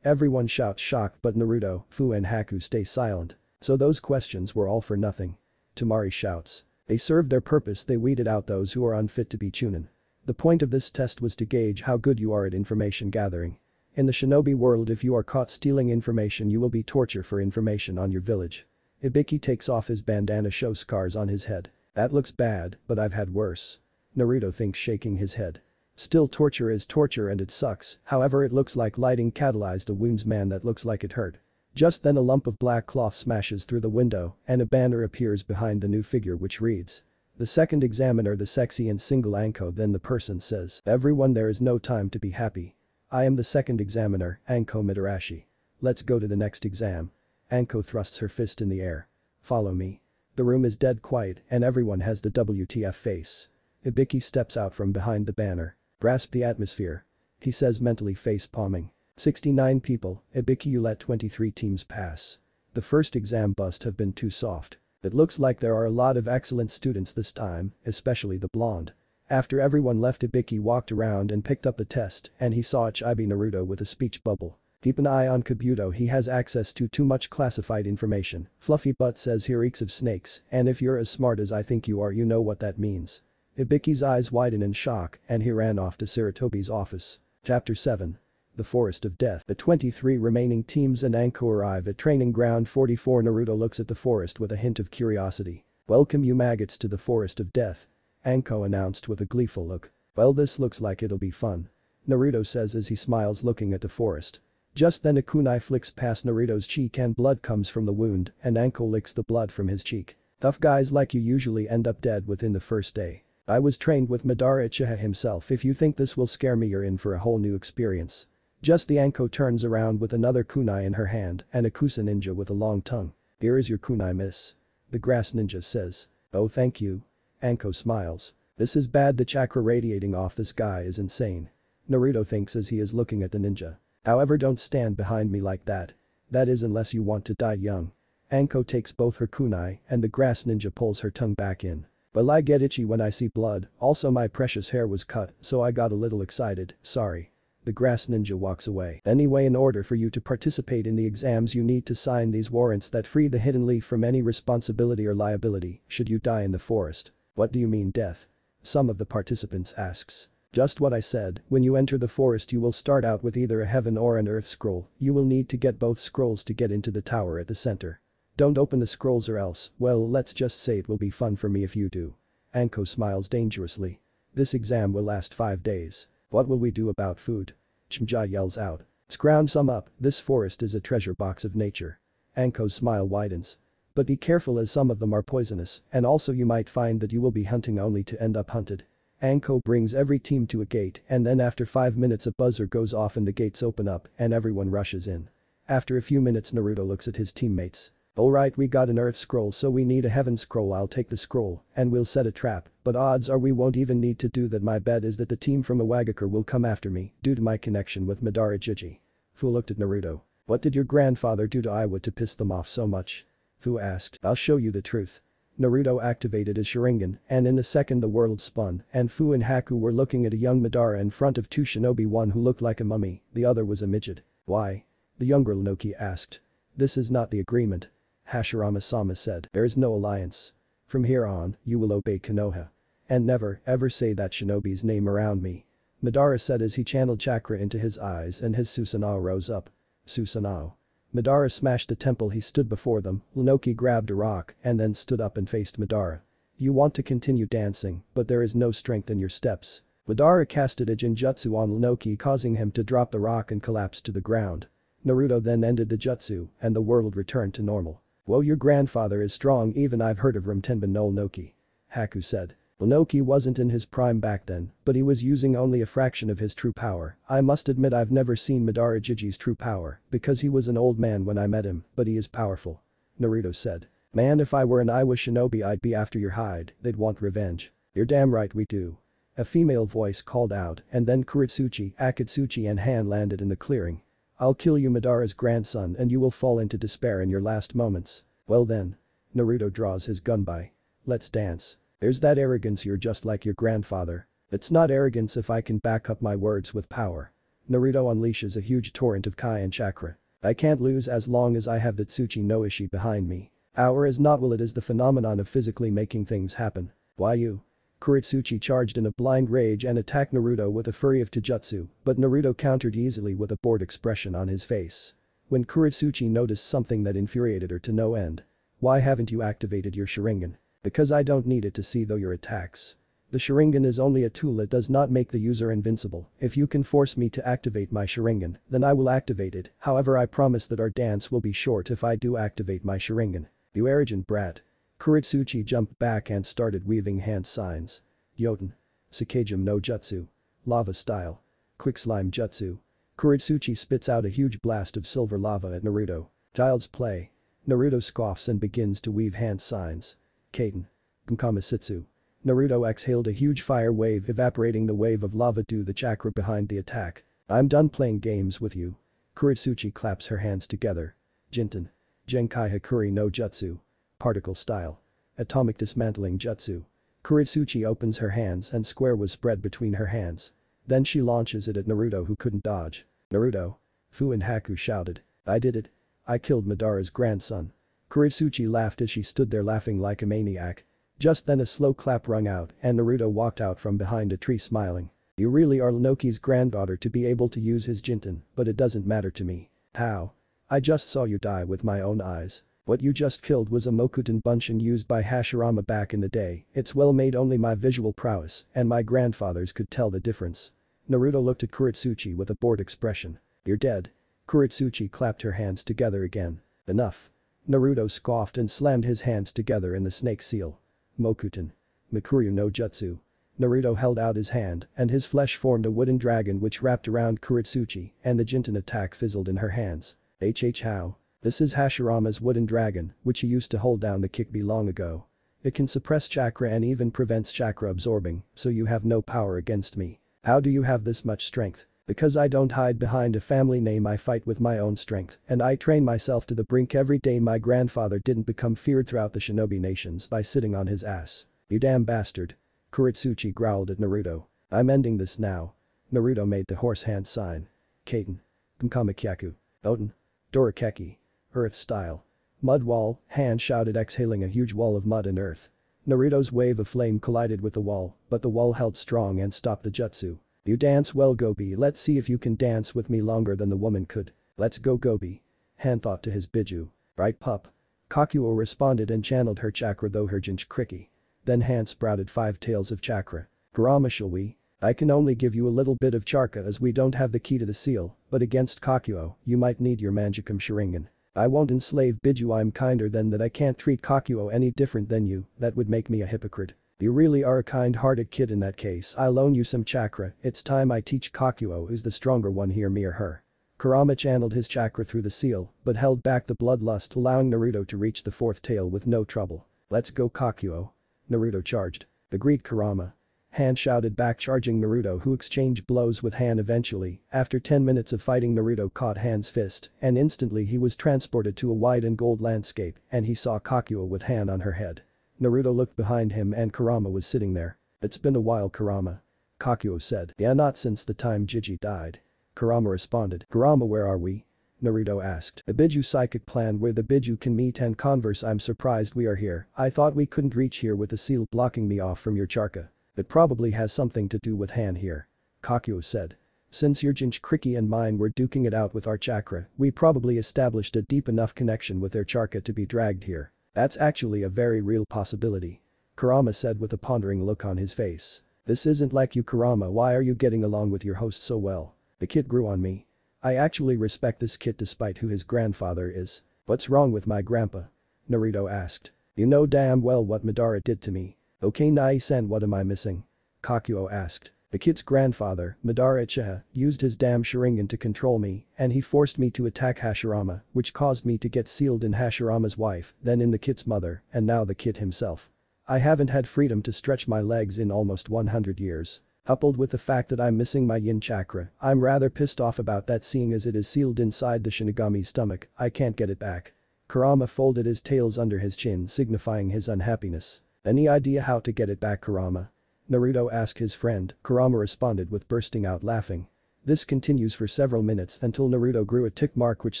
[SPEAKER 1] Everyone shouts shocked but Naruto, Fu and Haku stay silent. So those questions were all for nothing. Temari shouts. They served their purpose they weeded out those who are unfit to be Chunin. The point of this test was to gauge how good you are at information gathering. In the shinobi world if you are caught stealing information you will be torture for information on your village. Ibiki takes off his bandana show scars on his head. That looks bad, but I've had worse. Naruto thinks shaking his head. Still torture is torture and it sucks, however it looks like lighting catalyzed a wounds man that looks like it hurt. Just then a lump of black cloth smashes through the window and a banner appears behind the new figure which reads. The second examiner the sexy and single Anko then the person says everyone there is no time to be happy. I am the second examiner, Anko Mitarashi. Let's go to the next exam. Anko thrusts her fist in the air. Follow me. The room is dead quiet and everyone has the WTF face. Ibiki steps out from behind the banner. Grasp the atmosphere. He says mentally face palming. 69 people, Ibiki you let 23 teams pass. The first exam bust have been too soft. It looks like there are a lot of excellent students this time, especially the blonde. After everyone left Ibiki walked around and picked up the test and he saw Chibi Naruto with a speech bubble. Keep an eye on Kabuto he has access to too much classified information. Fluffy butt says he reeks of snakes and if you're as smart as I think you are you know what that means. Ibiki's eyes widen in shock and he ran off to Sarutobi's office. Chapter 7 the Forest of Death. The 23 remaining teams and Anko arrive at Training Ground 44 Naruto looks at the forest with a hint of curiosity. Welcome you maggots to the Forest of Death. Anko announced with a gleeful look. Well this looks like it'll be fun. Naruto says as he smiles looking at the forest. Just then a kunai flicks past Naruto's cheek and blood comes from the wound and Anko licks the blood from his cheek. Tough guys like you usually end up dead within the first day. I was trained with Madara Uchiha himself if you think this will scare me you're in for a whole new experience. Just the Anko turns around with another kunai in her hand and a Kusa ninja with a long tongue. Here is your kunai miss. The grass ninja says. Oh thank you. Anko smiles. This is bad the chakra radiating off this guy is insane. Naruto thinks as he is looking at the ninja. However don't stand behind me like that. That is unless you want to die young. Anko takes both her kunai and the grass ninja pulls her tongue back in. Well I get itchy when I see blood, also my precious hair was cut so I got a little excited, sorry. The grass ninja walks away. Anyway in order for you to participate in the exams you need to sign these warrants that free the hidden leaf from any responsibility or liability should you die in the forest. What do you mean death? Some of the participants asks. Just what I said, when you enter the forest you will start out with either a heaven or an earth scroll, you will need to get both scrolls to get into the tower at the center. Don't open the scrolls or else, well let's just say it will be fun for me if you do. Anko smiles dangerously. This exam will last 5 days. What will we do about food? Chimja yells out. Scrounge some up, this forest is a treasure box of nature. Anko's smile widens. But be careful as some of them are poisonous, and also you might find that you will be hunting only to end up hunted. Anko brings every team to a gate and then after 5 minutes a buzzer goes off and the gates open up and everyone rushes in. After a few minutes Naruto looks at his teammates. Alright we got an earth scroll so we need a heaven scroll I'll take the scroll and we'll set a trap but odds are we won't even need to do that my bet is that the team from Iwagakure will come after me due to my connection with Madara Jiji. Fu looked at Naruto. What did your grandfather do to Iwa to piss them off so much? Fu asked. I'll show you the truth. Naruto activated his Sharingan and in a second the world spun and Fu and Haku were looking at a young Madara in front of two shinobi one who looked like a mummy, the other was a midget. Why? The younger Onoki asked. This is not the agreement. Hashirama-sama said, there is no alliance. From here on, you will obey Konoha. And never, ever say that shinobi's name around me. Madara said as he channeled chakra into his eyes and his Susanoo rose up. Susanoo. Madara smashed the temple he stood before them, Onoki grabbed a rock and then stood up and faced Madara. You want to continue dancing, but there is no strength in your steps. Madara casted a Genjutsu on Onoki causing him to drop the rock and collapse to the ground. Naruto then ended the jutsu and the world returned to normal. Whoa your grandfather is strong even I've heard of Rimtenben no Noki. Haku said. Onoki wasn't in his prime back then, but he was using only a fraction of his true power. I must admit I've never seen Madara Jiji's true power, because he was an old man when I met him, but he is powerful. Naruto said. Man if I were an Iwa shinobi I'd be after your hide, they'd want revenge. You're damn right we do. A female voice called out and then Kurotsuchi, Akatsuchi and Han landed in the clearing. I'll kill you Madara's grandson and you will fall into despair in your last moments. Well then. Naruto draws his gunbai. Let's dance. There's that arrogance you're just like your grandfather. It's not arrogance if I can back up my words with power. Naruto unleashes a huge torrent of Kai and chakra. I can't lose as long as I have the Tsuchi no Ishi behind me. Power is not will it is the phenomenon of physically making things happen. Why you? Kurotsuchi charged in a blind rage and attacked Naruto with a flurry of Taijutsu, but Naruto countered easily with a bored expression on his face. When Kurotsuchi noticed something that infuriated her to no end. Why haven't you activated your Sharingan? Because I don't need it to see though your attacks. The Sharingan is only a tool that does not make the user invincible, if you can force me to activate my Sharingan, then I will activate it, however I promise that our dance will be short if I do activate my Sharingan. You arrogant brat. Kurotsuchi jumped back and started weaving hand signs. Yoton. Sakejim no Jutsu. Lava style. Quick slime jutsu. Kurotsuchi spits out a huge blast of silver lava at Naruto. Child's play. Naruto scoffs and begins to weave hand signs. Katon. Kumkamasitsu. Naruto exhaled a huge fire wave evaporating the wave of lava to the chakra behind the attack. I'm done playing games with you. Kurotsuchi claps her hands together. Jinton. Genkai Hakuri no Jutsu. Particle style. Atomic dismantling jutsu. Kurotsuchi opens her hands and square was spread between her hands. Then she launches it at Naruto who couldn't dodge. Naruto. Fu and Haku shouted. I did it. I killed Madara's grandson. Kurotsuchi laughed as she stood there laughing like a maniac. Just then a slow clap rung out and Naruto walked out from behind a tree smiling. You really are Onoki's granddaughter to be able to use his Jinton, but it doesn't matter to me. How? I just saw you die with my own eyes. What you just killed was a Mokuton Bunshin used by Hashirama back in the day, it's well made only my visual prowess and my grandfathers could tell the difference. Naruto looked at Kurotsuchi with a bored expression. You're dead. Kurotsuchi clapped her hands together again. Enough. Naruto scoffed and slammed his hands together in the snake seal. Mokuton. Mokuryu no Jutsu. Naruto held out his hand and his flesh formed a wooden dragon which wrapped around Kurotsuchi and the Jinton attack fizzled in her hands. HH how? This is Hashirama's wooden dragon, which he used to hold down the Kyuubi long ago. It can suppress chakra and even prevents chakra absorbing, so you have no power against me. How do you have this much strength? Because I don't hide behind a family name I fight with my own strength and I train myself to the brink every day my grandfather didn't become feared throughout the shinobi nations by sitting on his ass. You damn bastard. Kurotsuchi growled at Naruto. I'm ending this now. Naruto made the horse hand sign. Katon. Kumkamakyaku. Oten. Doryuheki. Earth style. Mud wall, Han shouted exhaling a huge wall of mud and earth. Naruto's wave of flame collided with the wall, but the wall held strong and stopped the jutsu. You dance well Gobi let's see if you can dance with me longer than the woman could. Let's go Gobi. Han thought to his Biju. Right pup. Kokuo responded and channeled her chakra though her jinchuriki. Then Han sprouted five tails of chakra. Kurama shall we? I can only give you a little bit of charka as we don't have the key to the seal, but against Kokuo, you might need your Mangekyou Sharingan. I won't enslave Biju I'm kinder than that I can't treat Kokuo any different than you, that would make me a hypocrite. You really are a kind-hearted kid in that case I'll loan you some chakra, it's time I teach Kokuo who's the stronger one here me or her. Kurama channeled his chakra through the seal, but held back the bloodlust allowing Naruto to reach the fourth tail with no trouble. Let's go Kokuo. Naruto charged. The Agreed Kurama. Han shouted back charging Naruto who exchanged blows with Han eventually, after 10 minutes of fighting Naruto caught Han's fist and instantly he was transported to a white and gold landscape and he saw Kokuo with Han on her head. Naruto looked behind him and Kurama was sitting there. It's been a while Kurama. Kokuo said. Yeah not since the time Jiji died. Kurama responded. Kurama where are we? Naruto asked. The Biju psychic plan where the Biju can meet and converse I'm surprised we are here, I thought we couldn't reach here with the seal blocking me off from your charka. It probably has something to do with Han here. Kokuo said. Since your Jinchuriki and mine were duking it out with our chakra, we probably established a deep enough connection with their charka to be dragged here. That's actually a very real possibility. Kurama said with a pondering look on his face. This isn't like you Kurama why are you getting along with your host so well? The kid grew on me. I actually respect this kid despite who his grandfather is. What's wrong with my grandpa? Naruto asked. You know damn well what Madara did to me. Okay Nai-san what am I missing? Kokuo asked. The kid's grandfather, Madara Uchiha, used his damn Sharingan to control me and he forced me to attack Hashirama which caused me to get sealed in Hashirama's wife, then in the kid's mother, and now the kid himself. I haven't had freedom to stretch my legs in almost 100 years. Coupled with the fact that I'm missing my yin chakra, I'm rather pissed off about that seeing as it is sealed inside the Shinigami's stomach, I can't get it back. Kurama folded his tails under his chin signifying his unhappiness. Any idea how to get it back Kurama? Naruto asked his friend, Kurama responded with bursting out laughing. This continues for several minutes until Naruto grew a tick mark which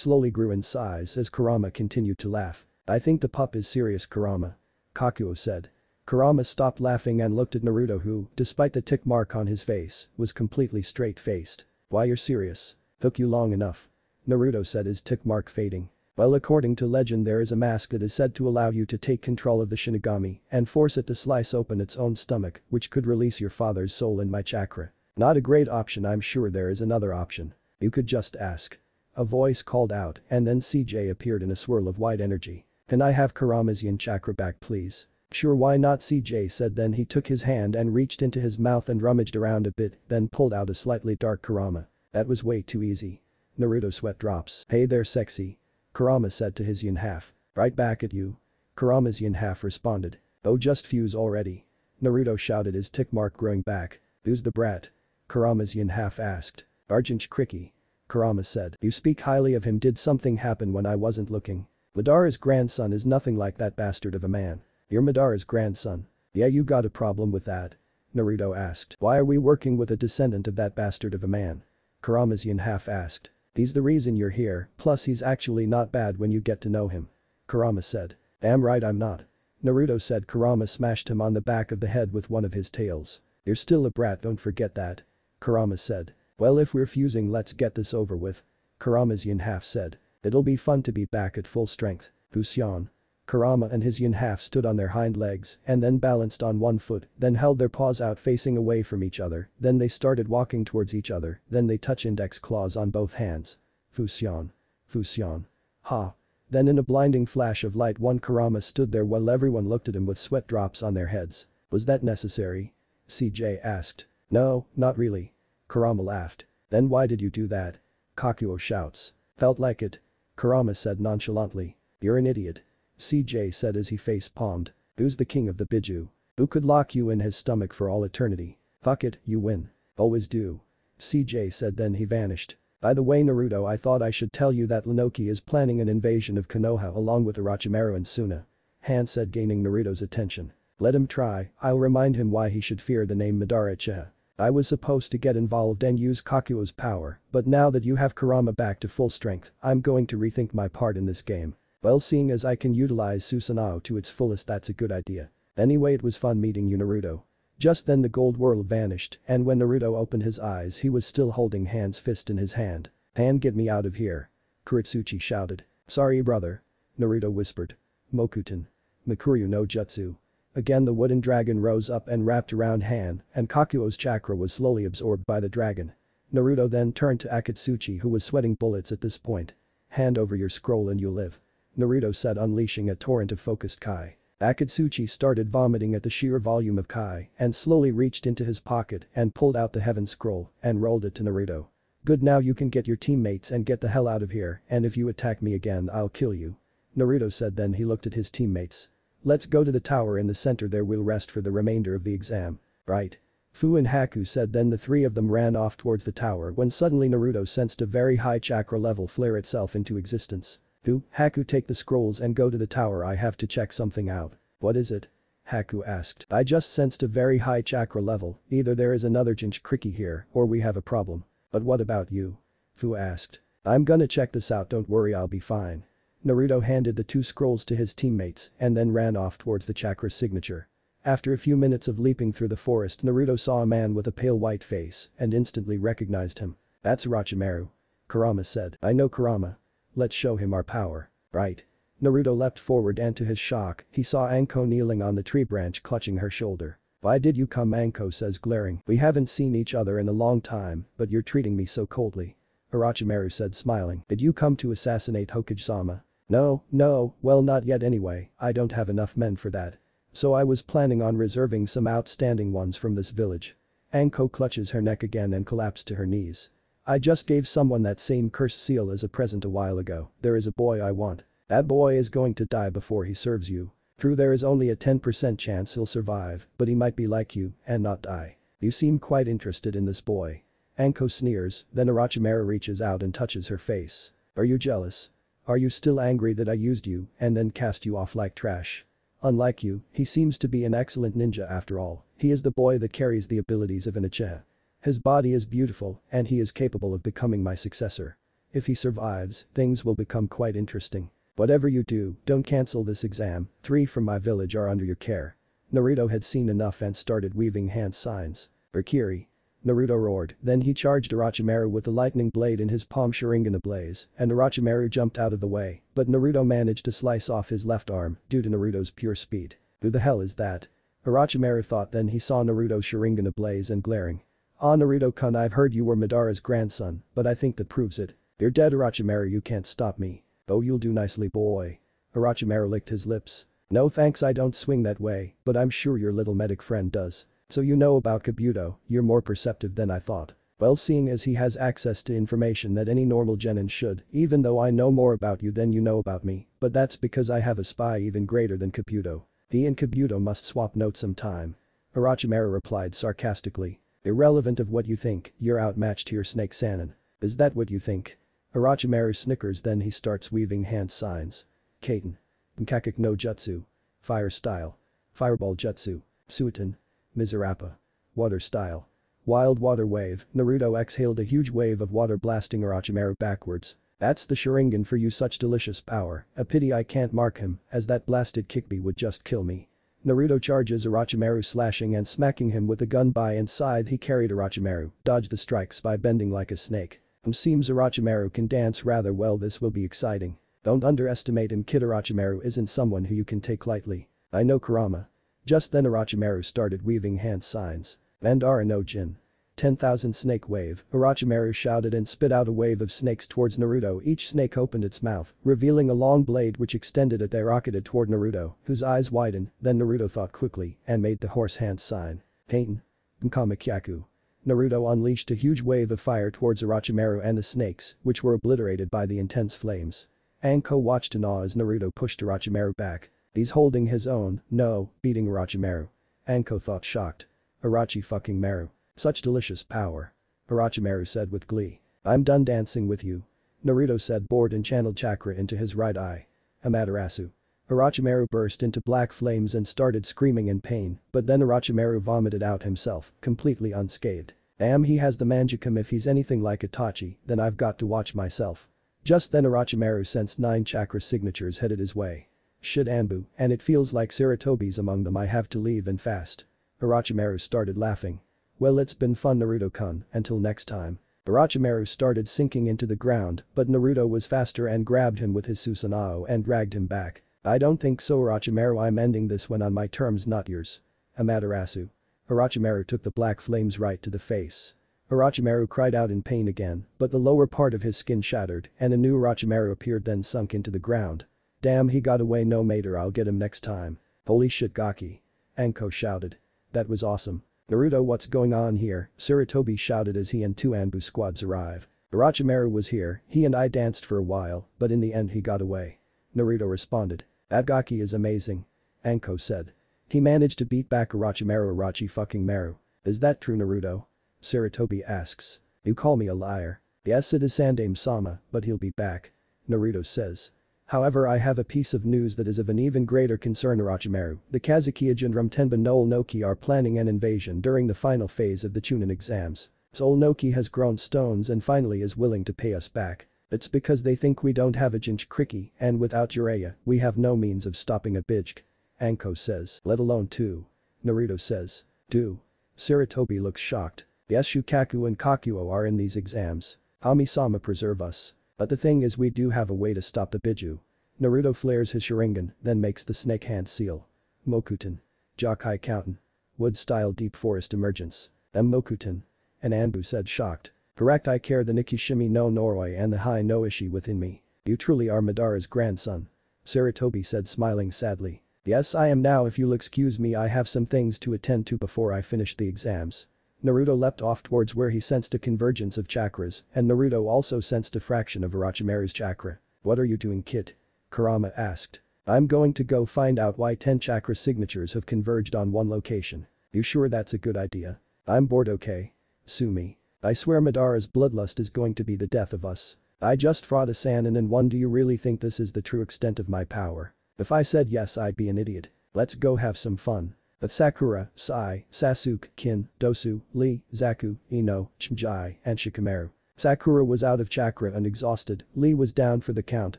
[SPEAKER 1] slowly grew in size as Kurama continued to laugh. I think the pup is serious Kurama. Kokuo said. Kurama stopped laughing and looked at Naruto who, despite the tick mark on his face, was completely straight-faced. Why you're serious? Took you long enough. Naruto said his tick mark fading. Well according to legend there is a mask that is said to allow you to take control of the Shinigami and force it to slice open its own stomach which could release your father's soul in my chakra. Not a great option I'm sure there is another option. You could just ask. A voice called out and then CJ appeared in a swirl of white energy. Can I have Kurama's yin chakra back please? Sure why not CJ said then he took his hand and reached into his mouth and rummaged around a bit then pulled out a slightly dark Kurama. That was way too easy. Naruto sweat drops. Hey there sexy. Kurama said to his yin half. Right back at you. Kurama's yin half responded. Oh just fuse already. Naruto shouted his tick mark growing back. Who's the brat? Kurama's yin half asked. Argent Kriki. Kurama said. You speak highly of him did something happen when I wasn't looking. Madara's grandson is nothing like that bastard of a man. You're Madara's grandson. Yeah you got a problem with that? Naruto asked. Why are we working with a descendant of that bastard of a man? Kurama's yin half asked. He's the reason you're here, plus he's actually not bad when you get to know him. Kurama said. Damn right I'm not. Naruto said Kurama smashed him on the back of the head with one of his tails. You're still a brat don't forget that. Kurama said. Well if we're fusing let's get this over with. Kurama's yin half said. It'll be fun to be back at full strength. Fusion. Kurama and his yin half stood on their hind legs and then balanced on one foot, then held their paws out facing away from each other, then they started walking towards each other, then they touch index claws on both hands. Fusion. Fusion. Ha. Then in a blinding flash of light one Kurama stood there while everyone looked at him with sweat drops on their heads. Was that necessary? CJ asked. No, not really. Kurama laughed. Then why did you do that? Kokuo shouts. Felt like it. Kurama said nonchalantly. You're an idiot. CJ said as he face palmed. Who's the king of the Biju? Who could lock you in his stomach for all eternity? Fuck it, you win. Always do. CJ said then he vanished. By the way Naruto I thought I should tell you that Onoki is planning an invasion of Konoha along with Orochimaru and Suna. Han said gaining Naruto's attention. Let him try, I'll remind him why he should fear the name Madara Uchiha. I was supposed to get involved and use Kokuo's power, but now that you have Kurama back to full strength, I'm going to rethink my part in this game. Well seeing as I can utilize Susanoo to its fullest that's a good idea. Anyway it was fun meeting you Naruto. Just then the gold world vanished and when Naruto opened his eyes he was still holding Han's fist in his hand. Han get me out of here. Kurotsuchi shouted. Sorry brother. Naruto whispered. Mokuton. Mokuryu no Jutsu. Again the wooden dragon rose up and wrapped around Han and Kokuo's chakra was slowly absorbed by the dragon. Naruto then turned to Akatsuchi who was sweating bullets at this point. Hand over your scroll and you live. Naruto said unleashing a torrent of focused Kai. Akatsuchi started vomiting at the sheer volume of Kai and slowly reached into his pocket and pulled out the heaven scroll and rolled it to Naruto. Good now you can get your teammates and get the hell out of here and if you attack me again I'll kill you. Naruto said then he looked at his teammates. Let's go to the tower in the center there we'll rest for the remainder of the exam. Right. Fu and Haku said then the three of them ran off towards the tower when suddenly Naruto sensed a very high chakra level flare itself into existence. Do, Haku take the scrolls and go to the tower I have to check something out. What is it? Haku asked. I just sensed a very high chakra level, either there is another Jinchuriki here or we have a problem. But what about you? Fu asked. I'm gonna check this out don't worry I'll be fine. Naruto handed the two scrolls to his teammates and then ran off towards the chakra signature. After a few minutes of leaping through the forest Naruto saw a man with a pale white face and instantly recognized him. That's Orochimaru. Kurama said. I know Kurama. Let's show him our power. Right. Naruto leapt forward and to his shock, he saw Anko kneeling on the tree branch clutching her shoulder. Why did you come Anko says glaring. We haven't seen each other in a long time, but you're treating me so coldly. Orochimaru said smiling. Did you come to assassinate Hokage-sama? No, no, well not yet anyway, I don't have enough men for that. So I was planning on reserving some outstanding ones from this village. Anko clutches her neck again and collapsed to her knees. I just gave someone that same curse seal as a present a while ago, there is a boy I want. That boy is going to die before he serves you. True there is only a 10% chance he'll survive, but he might be like you, and not die. You seem quite interested in this boy. Anko sneers, then Orochimaru reaches out and touches her face. Are you jealous? Are you still angry that I used you and then cast you off like trash? Unlike you, he seems to be an excellent ninja after all, he is the boy that carries the abilities of an Uchiha. His body is beautiful and he is capable of becoming my successor. If he survives, things will become quite interesting. Whatever you do, don't cancel this exam, three from my village are under your care. Naruto had seen enough and started weaving hand signs. Raikiri, Naruto roared, then he charged Orochimaru with the lightning blade in his palm Sharingan ablaze, and Orochimaru jumped out of the way, but Naruto managed to slice off his left arm due to Naruto's pure speed. Who the hell is that? Orochimaru thought then he saw Naruto's Sharingan ablaze and glaring. Ah Naruto-kun I've heard you were Madara's grandson, but I think that proves it. You're dead Orochimaru you can't stop me. Oh you'll do nicely boy. Orochimaru licked his lips. No thanks I don't swing that way, but I'm sure your little medic friend does. So you know about Kabuto, you're more perceptive than I thought. Well seeing as he has access to information that any normal genin should, even though I know more about you than you know about me, but that's because I have a spy even greater than Kabuto. He and Kabuto must swap notes sometime. Orochimaru replied sarcastically. Irrelevant of what you think, you're outmatched here Snake Sannin. Is that what you think? Orochimaru snickers then he starts weaving hand signs. Katon. Nkakek no Jutsu. Fire style. Fireball Jutsu. Suiton. Mizurappa. Water style. Wild water wave, Naruto exhaled a huge wave of water blasting Orochimaru backwards. That's the Sharingan for you such delicious power, a pity I can't mark him, as that blasted kickby would just kill me. Naruto charges Orochimaru slashing and smacking him with a gunbai and side he carried Orochimaru, dodged the strikes by bending like a snake. Um seems Orochimaru can dance rather well this will be exciting. Don't underestimate him kid Orochimaru isn't someone who you can take lightly. I know Kurama, just then Orochimaru started weaving hand signs. Mandara no Jin. 10,000 snake wave, Orochimaru shouted and spit out a wave of snakes towards Naruto each snake opened its mouth, revealing a long blade which extended it they rocketed toward Naruto, whose eyes widened, then Naruto thought quickly and made the horse hand sign. Pain. Nkamikyaku. Naruto unleashed a huge wave of fire towards Orochimaru and the snakes, which were obliterated by the intense flames. Anko watched in awe as Naruto pushed Orochimaru back, He's holding his own, no, beating Orochimaru. Anko thought shocked. Orochi fucking Maru. Such delicious power. Orochimaru said with glee. I'm done dancing with you. Naruto said bored and channeled chakra into his right eye. Amaterasu. Orochimaru burst into black flames and started screaming in pain, but then Orochimaru vomited out himself, completely unscathed. Damn he has the Mangekyou if he's anything like Itachi, then I've got to watch myself. Just then Orochimaru sensed nine chakra signatures headed his way. Shit Anbu, and it feels like Sarutobi's among them I have to leave and fast. Orochimaru started laughing. Well it's been fun Naruto-kun, until next time. Orochimaru started sinking into the ground, but Naruto was faster and grabbed him with his Susanoo and dragged him back. I don't think so Orochimaru I'm ending this one on my terms not yours. Amaterasu. Orochimaru took the black flames right to the face. Orochimaru cried out in pain again, but the lower part of his skin shattered and a new Orochimaru appeared then sunk into the ground. Damn he got away no mater I'll get him next time. Holy shit Gaki. Anko shouted. That was awesome. Naruto what's going on here, Sarutobi shouted as he and two Anbu squads arrive. Orochimaru was here, he and I danced for a while, but in the end he got away. Naruto responded. That is amazing. Anko said. He managed to beat back Orochimaru Orochi fucking Maru. Is that true Naruto? Sarutobi asks. You call me a liar. Yes it is Sandaime-sama, but he'll be back. Naruto says. However I have a piece of news that is of an even greater concern Orochimaru, the Kazekage and Tenba no Onoki are planning an invasion during the final phase of the Chunin exams. So Onoki has grown stones and finally is willing to pay us back. It's because they think we don't have a Jinchuriki and without Jiraiya, we have no means of stopping a Biju. Anko says, let alone two. Naruto says, do. Sarutobi looks shocked. Yes Shukaku and Kokuo are in these exams. Kami-sama preserve us. But the thing is we do have a way to stop the Biju. Naruto flares his Sharingan, then makes the snake hand seal. Mokuton. Jukai Kotan. Wood-style deep forest emergence. M. Mokuton. And Anbu said shocked. Correct I care the Nikushimi no Noroi and the Hi no Ishi within me. You truly are Madara's grandson. Sarutobi said smiling sadly. Yes I am now if you'll excuse me I have some things to attend to before I finish the exams. Naruto leapt off towards where he sensed a convergence of chakras and Naruto also sensed a fraction of Orochimaru's chakra. What are you doing kid? Kurama asked. I'm going to go find out why 10 chakra signatures have converged on one location. You sure that's a good idea? I'm bored okay? Sue me. I swear Madara's bloodlust is going to be the death of us. I just fought a Sannin and one do you really think this is the true extent of my power? If I said yes I'd be an idiot. Let's go have some fun. But Sakura, Sai, Sasuke, Kin, Dosu, Lee, Zaku, Ino, Chimjai, and Shikamaru. Sakura was out of chakra and exhausted, Lee was down for the count,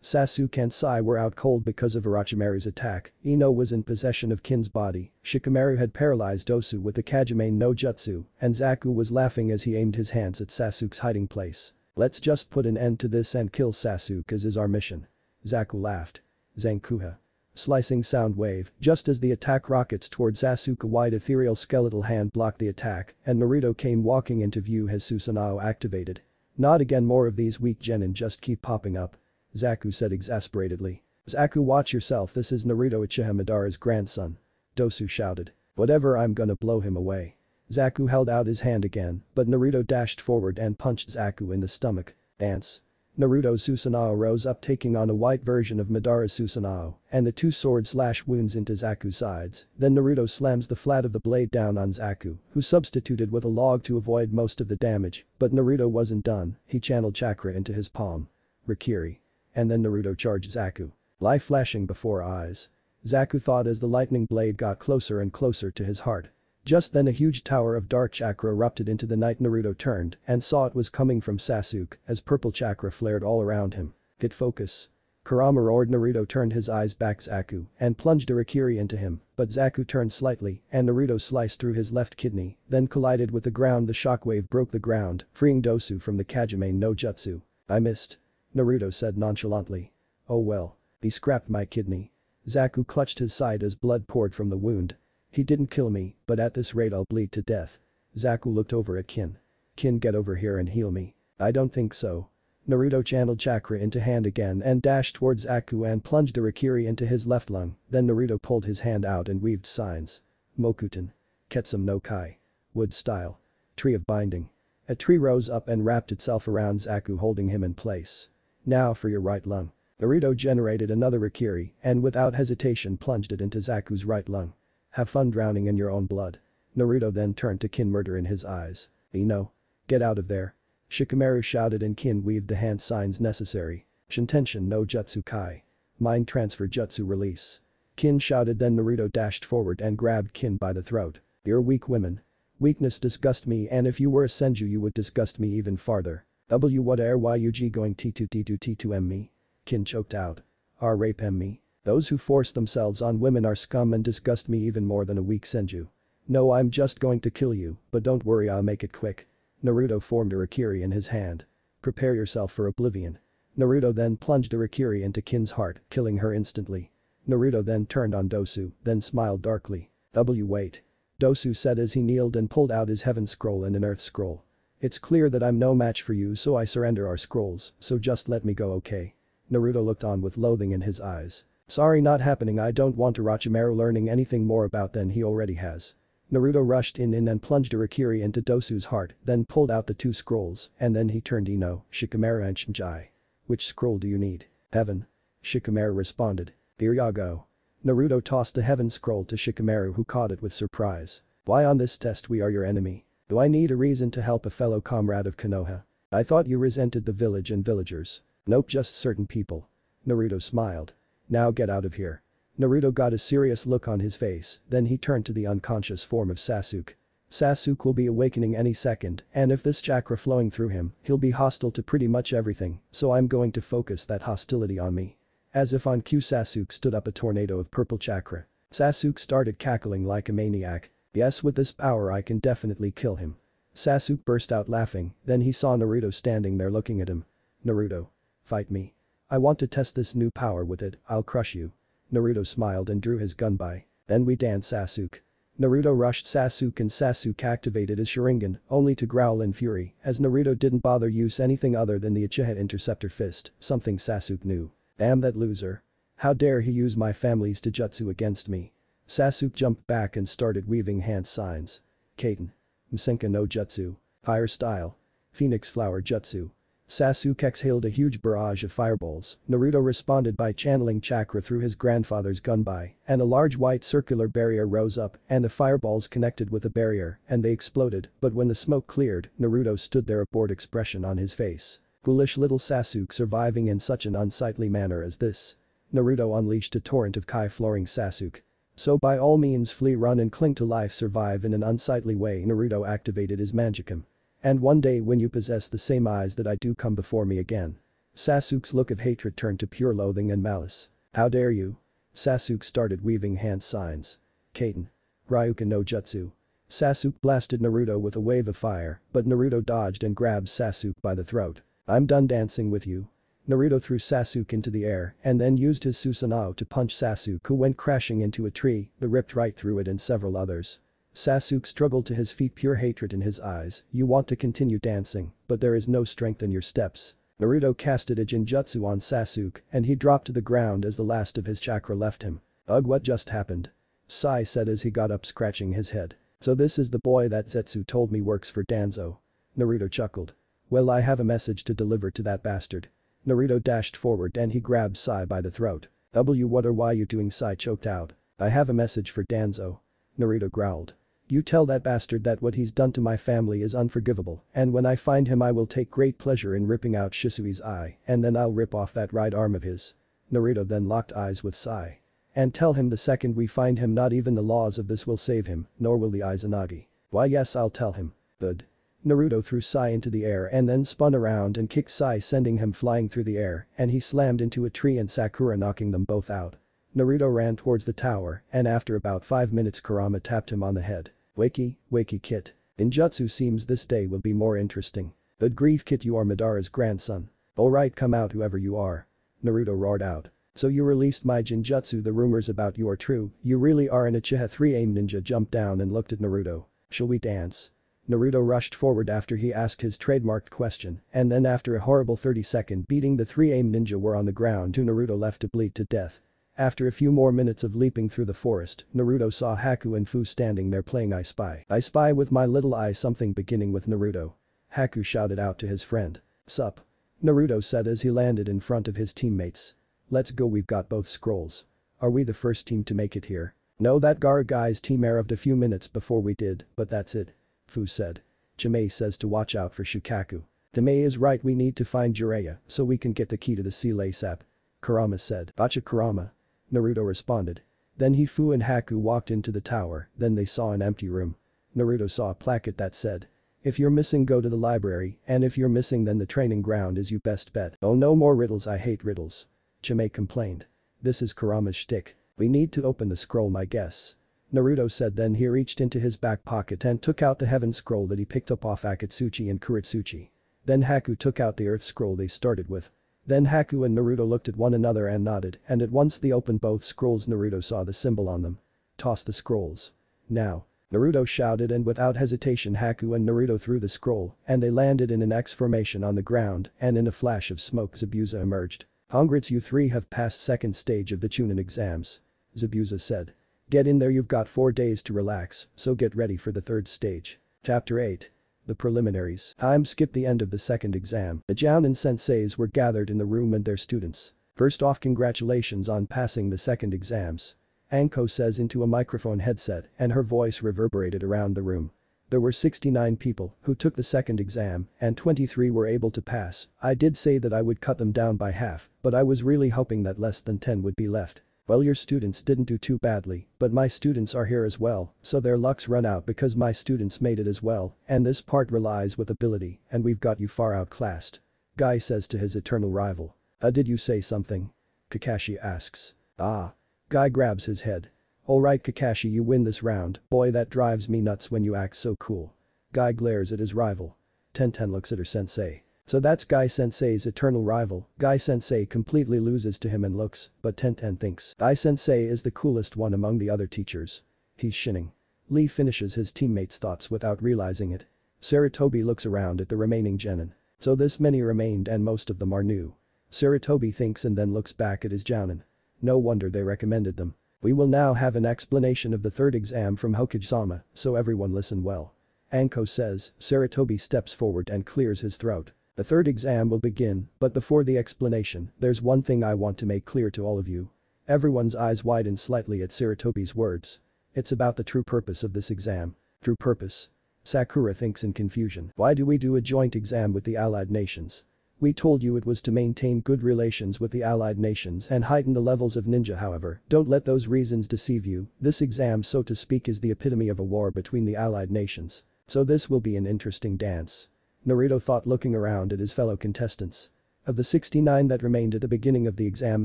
[SPEAKER 1] Sasuke and Sai were out cold because of Orochimaru's attack, Ino was in possession of Kin's body, Shikamaru had paralyzed Dosu with the Kagemane no Jutsu, and Zaku was laughing as he aimed his hands at Sasuke's hiding place. Let's just put an end to this and kill Sasuke as is our mission. Zaku laughed. Zankuha. Slicing sound wave, just as the attack rockets towards Sasuke a wide ethereal skeletal hand blocked the attack and Naruto came walking into view as Susanoo activated. Not again more of these weak genin just keep popping up. Zaku said exasperatedly. Zaku watch yourself this is Naruto Uchiha Madara's grandson. Dosu shouted. Whatever I'm gonna blow him away. Zaku held out his hand again, but Naruto dashed forward and punched Zaku in the stomach. Dance. Naruto's Susanoo rose up taking on a white version of Madara's Susanoo, and the two swords slash wounds into Zaku's sides, then Naruto slams the flat of the blade down on Zaku, who substituted with a log to avoid most of the damage, but Naruto wasn't done, he channeled chakra into his palm. Raikiri. And then Naruto charged Zaku. Life flashing before eyes. Zaku thought as the lightning blade got closer and closer to his heart. Just then a huge tower of dark chakra erupted into the night Naruto turned and saw it was coming from Sasuke as purple chakra flared all around him. Get focus. Kurama roared Naruto turned his eyes back Zaku and plunged a Raikiri into him, but Zaku turned slightly and Naruto sliced through his left kidney, then collided with the ground the shockwave broke the ground, freeing Dosu from the Kagemane no Jutsu. I missed. Naruto said nonchalantly. Oh well. He scrapped my kidney. Zaku clutched his side as blood poured from the wound he didn't kill me, but at this rate I'll bleed to death. Zaku looked over at Kin. Kin get over here and heal me. I don't think so. Naruto channeled chakra into hand again and dashed towards Zaku and plunged a Raikiri into his left lung, then Naruto pulled his hand out and weaved signs. Mokuton. Ketsum no Kai. Wood style. Tree of binding. A tree rose up and wrapped itself around Zaku holding him in place. Now for your right lung. Naruto generated another Raikiri and without hesitation plunged it into Zaku's right lung. Have fun drowning in your own blood. Naruto then turned to Kin murder in his eyes. Ino. Get out of there. Shikamaru shouted and Kin weaved the hand signs necessary. Shintenshin no Jutsu Kai. Mind transfer Jutsu release. Kin shouted then Naruto dashed forward and grabbed Kin by the throat. You're weak women. Weakness disgust me and if you were a senju you would disgust me even farther. W what air yug going T2 T2 T2M me? Kin choked out. R rape M me? Those who force themselves on women are scum and disgust me even more than a weak senju. No I'm just going to kill you, but don't worry I'll make it quick. Naruto formed a Raikiri in his hand. Prepare yourself for oblivion. Naruto then plunged the Raikiri into Kin's heart, killing her instantly. Naruto then turned on Dosu, then smiled darkly. W wait. Dosu said as he kneeled and pulled out his heaven scroll and an earth scroll. It's clear that I'm no match for you so I surrender our scrolls, so just let me go okay. Naruto looked on with loathing in his eyes. Sorry not happening I don't want Orochimaru learning anything more about than he already has. Naruto rushed in, and plunged a Raikiri into Dosu's heart, then pulled out the two scrolls, and then he turned Ino, Shikamaru and Shinjai. Which scroll do you need? Heaven. Shikamaru responded. Here ya go. Naruto tossed the heaven scroll to Shikamaru who caught it with surprise. Why on this test we are your enemy? Do I need a reason to help a fellow comrade of Konoha? I thought you resented the village and villagers. Nope just certain people. Naruto smiled. Now get out of here. Naruto got a serious look on his face, then he turned to the unconscious form of Sasuke. Sasuke will be awakening any second, and if this chakra flowing through him, he'll be hostile to pretty much everything, so I'm going to focus that hostility on me. As if on cue Sasuke stood up a tornado of purple chakra. Sasuke started cackling like a maniac. Yes with this power I can definitely kill him. Sasuke burst out laughing, then he saw Naruto standing there looking at him. Naruto. Fight me. I want to test this new power with it, I'll crush you. Naruto smiled and drew his gunbai. Then we dance Sasuke. Naruto rushed Sasuke and Sasuke activated his Sharingan, only to growl in fury, as Naruto didn't bother use anything other than the Uchiha Interceptor Fist, something Sasuke knew. Damn that loser. How dare he use my family's Taijutsu against me. Sasuke jumped back and started weaving hand signs. Katon. Hosenka no Jutsu. Fire Style. Phoenix Flower Jutsu. Sasuke exhaled a huge barrage of fireballs, Naruto responded by channeling chakra through his grandfather's gunbai, and a large white circular barrier rose up and the fireballs connected with the barrier and they exploded but when the smoke cleared, Naruto stood there a bored expression on his face. Foolish little Sasuke surviving in such an unsightly manner as this. Naruto unleashed a torrent of Kai flooring Sasuke. So by all means flee run and cling to life survive in an unsightly way Naruto activated his Mangekyou. And one day when you possess the same eyes that I do come before me again. Sasuke's look of hatred turned to pure loathing and malice. How dare you? Sasuke started weaving hand signs. Katon. Ryuken no Jutsu. Sasuke blasted Naruto with a wave of fire, but Naruto dodged and grabbed Sasuke by the throat. I'm done dancing with you. Naruto threw Sasuke into the air and then used his Susanoo to punch Sasuke who went crashing into a tree the ripped right through it and several others. Sasuke struggled to his feet pure hatred in his eyes, you want to continue dancing, but there is no strength in your steps. Naruto casted a Genjutsu on Sasuke and he dropped to the ground as the last of his chakra left him. Ugh what just happened? Sai said as he got up scratching his head. So this is the boy that Zetsu told me works for Danzo. Naruto chuckled. Well I have a message to deliver to that bastard. Naruto dashed forward and he grabbed Sai by the throat. W what are why you doing Sai choked out. I have a message for Danzo. Naruto growled. You tell that bastard that what he's done to my family is unforgivable and when I find him I will take great pleasure in ripping out Shisui's eye and then I'll rip off that right arm of his. Naruto then locked eyes with Sai. And tell him the second we find him not even the laws of this will save him, nor will the Izanagi. Why yes I'll tell him. Good. Naruto threw Sai into the air and then spun around and kicked Sai sending him flying through the air and he slammed into a tree and Sakura knocking them both out. Naruto ran towards the tower and after about 5 minutes Kurama tapped him on the head. Wakey, wakey kit. Ninjutsu seems this day will be more interesting. But grief kit you are Madara's grandson. Alright come out whoever you are. Naruto roared out. So you released my Genjutsu the rumors about you are true, you really are an Uchiha 3 Ame ninja jumped down and looked at Naruto. Shall we dance? Naruto rushed forward after he asked his trademarked question and then after a horrible 30 second beating the three Ame ninja were on the ground who Naruto left to bleed to death. After a few more minutes of leaping through the forest, Naruto saw Haku and Fu standing there playing I Spy. I spy with my little eye something beginning with Naruto. Haku shouted out to his friend. Sup? Naruto said as he landed in front of his teammates. Let's go we've got both scrolls. Are we the first team to make it here? No that Gaara guy's team arrived a few minutes before we did, but that's it. Fu said. Chomei says to watch out for Shukaku. Chomei is right we need to find Jiraiya so we can get the key to the seal ASAP. Kurama said. Gotcha Kurama. Naruto responded. Then he Fu and Haku walked into the tower, then they saw an empty room. Naruto saw a placket that said. If you're missing go to the library and if you're missing then the training ground is your best bet. Oh no more riddles I hate riddles. Chomei complained. This is Kurama's shtick. We need to open the scroll my guess. Naruto said then he reached into his back pocket and took out the heaven scroll that he picked up off Akatsuchi and Kurotsuchi. Then Haku took out the earth scroll they started with. Then Haku and Naruto looked at one another and nodded and at once they opened both scrolls Naruto saw the symbol on them. Toss the scrolls. Now. Naruto shouted and without hesitation Haku and Naruto threw the scroll and they landed in an X formation on the ground and in a flash of smoke Zabuza emerged. Congrats you three have passed second stage of the Chunin exams. Zabuza said. Get in there you've got four days to relax, so get ready for the third stage. Chapter 8 the preliminaries. Time skipped the end of the second exam. The Jounin senseis were gathered in the room and their students. First off congratulations on passing the second exams. Anko says into a microphone headset and her voice reverberated around the room. There were 69 people who took the second exam and 23 were able to pass. I did say that I would cut them down by half, but I was really hoping that less than 10 would be left. Well your students didn't do too badly, but my students are here as well, so their luck's run out because my students made it as well, and this part relies with ability, and we've got you far outclassed. Guy says to his eternal rival. Uh did you say something? Kakashi asks. Ah. Guy grabs his head. Alright Kakashi you win this round, boy that drives me nuts when you act so cool. Guy glares at his rival. Tenten looks at her sensei. So that's Guy Sensei's eternal rival, Guy Sensei completely loses to him in looks, but Tenten thinks Guy Sensei is the coolest one among the other teachers. He's shinning. Lee finishes his teammate's thoughts without realizing it. Sarutobi looks around at the remaining genin. So this many remained and most of them are new. Sarutobi thinks and then looks back at his jounin. No wonder they recommended them. We will now have an explanation of the third exam from Hokage-sama, so everyone listen well. Anko says, Sarutobi steps forward and clears his throat. The third exam will begin, but before the explanation, there's one thing I want to make clear to all of you. Everyone's eyes widen slightly at Sarutobi's words. It's about the true purpose of this exam. True purpose. Sakura thinks in confusion. Why do we do a joint exam with the allied nations? We told you it was to maintain good relations with the allied nations and heighten the levels of ninja however, don't let those reasons deceive you, this exam so to speak is the epitome of a war between the allied nations. So this will be an interesting dance. Naruto thought looking around at his fellow contestants. Of the 69 that remained at the beginning of the exam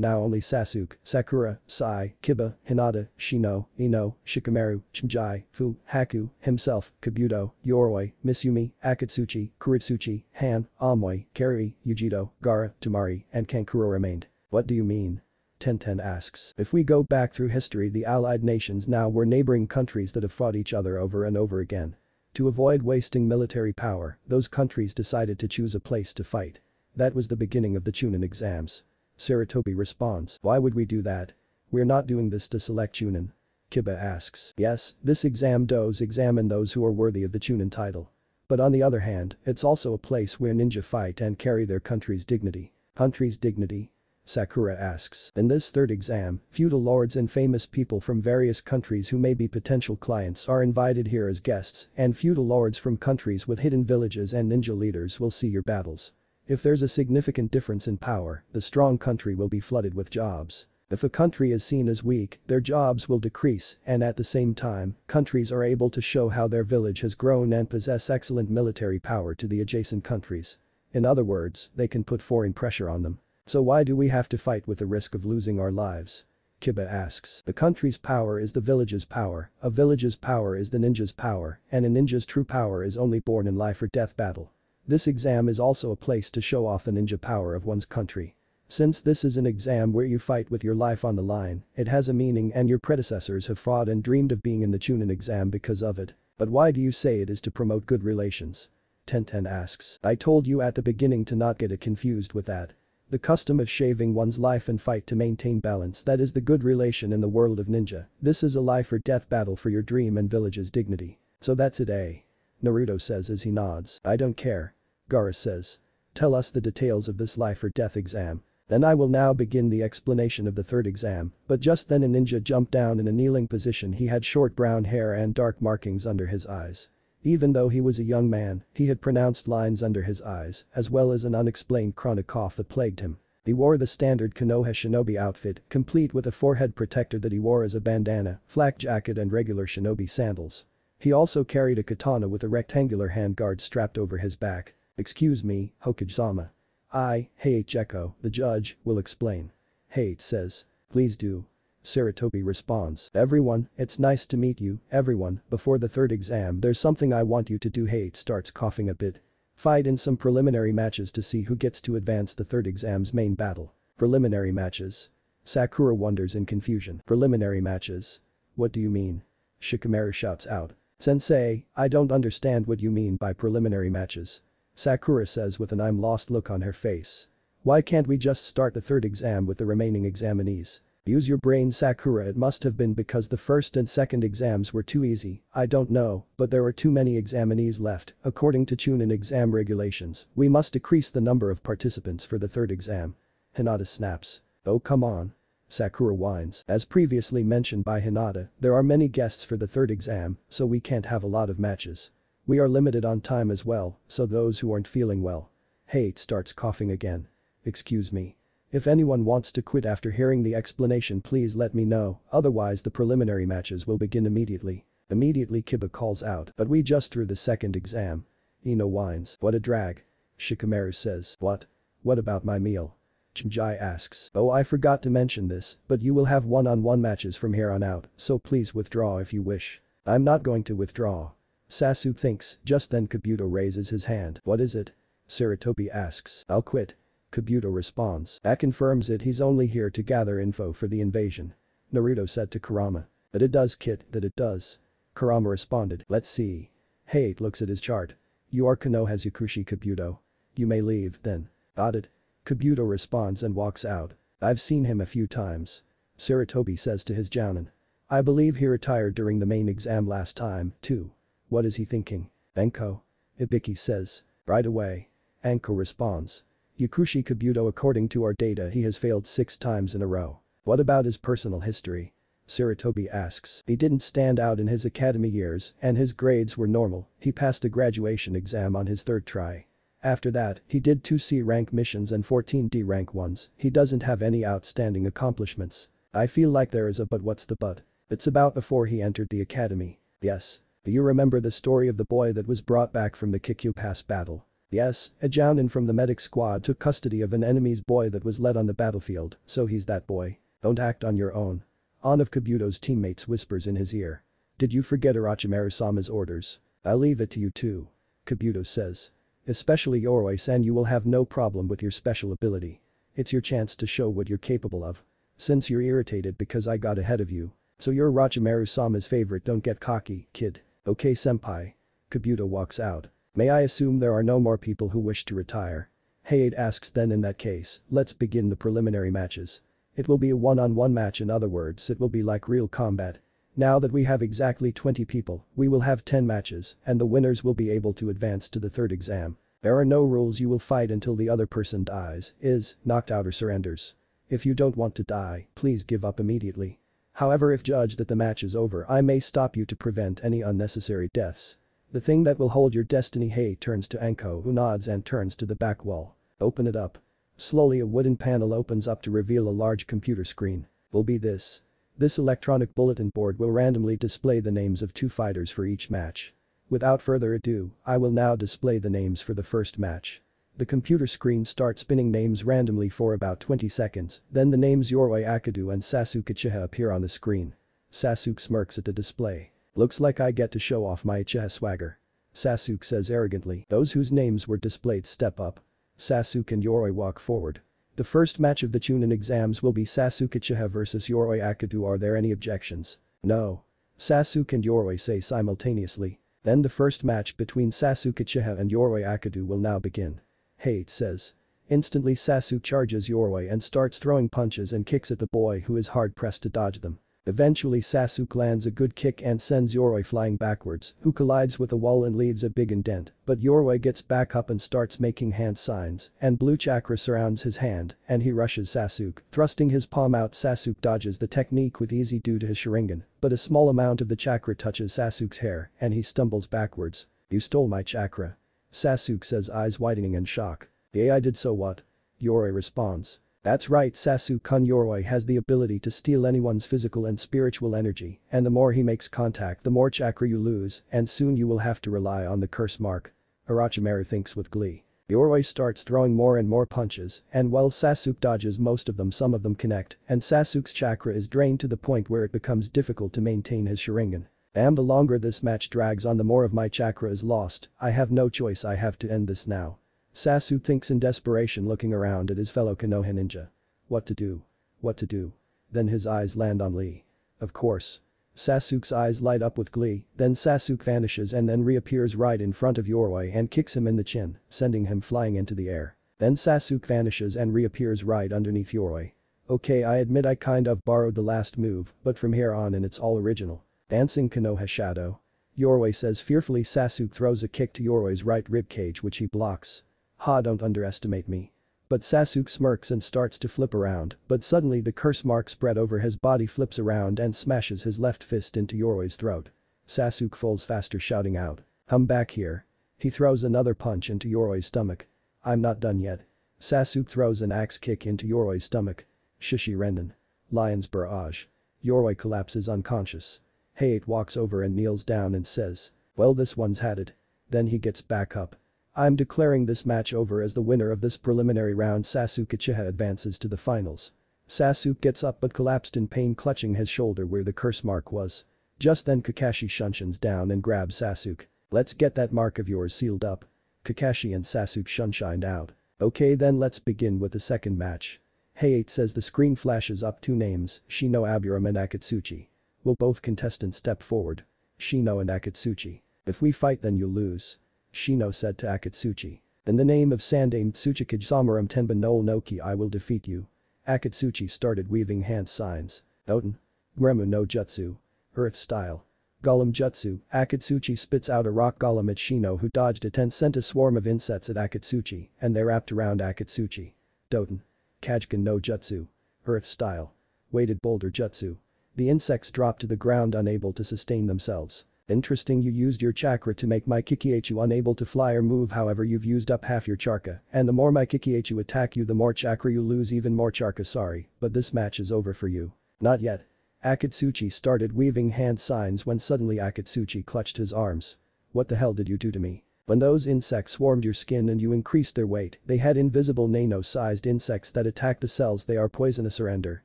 [SPEAKER 1] now only Sasuke, Sakura, Sai, Kiba, Hinata, Shino, Ino, Shikamaru, Chimjai, Fu, Haku, himself, Kabuto, Yoroi, Misumi, Akatsuchi, Kurotsuchi, Han, Amoy, Kari, Yujito, Gaara, Temari, and Kankuro remained. What do you mean? Tenten asks. If we go back through history the allied nations now were neighboring countries that have fought each other over and over again. To avoid wasting military power, those countries decided to choose a place to fight. That was the beginning of the Chunin exams. Sarutobi responds, why would we do that? We're not doing this to select Chunin. Kiba asks, yes, this exam does examine those who are worthy of the Chunin title. But on the other hand, it's also a place where ninja fight and carry their country's dignity. Country's dignity? Sakura asks. In this third exam, feudal lords and famous people from various countries who may be potential clients are invited here as guests and feudal lords from countries with hidden villages and ninja leaders will see your battles. If there's a significant difference in power, the strong country will be flooded with jobs. If a country is seen as weak, their jobs will decrease and at the same time, countries are able to show how their village has grown and possess excellent military power to the adjacent countries. In other words, they can put foreign pressure on them. So why do we have to fight with the risk of losing our lives? Kiba asks. The country's power is the village's power, a village's power is the ninja's power, and a ninja's true power is only born in life or death battle. This exam is also a place to show off the ninja power of one's country. Since this is an exam where you fight with your life on the line, it has a meaning and your predecessors have fought and dreamed of being in the Chunin exam because of it. But why do you say it is to promote good relations? Tenten asks. I told you at the beginning to not get it confused with that. The custom of shaving one's life and fight to maintain balance that is the good relation in the world of ninja. This is a life or death battle for your dream and village's dignity. So that's it eh? Naruto says as he nods. I don't care. Gaara says. Tell us the details of this life or death exam. Then I will now begin the explanation of the third exam, but just then a ninja jumped down in a kneeling position he had short brown hair and dark markings under his eyes. Even though he was a young man, he had pronounced lines under his eyes, as well as an unexplained chronic cough that plagued him. He wore the standard Konoha shinobi outfit, complete with a forehead protector that he wore as a bandana, flak jacket and regular shinobi sandals. He also carried a katana with a rectangular handguard strapped over his back. Excuse me, Hokage-sama. I, Hayate Gekko, the judge, will explain. Hayate says. Please do. Sarutobi responds. Everyone, it's nice to meet you, everyone, before the third exam there's something I want you to do Hayate starts coughing a bit. Fight in some preliminary matches to see who gets to advance the third exam's main battle. Preliminary matches. Sakura wonders in confusion. Preliminary matches. What do you mean? Shikamaru shouts out. Sensei, I don't understand what you mean by preliminary matches. Sakura says with an I'm lost look on her face. Why can't we just start the third exam with the remaining examinees? Use your brain Sakura it must have been because the first and second exams were too easy, I don't know, but there are too many examinees left, according to Chunin exam regulations, we must decrease the number of participants for the third exam. Hinata snaps. Oh come on. Sakura whines. As previously mentioned by Hinata, there are many guests for the third exam, so we can't have a lot of matches. We are limited on time as well, so those who aren't feeling well. Hayate starts coughing again. Excuse me. If anyone wants to quit after hearing the explanation please let me know, otherwise the preliminary matches will begin immediately. Immediately Kiba calls out, but we just threw the second exam. Ino whines, what a drag. Shikamaru says, what? What about my meal? Chimjai asks, oh I forgot to mention this, but you will have one-on-one -on -one matches from here on out, so please withdraw if you wish. I'm not going to withdraw. Sasuke thinks, just then Kabuto raises his hand. What is it? Sarutobi asks. I'll quit. Kabuto responds. That confirms it he's only here to gather info for the invasion. Naruto said to Kurama. That it does kid, that it does. Kurama responded. Let's see. Hayate looks at his chart. You are Konoha's Yakushi Kabuto. You may leave, then. Got it. Kabuto responds and walks out. I've seen him a few times. Sarutobi says to his Jounin. I believe he retired during the main exam last time, too. What is he thinking? Anko? Ibiki says. Right away. Anko responds. Yakushi Kabuto according to our data he has failed six times in a row. What about his personal history? Sarutobi asks. He didn't stand out in his academy years and his grades were normal, he passed a graduation exam on his third try. After that, he did 2 C rank missions and 14 D rank ones, he doesn't have any outstanding accomplishments. I feel like there is a but what's the but? It's about before he entered the academy. Yes. Do you remember the story of the boy that was brought back from the Kiku Pass battle. Yes, a Jounin from the medic squad took custody of an enemy's boy that was led on the battlefield, so he's that boy. Don't act on your own. One of Kabuto's teammates whispers in his ear. Did you forget Orochimaru-sama's orders? I'll leave it to you too. Kabuto says. Especially Yoroi-san you will have no problem with your special ability. It's your chance to show what you're capable of. Since you're irritated because I got ahead of you. So you're Orochimaru-sama's favorite don't get cocky, kid. Okay senpai. Kabuto walks out. May I assume there are no more people who wish to retire? Hayate asks then in that case, let's begin the preliminary matches. It will be a one-on-one -on -one match in other words it will be like real combat. Now that we have exactly 20 people, we will have 10 matches and the winners will be able to advance to the third exam. There are no rules you will fight until the other person dies, is, knocked out or surrenders. If you don't want to die, please give up immediately. However if judge that the match is over I may stop you to prevent any unnecessary deaths. The thing that will hold your destiny Hayate turns to Anko who nods and turns to the back wall. Open it up. Slowly a wooden panel opens up to reveal a large computer screen. Will be this. This electronic bulletin board will randomly display the names of two fighters for each match. Without further ado, I will now display the names for the first match. The computer screen starts spinning names randomly for about 20 seconds, then the names Yoroi Akado and Sasuke Uchiha appear on the screen. Sasuke smirks at the display. Looks like I get to show off my Uchiha swagger. Sasuke says arrogantly, those whose names were displayed step up. Sasuke and Yoroi walk forward. The first match of the Chunin exams will be Sasuke Uchiha versus Yoroi Akado are there any objections? No. Sasuke and Yoroi say simultaneously. Then the first match between Sasuke Uchiha and Yoroi Akado will now begin. Hayate says. Instantly Sasuke charges Yoroi and starts throwing punches and kicks at the boy who is hard pressed to dodge them. Eventually Sasuke lands a good kick and sends Yoroi flying backwards, who collides with a wall and leaves a big indent, but Yoroi gets back up and starts making hand signs, and blue chakra surrounds his hand, and he rushes Sasuke, thrusting his palm out Sasuke dodges the technique with easy due to his Sharingan, but a small amount of the chakra touches Sasuke's hair, and he stumbles backwards. You stole my chakra. Sasuke says eyes widening in shock. Yeah I did so what? Yoroi responds. That's right Sasuke-kun Yoroi has the ability to steal anyone's physical and spiritual energy and the more he makes contact the more chakra you lose and soon you will have to rely on the curse mark. Orochimaru thinks with glee. Yoroi starts throwing more and more punches and while Sasuke dodges most of them some of them connect and Sasuke's chakra is drained to the point where it becomes difficult to maintain his Sharingan. And the longer this match drags on the more of my chakra is lost, I have no choice I have to end this now. Sasuke thinks in desperation looking around at his fellow Konoha ninja. What to do? What to do? Then his eyes land on Lee. Of course. Sasuke's eyes light up with glee, then Sasuke vanishes and then reappears right in front of Yoroi and kicks him in the chin, sending him flying into the air. Then Sasuke vanishes and reappears right underneath Yoroi. Okay I admit I kind of borrowed the last move, but from here on in it's all original. Dancing Konoha Shadow. Yoroi says fearfully Sasuke throws a kick to Yoroi's right ribcage which he blocks. Ha don't underestimate me. But Sasuke smirks and starts to flip around, but suddenly the curse mark spread over his body flips around and smashes his left fist into Yoroi's throat. Sasuke falls faster shouting out. I'm back here. He throws another punch into Yoroi's stomach. I'm not done yet. Sasuke throws an axe kick into Yoroi's stomach. Shishi Renden. Lion's Barrage. Yoroi collapses unconscious. Hayate walks over and kneels down and says, well this one's had it. Then he gets back up. I'm declaring this match over as the winner of this preliminary round Sasuke Uchiha advances to the finals. Sasuke gets up but collapsed in pain clutching his shoulder where the curse mark was. Just then Kakashi Shunshin's down and grabs Sasuke. Let's get that mark of yours sealed up. Kakashi and Sasuke sunshined out. Okay then let's begin with the second match. Hayate says the screen flashes up two names, Shino Aburame and Akatsuchi. Will both contestants step forward? Shino and Akatsuchi. If we fight then you'll lose. Shino said to Akatsuchi. In the name of Sandaime Tsuchikage Samaram Tenba no Noki I will defeat you. Akatsuchi started weaving hand signs. Oten. Gremu no Jutsu. Earth style. Golem Jutsu, Akatsuchi spits out a rock golem at Shino who dodged it and sent a swarm of insects at Akatsuchi, and they wrapped around Akatsuchi. Doton. Kajkin no Jutsu. Earth style. Weighted boulder Jutsu. The insects dropped to the ground unable to sustain themselves. Interesting you used your chakra to make my Kikaichu unable to fly or move however you've used up half your charka and the more my Kikaichu attack you the more chakra you lose even more charka sorry, but this match is over for you. Not yet. Akatsuchi started weaving hand signs when suddenly Akatsuchi clutched his arms. What the hell did you do to me? When those insects swarmed your skin and you increased their weight, they had invisible nano-sized insects that attack the cells they are poisonous surrender,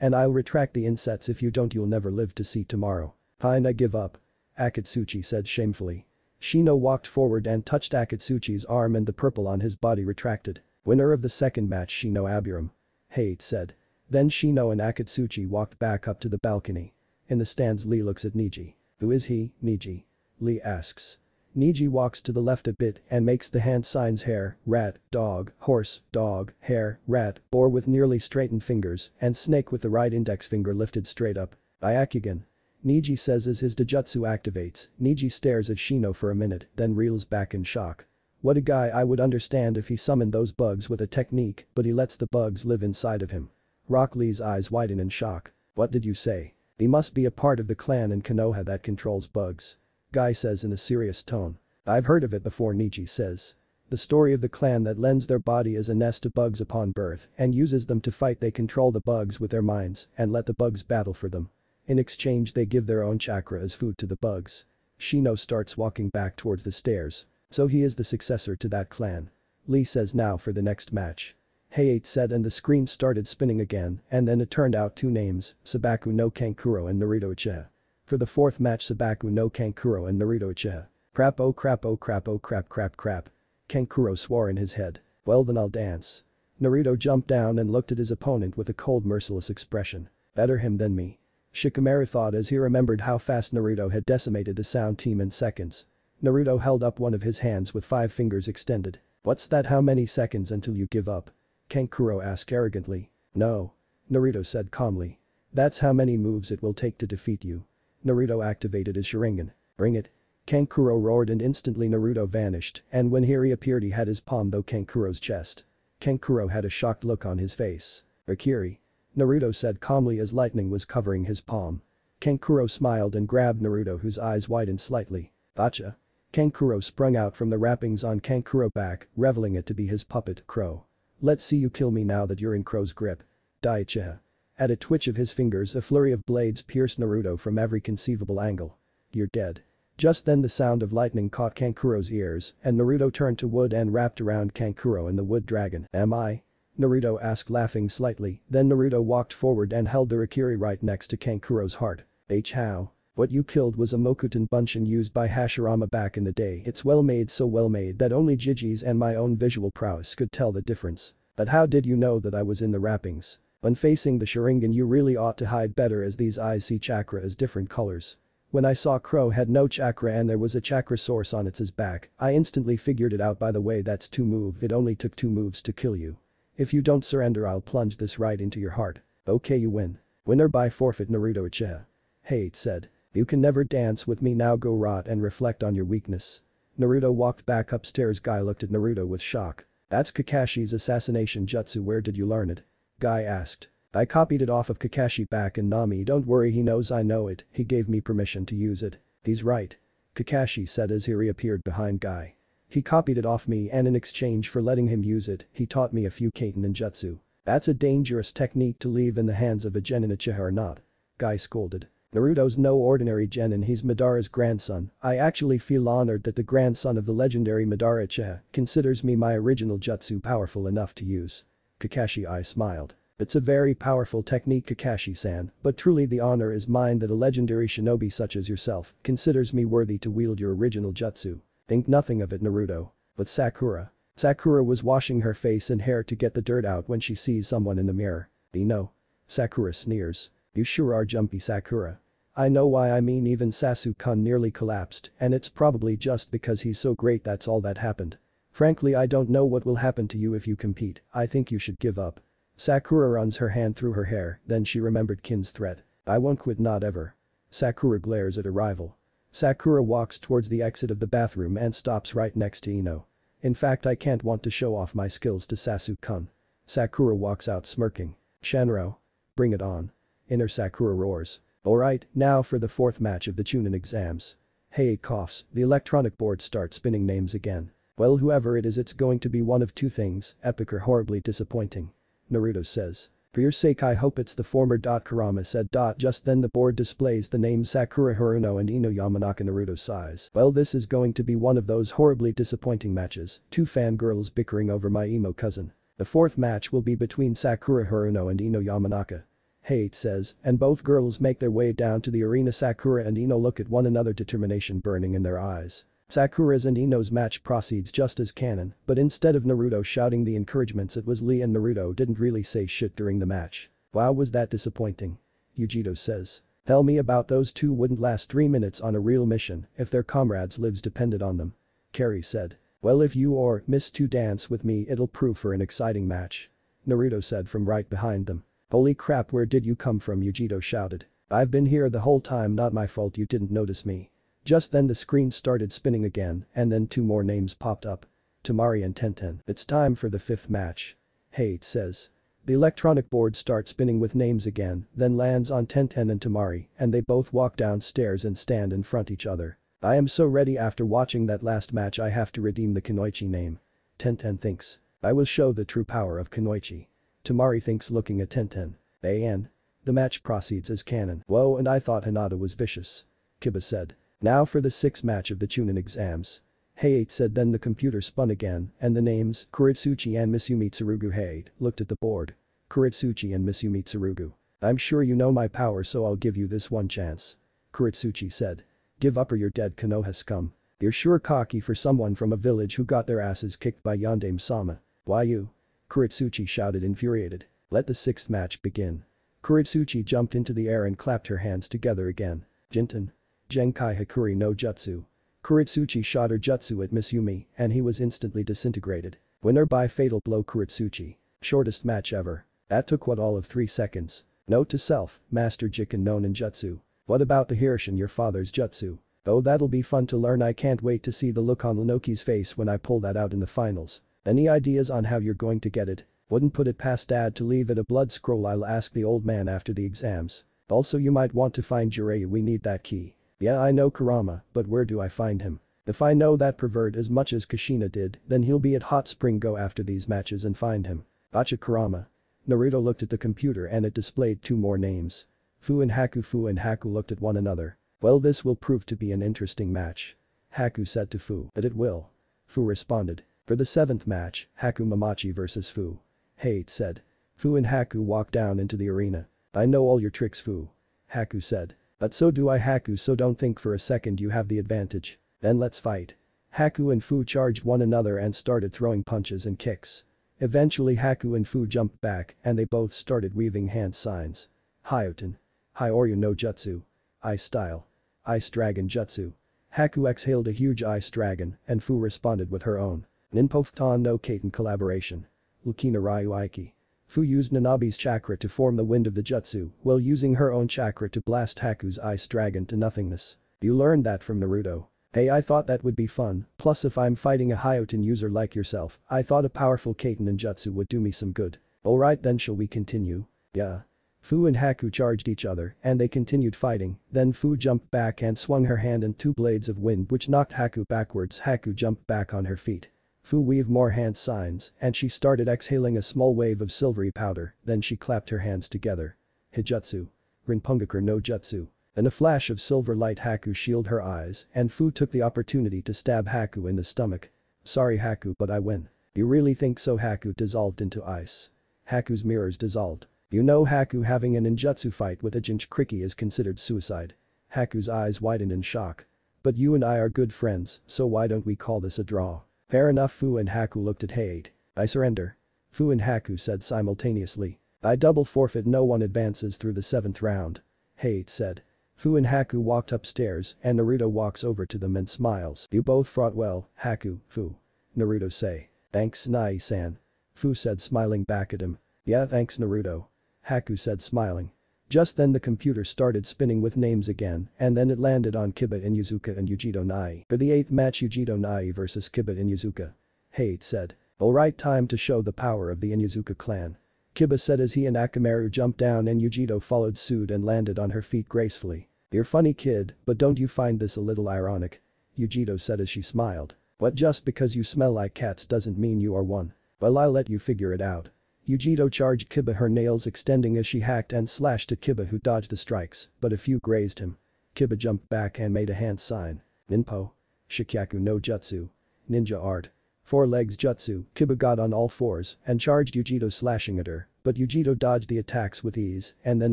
[SPEAKER 1] and I'll retract the insects if you don't you'll never live to see tomorrow. Fine I give up. Akatsuchi said shamefully. Shino walked forward and touched Akatsuchi's arm and the purple on his body retracted. Winner of the second match Shino Aburame. Hayate said. Then Shino and Akatsuchi walked back up to the balcony. In the stands Lee looks at Neji. Who is he, Neji? Lee asks. Neji walks to the left a bit and makes the hand signs hare, rat, dog, horse, dog, hare, rat, boar with nearly straightened fingers, and snake with the right index finger lifted straight up. Byakugan. Neji says as his Dojutsu activates, Neji stares at Shino for a minute, then reels back in shock. What a guy I would understand if he summoned those bugs with a technique, but he lets the bugs live inside of him. Rock Lee's eyes widen in shock. What did you say? He must be a part of the clan in Konoha that controls bugs. Guy says in a serious tone. I've heard of it before Neji says. The story of the clan that lends their body as a nest of bugs upon birth and uses them to fight they control the bugs with their minds and let the bugs battle for them. In exchange they give their own chakra as food to the bugs. Shino starts walking back towards the stairs. So he is the successor to that clan. Lee says now for the next match. Hayate said and the screen started spinning again and then it turned out two names, Sabaku no Kankuro and Naruto Uchiha. For the fourth match Sabaku no Kankuro and Naruto Uchiha. Crap oh crap oh crap oh crap crap crap. Kankuro swore in his head. Well then I'll dance. Naruto jumped down and looked at his opponent with a cold merciless expression. Better him than me. Shikamaru thought as he remembered how fast Naruto had decimated the sound team in seconds. Naruto held up one of his hands with five fingers extended. What's that how many seconds until you give up? Kankuro asked arrogantly. No. Naruto said calmly. That's how many moves it will take to defeat you. Naruto activated his Sharingan. Bring it. Kankuro roared and instantly Naruto vanished and when he reappeared he had his palm though Kankuro's chest. Kankuro had a shocked look on his face. Raikiri. Naruto said calmly as lightning was covering his palm. Kankuro smiled and grabbed Naruto whose eyes widened slightly. Gotcha. Kankuro sprung out from the wrappings on Kankuro back, reveling it to be his puppet, Crow. Let's see you kill me now that you're in Crow's grip. Daichiha. At a twitch of his fingers a flurry of blades pierced Naruto from every conceivable angle. You're dead. Just then the sound of lightning caught Kankuro's ears and Naruto turned to wood and wrapped around Kankuro and the wood dragon. Am I? Naruto asked laughing slightly, then Naruto walked forward and held the Raikiri right next to Kankuro's heart. H how? What you killed was a Mokuton Bunshin used by Hashirama back in the day it's well made so well made that only Jiji's and my own visual prowess could tell the difference. But how did you know that I was in the wrappings? When facing the Sharingan you really ought to hide better as these eyes see chakra as different colors. When I saw Crow had no chakra and there was a chakra source on its back, I instantly figured it out by the way that's two move it only took two moves to kill you. If you don't surrender I'll plunge this right into your heart. Okay you win. Winner by forfeit Naruto Uchiha. Hayate said. You can never dance with me now go rot and reflect on your weakness. Naruto walked back upstairs Guy looked at Naruto with shock. That's Kakashi's assassination jutsu where did you learn it? Guy asked. I copied it off of Kakashi back in Nami don't worry he knows I know it, he gave me permission to use it. He's right. Kakashi said as he reappeared behind Guy. He copied it off me and in exchange for letting him use it, he taught me a few kaiten ninjutsu. That's a dangerous technique to leave in the hands of a genin or not. Guy scolded. Naruto's no ordinary genin he's Madara's grandson, I actually feel honored that the grandson of the legendary Madara Uchiha considers me my original jutsu powerful enough to use. Kakashi I smiled. It's a very powerful technique Kakashi-san, but truly the honor is mine that a legendary shinobi such as yourself considers me worthy to wield your original jutsu. Think nothing of it Naruto. But Sakura. Sakura was washing her face and hair to get the dirt out when she sees someone in the mirror. Ino. Sakura sneers. You sure are jumpy Sakura. I know why I mean even Sasuke nearly collapsed and it's probably just because he's so great that's all that happened. Frankly I don't know what will happen to you if you compete, I think you should give up. Sakura runs her hand through her hair, then she remembered Kin's threat. I won't quit not ever. Sakura glares at her rival. Sakura walks towards the exit of the bathroom and stops right next to Ino. In fact I can't want to show off my skills to Sasuke-kun. Sakura walks out smirking. Shenro. Bring it on. Inner Sakura roars. Alright, now for the fourth match of the Chunin exams. Hayate coughs, the electronic board starts spinning names again. Well whoever it is it's going to be one of two things, epic or horribly disappointing. Naruto says. For your sake I hope it's the former. Kurama said. Just then the board displays the names Sakura Haruno and Ino Yamanaka Naruto sighs. Well this is going to be one of those horribly disappointing matches, two fangirls bickering over my emo cousin. The fourth match will be between Sakura Haruno and Ino Yamanaka. Hayate says, and both girls make their way down to the arena Sakura and Ino look at one another determination burning in their eyes. Sakura's and Ino's match proceeds just as canon, but instead of Naruto shouting the encouragements it was Lee and Naruto didn't really say shit during the match. Wow was that disappointing. Yujito says. Tell me about those two wouldn't last 3 minutes on a real mission if their comrades' lives depended on them. Carrie said. Well if you or Miss 2 dance with me it'll prove for an exciting match. Naruto said from right behind them. Holy crap where did you come from Yujito shouted. I've been here the whole time not my fault you didn't notice me. Just then the screen started spinning again and then two more names popped up. Temari and Tenten. It's time for the fifth match. It says. The electronic board starts spinning with names again, then lands on Tenten and Temari and they both walk downstairs and stand in front each other. I am so ready after watching that last match I have to redeem the Kunoichi name. Tenten thinks. I will show the true power of Kunoichi. Temari thinks looking at Tenten. AN. The match proceeds as canon. Whoa and I thought Hinata was vicious. Kiba said. Now for the sixth match of the Chunin exams. Hayate said then the computer spun again and the names Kurotsuchi and Misumi Tsurugi Hayate looked at the board. Kurotsuchi and Misumi Tsurugi. I'm sure you know my power so I'll give you this one chance. Kurotsuchi said. Give up or you're dead Konoha scum. You're sure cocky for someone from a village who got their asses kicked by Yondaime Sama. Why you? Kurotsuchi shouted infuriated. Let the sixth match begin. Kurotsuchi jumped into the air and clapped her hands together again. Jinton. Genkai Hakuri no Jutsu. Kurotsuchi shot her jutsu at Misumi and he was instantly disintegrated. Winner by fatal blow Kurotsuchi. Shortest match ever. That took what all of 3 seconds. Note to self, master Jiken no Ninjutsu. What about the Hiraishin your father's jutsu? Oh that'll be fun to learn I can't wait to see the look on Lenoki's face when I pull that out in the finals. Any ideas on how you're going to get it? Wouldn't put it past dad to leave it a blood scroll I'll ask the old man after the exams. Also you might want to find Jiraiya we need that key. Yeah I know Kurama, but where do I find him? If I know that pervert as much as Kushina did, then he'll be at Hot Spring Go after these matches and find him. Gotcha Kurama. Naruto looked at the computer and it displayed two more names. Fu and Haku Fu and Haku looked at one another. Well this will prove to be an interesting match. Haku said to Fu that it will. Fu responded. For the seventh match, Haku Momochi vs Fu. Hayate said. Fu and Haku walked down into the arena. I know all your tricks Fu. Haku said. But so do I Haku so don't think for a second you have the advantage. Then let's fight. Haku and Fu charged one another and started throwing punches and kicks. Eventually Haku and Fu jumped back and they both started weaving hand signs. Hyoton. Hyoryu no Jutsu. Ice Style. Ice Dragon Jutsu. Haku exhaled a huge ice dragon and Fu responded with her own. Ninpoftan no Kaiten collaboration. Lukina Ryu Aiki. Fu used Nanabi's chakra to form the wind of the jutsu while using her own chakra to blast Haku's ice dragon to nothingness. You learned that from Naruto. Hey I thought that would be fun, plus if I'm fighting a Hyoton user like yourself, I thought a powerful Kaiten Jutsu would do me some good. Alright then shall we continue? Yeah. Fu and Haku charged each other and they continued fighting, then Fu jumped back and swung her hand and two blades of wind which knocked Haku backwards Haku jumped back on her feet. Fu weaved more hand signs and she started exhaling a small wave of silvery powder, then she clapped her hands together. Hijutsu. Rinpogakur no Jutsu. In a flash of silver light Haku shielded her eyes and Fu took the opportunity to stab Haku in the stomach. Sorry Haku but I win. You really think so Haku dissolved into ice. Haku's mirrors dissolved. You know Haku having an ninjutsu fight with a Jinchuriki is considered suicide. Haku's eyes widened in shock. But you and I are good friends, so why don't we call this a draw? Fair enough Fu and Haku looked at Hayate. I surrender. Fu and Haku said simultaneously. I double forfeit no one advances through the seventh round. Hayate said. Fu and Haku walked upstairs and Naruto walks over to them and smiles. You both fought well, Haku, Fu. Naruto say. Thanks Nai-san. Fu said smiling back at him. Yeah thanks Naruto. Haku said smiling. Just then the computer started spinning with names again and then it landed on Kiba Inuzuka and Yujito Nai. For the eighth match Yujito Nai vs Kiba Inuzuka. Hayate said. Alright time to show the power of the Inuzuka clan. Kiba said as he and Akamaru jumped down and Yujito followed suit and landed on her feet gracefully. You're funny kid, but don't you find this a little ironic? Yujito said as she smiled. But just because you smell like cats doesn't mean you are one. Well I'll let you figure it out. Yujito charged Kiba her nails extending as she hacked and slashed at Kiba who dodged the strikes, but a few grazed him. Kiba jumped back and made a hand sign. Ninpo. Shikyaku no Jutsu. Ninja art. Four legs jutsu, Kiba got on all fours and charged Yujito slashing at her, but Yujito dodged the attacks with ease and then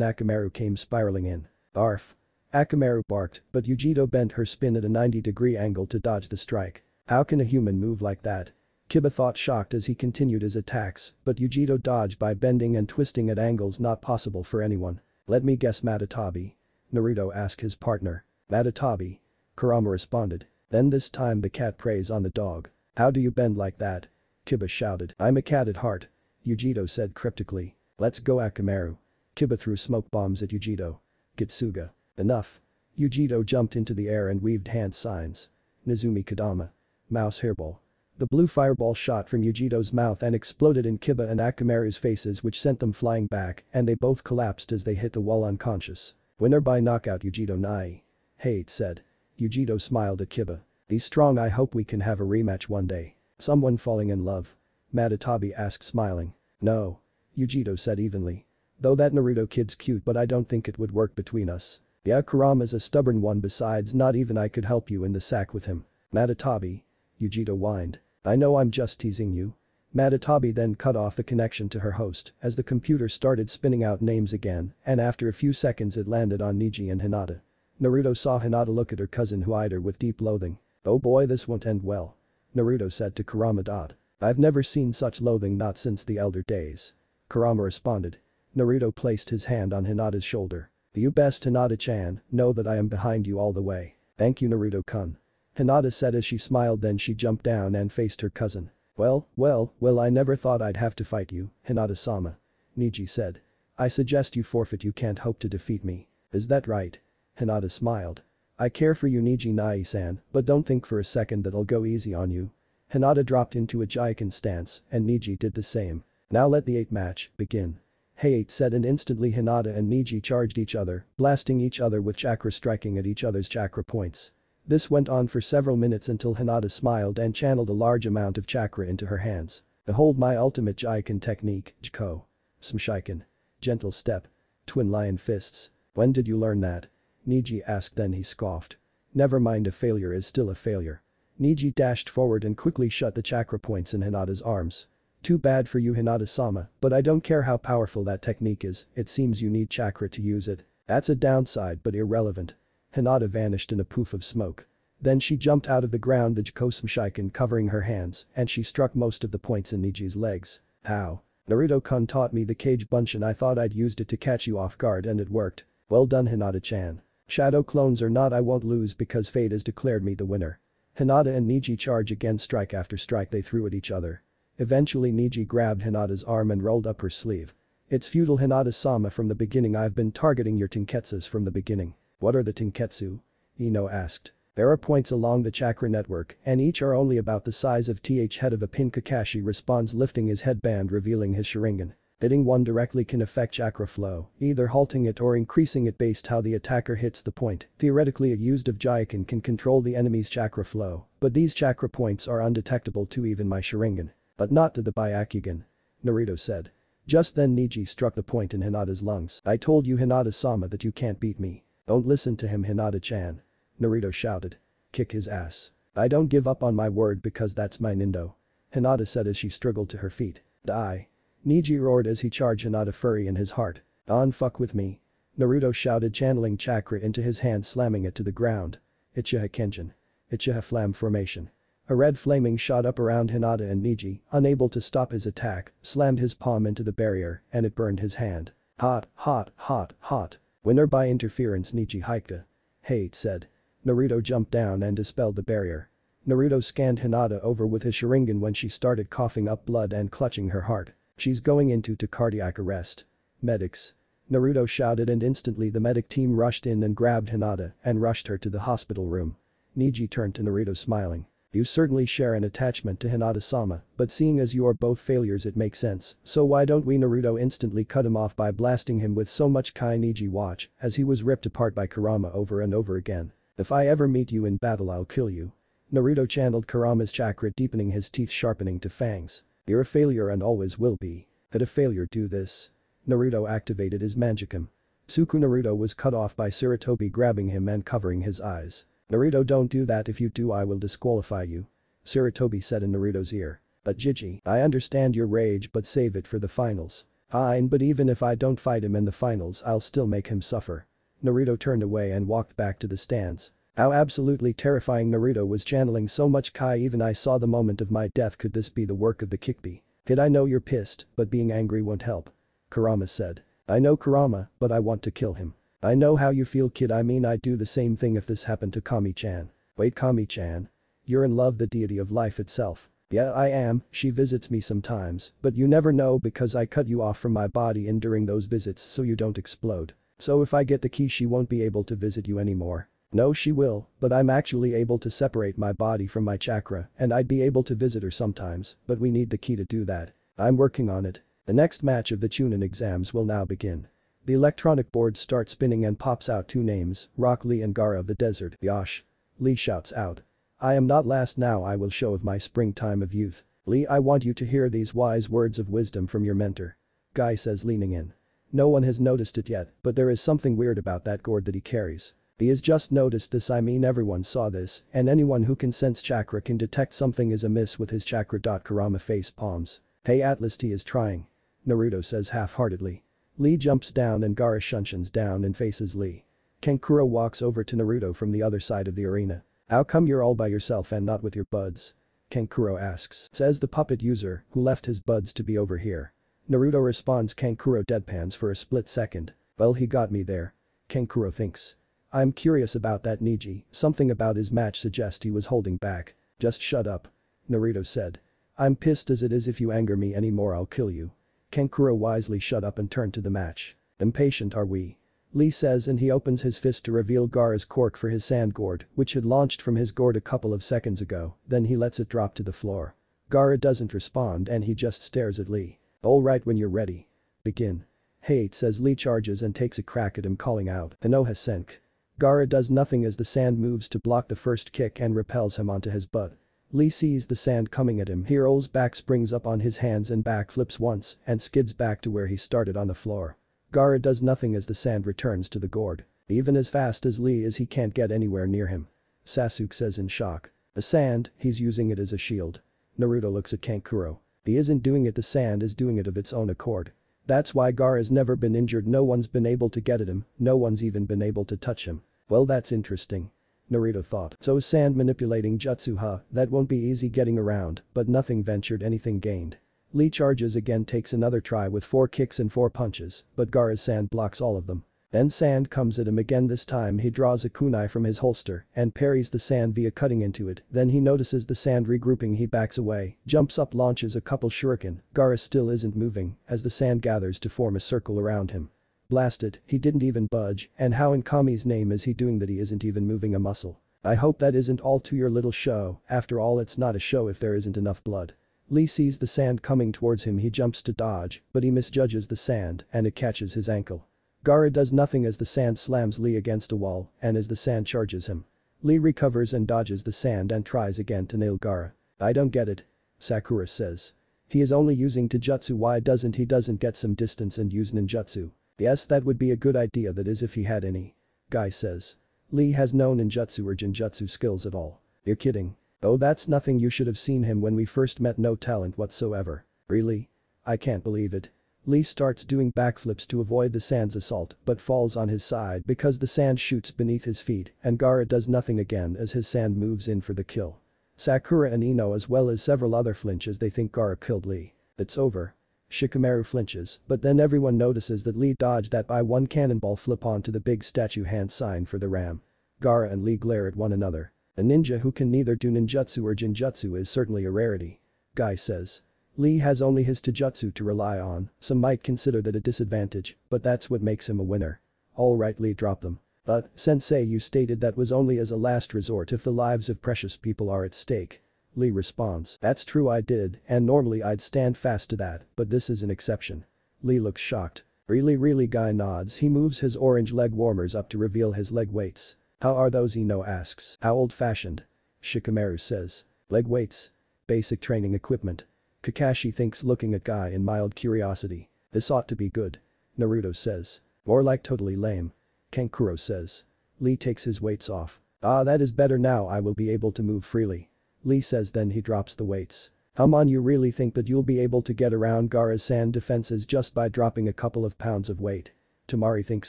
[SPEAKER 1] Akamaru came spiraling in. Arf. Akamaru barked, but Yujito bent her spin at a 90 degree angle to dodge the strike. How can a human move like that? Kiba thought shocked as he continued his attacks, but Yujito dodged by bending and twisting at angles not possible for anyone. Let me guess Matatabi. Naruto asked his partner. Matatabi. Kurama responded. Then this time the cat preys on the dog. How do you bend like that? Kiba shouted. I'm a cat at heart. Yujito said cryptically. Let's go Akamaru. Kiba threw smoke bombs at Yujito. Kitsuga. Enough. Yujito jumped into the air and weaved hand signs. Nezumi Kedama. Mouse hairball. The blue fireball shot from Yujito's mouth and exploded in Kiba and Akamaru's faces which sent them flying back and they both collapsed as they hit the wall unconscious. Winner by knockout Yujito Nai. Hayate said. Yujito smiled at Kiba. He's strong I hope we can have a rematch one day. Someone falling in love? Matatabi asked smiling. No. Yujito said evenly. Though that Naruto kid's cute but I don't think it would work between us. Yeah Kurama's a stubborn one besides not even I could help you in the sack with him. Matatabi. Yujito whined. I know I'm just teasing you. Matatabi then cut off the connection to her host as the computer started spinning out names again and after a few seconds it landed on Neji and Hinata. Naruto saw Hinata look at her cousin who eyed her with deep loathing. Oh boy this won't end well. Naruto said to Kurama. I've never seen such loathing not since the elder days. Kurama responded. Naruto placed his hand on Hinata's shoulder. You best Hinata-chan, know that I am behind you all the way. Thank you Naruto-kun. Hinata said as she smiled then she jumped down and faced her cousin. Well, well, well I never thought I'd have to fight you, Hinata-sama. Neji said. I suggest you forfeit you can't hope to defeat me. Is that right? Hinata smiled. I care for you Neji Nai-san, but don't think for a second that I'll go easy on you. Hinata dropped into a Juken stance and Neji did the same. Now let the 8 match begin. Hayate said and instantly Hinata and Neji charged each other, blasting each other with chakra striking at each other's chakra points. This went on for several minutes until Hinata smiled and channeled a large amount of chakra into her hands. Behold my ultimate Juken technique, Jko. Smshiken. Gentle step. Twin lion fists. When did you learn that? Neji asked then he scoffed. Never mind a failure is still a failure. Neji dashed forward and quickly shut the chakra points in Hinata's arms. Too bad for you Hinata-sama, but I don't care how powerful that technique is, it seems you need chakra to use it. That's a downside but irrelevant. Hinata vanished in a poof of smoke. Then she jumped out of the ground the Jikosum covering her hands and she struck most of the points in Neji's legs. How? Naruto-kun taught me the Kage Bunshin and I thought I'd used it to catch you off guard and it worked. Well done Hinata-chan. Shadow clones or not I won't lose because fate has declared me the winner. Hinata and Neji charge again strike after strike they threw at each other. Eventually Neji grabbed Hinata's arm and rolled up her sleeve. It's futile Hinata-sama from the beginning I've been targeting your Tenketsus from the beginning. What are the Tenketsu? Ino asked. There are points along the chakra network and each are only about the size of th head of a pin Kakashi responds lifting his headband revealing his Sharingan. Hitting one directly can affect chakra flow, either halting it or increasing it based how the attacker hits the point. Theoretically a used of Juken can control the enemy's chakra flow, but these chakra points are undetectable to even my Sharingan. But not to the Byakugan. Naruto said. Just then Neji struck the point in Hinata's lungs. I told you Hinata-sama that you can't beat me. Don't listen to him Hinata-chan. Naruto shouted. Kick his ass. I don't give up on my word because that's my Nindo. Hinata said as she struggled to her feet. Die. Neji roared as he charged Hinata Fury in his heart. On fuck with me. Naruto shouted channeling chakra into his hand slamming it to the ground. Uchiha Kaenjin. Uchiha Flam Formation. A red flaming shot up around Hinata and Neji, unable to stop his attack, slammed his palm into the barrier and it burned his hand. Hot, hot, hot, hot. Winner by interference Neji Hikta. Hayate said. Naruto jumped down and dispelled the barrier. Naruto scanned Hinata over with his Sharingan when she started coughing up blood and clutching her heart. She's going into to cardiac arrest. Medics. Naruto shouted and instantly the medic team rushed in and grabbed Hinata and rushed her to the hospital room. Neji turned to Naruto smiling. You certainly share an attachment to Hinata-sama, but seeing as you are both failures it makes sense, so why don't we Naruto instantly cut him off by blasting him with so much Kai Neji watch as he was ripped apart by Kurama over and over again. If I ever meet you in battle I'll kill you. Naruto channeled Kurama's chakra deepening his teeth sharpening to fangs. You're a failure and always will be. Did a failure do this? Naruto activated his Mangekyou. Suku Naruto was cut off by Sarutobi grabbing him and covering his eyes. Naruto don't do that if you do I will disqualify you. Sarutobi said in Naruto's ear. But Jiji, I understand your rage but save it for the finals. Fine but even if I don't fight him in the finals I'll still make him suffer. Naruto turned away and walked back to the stands. How absolutely terrifying Naruto was channeling so much Kai even I saw the moment of my death could this be the work of the Kyuubi. Kid I know you're pissed, but being angry won't help. Kurama said. I know Kurama, but I want to kill him. I know how you feel kid I mean I'd do the same thing if this happened to Kami-chan. Wait Kami-chan? You're in love the deity of life itself. Yeah I am, she visits me sometimes, but you never know because I cut you off from my body and during those visits so you don't explode. So if I get the key she won't be able to visit you anymore. No she will, but I'm actually able to separate my body from my chakra and I'd be able to visit her sometimes, but we need the key to do that. I'm working on it. The next match of the Chunin exams will now begin. The electronic board starts spinning and pops out two names, Rock Lee and Gaara of the desert, Yosh. Lee shouts out. I am not last now I will show of my springtime of youth. Lee I want you to hear these wise words of wisdom from your mentor. Guy says leaning in. No one has noticed it yet, but there is something weird about that gourd that he carries. He has just noticed this I mean everyone saw this and anyone who can sense chakra can detect something is amiss with his chakra. Kurama face palms. Hey Atlas T is trying. Naruto says half-heartedly. Lee jumps down and Gaara shunshins down and faces Lee. Kankuro walks over to Naruto from the other side of the arena. How come you're all by yourself and not with your buds? Kankuro asks. Says the puppet user who left his buds to be over here. Naruto responds Kankuro deadpans for a split second. Well he got me there. Kankuro thinks. I'm curious about that Neji, something about his match suggests he was holding back. Just shut up. Naruto said. I'm pissed as it is if you anger me anymore I'll kill you. Kankuro wisely shut up and turned to the match. Impatient are we. Lee says and he opens his fist to reveal Gaara's cork for his sand gourd, which had launched from his gourd a couple of seconds ago, then he lets it drop to the floor. Gaara doesn't respond and he just stares at Lee. Alright when you're ready. Begin. Hayate says Lee charges and takes a crack at him calling out, Inoha Senk. Gaara does nothing as the sand moves to block the first kick and repels him onto his butt. Lee sees the sand coming at him he rolls back springs up on his hands and back flips once and skids back to where he started on the floor. Gaara does nothing as the sand returns to the gourd. Even as fast as Lee is he can't get anywhere near him. Sasuke says in shock. The sand, he's using it as a shield. Naruto looks at Kankuro. He isn't doing it the sand is doing it of its own accord. That's why Gaara's never been injured no one's been able to get at him, no one's even been able to touch him. Well that's interesting. Naruto thought. So sand manipulating jutsu huh, that won't be easy getting around, but nothing ventured anything gained. Lee charges again takes another try with 4 kicks and 4 punches, but Gaara's sand blocks all of them. Then sand comes at him again this time he draws a kunai from his holster and parries the sand via cutting into it, then he notices the sand regrouping he backs away, jumps up launches a couple shuriken, Gaara still isn't moving as the sand gathers to form a circle around him. Blast it, he didn't even budge, and how in Kami's name is he doing that he isn't even moving a muscle. I hope that isn't all to your little show, after all it's not a show if there isn't enough blood. Lee sees the sand coming towards him he jumps to dodge, but he misjudges the sand and it catches his ankle. Gaara does nothing as the sand slams Lee against a wall and as the sand charges him. Lee recovers and dodges the sand and tries again to nail Gaara. I don't get it. Sakura says. He is only using Taijutsu why doesn't he doesn't get some distance and use ninjutsu. Yes that would be a good idea that is if he had any. Guy says. Lee has no ninjutsu or genjutsu skills at all. You're kidding. Oh that's nothing you should have seen him when we first met no talent whatsoever. Really? I can't believe it. Lee starts doing backflips to avoid the sand's assault but falls on his side because the sand shoots beneath his feet and Gaara does nothing again as his sand moves in for the kill. Sakura and Ino as well as several other flinch as they think Gaara killed Lee. It's over. Shikamaru flinches, but then everyone notices that Lee dodged that by one cannonball flip onto the big statue hand sign for the ram. Gaara and Lee glare at one another. A ninja who can neither do ninjutsu or genjutsu is certainly a rarity. Guy says. Lee has only his taijutsu to rely on, some might consider that a disadvantage, but that's what makes him a winner. Alright Lee drop them. But, sensei you stated that was only as a last resort if the lives of precious people are at stake. Lee responds, that's true I did, and normally I'd stand fast to that, but this is an exception. Lee looks shocked. Really really guy nods he moves his orange leg warmers up to reveal his leg weights. How are those Ino asks. How old fashioned? Shikamaru says. Leg weights. Basic training equipment. Kakashi thinks looking at Guy in mild curiosity. This ought to be good. Naruto says. More like totally lame. Kankuro says. Lee takes his weights off. Ah that is better now I will be able to move freely. Lee says then he drops the weights. Come on you really think that you'll be able to get around Gaara's sand defenses just by dropping a couple of pounds of weight? Temari thinks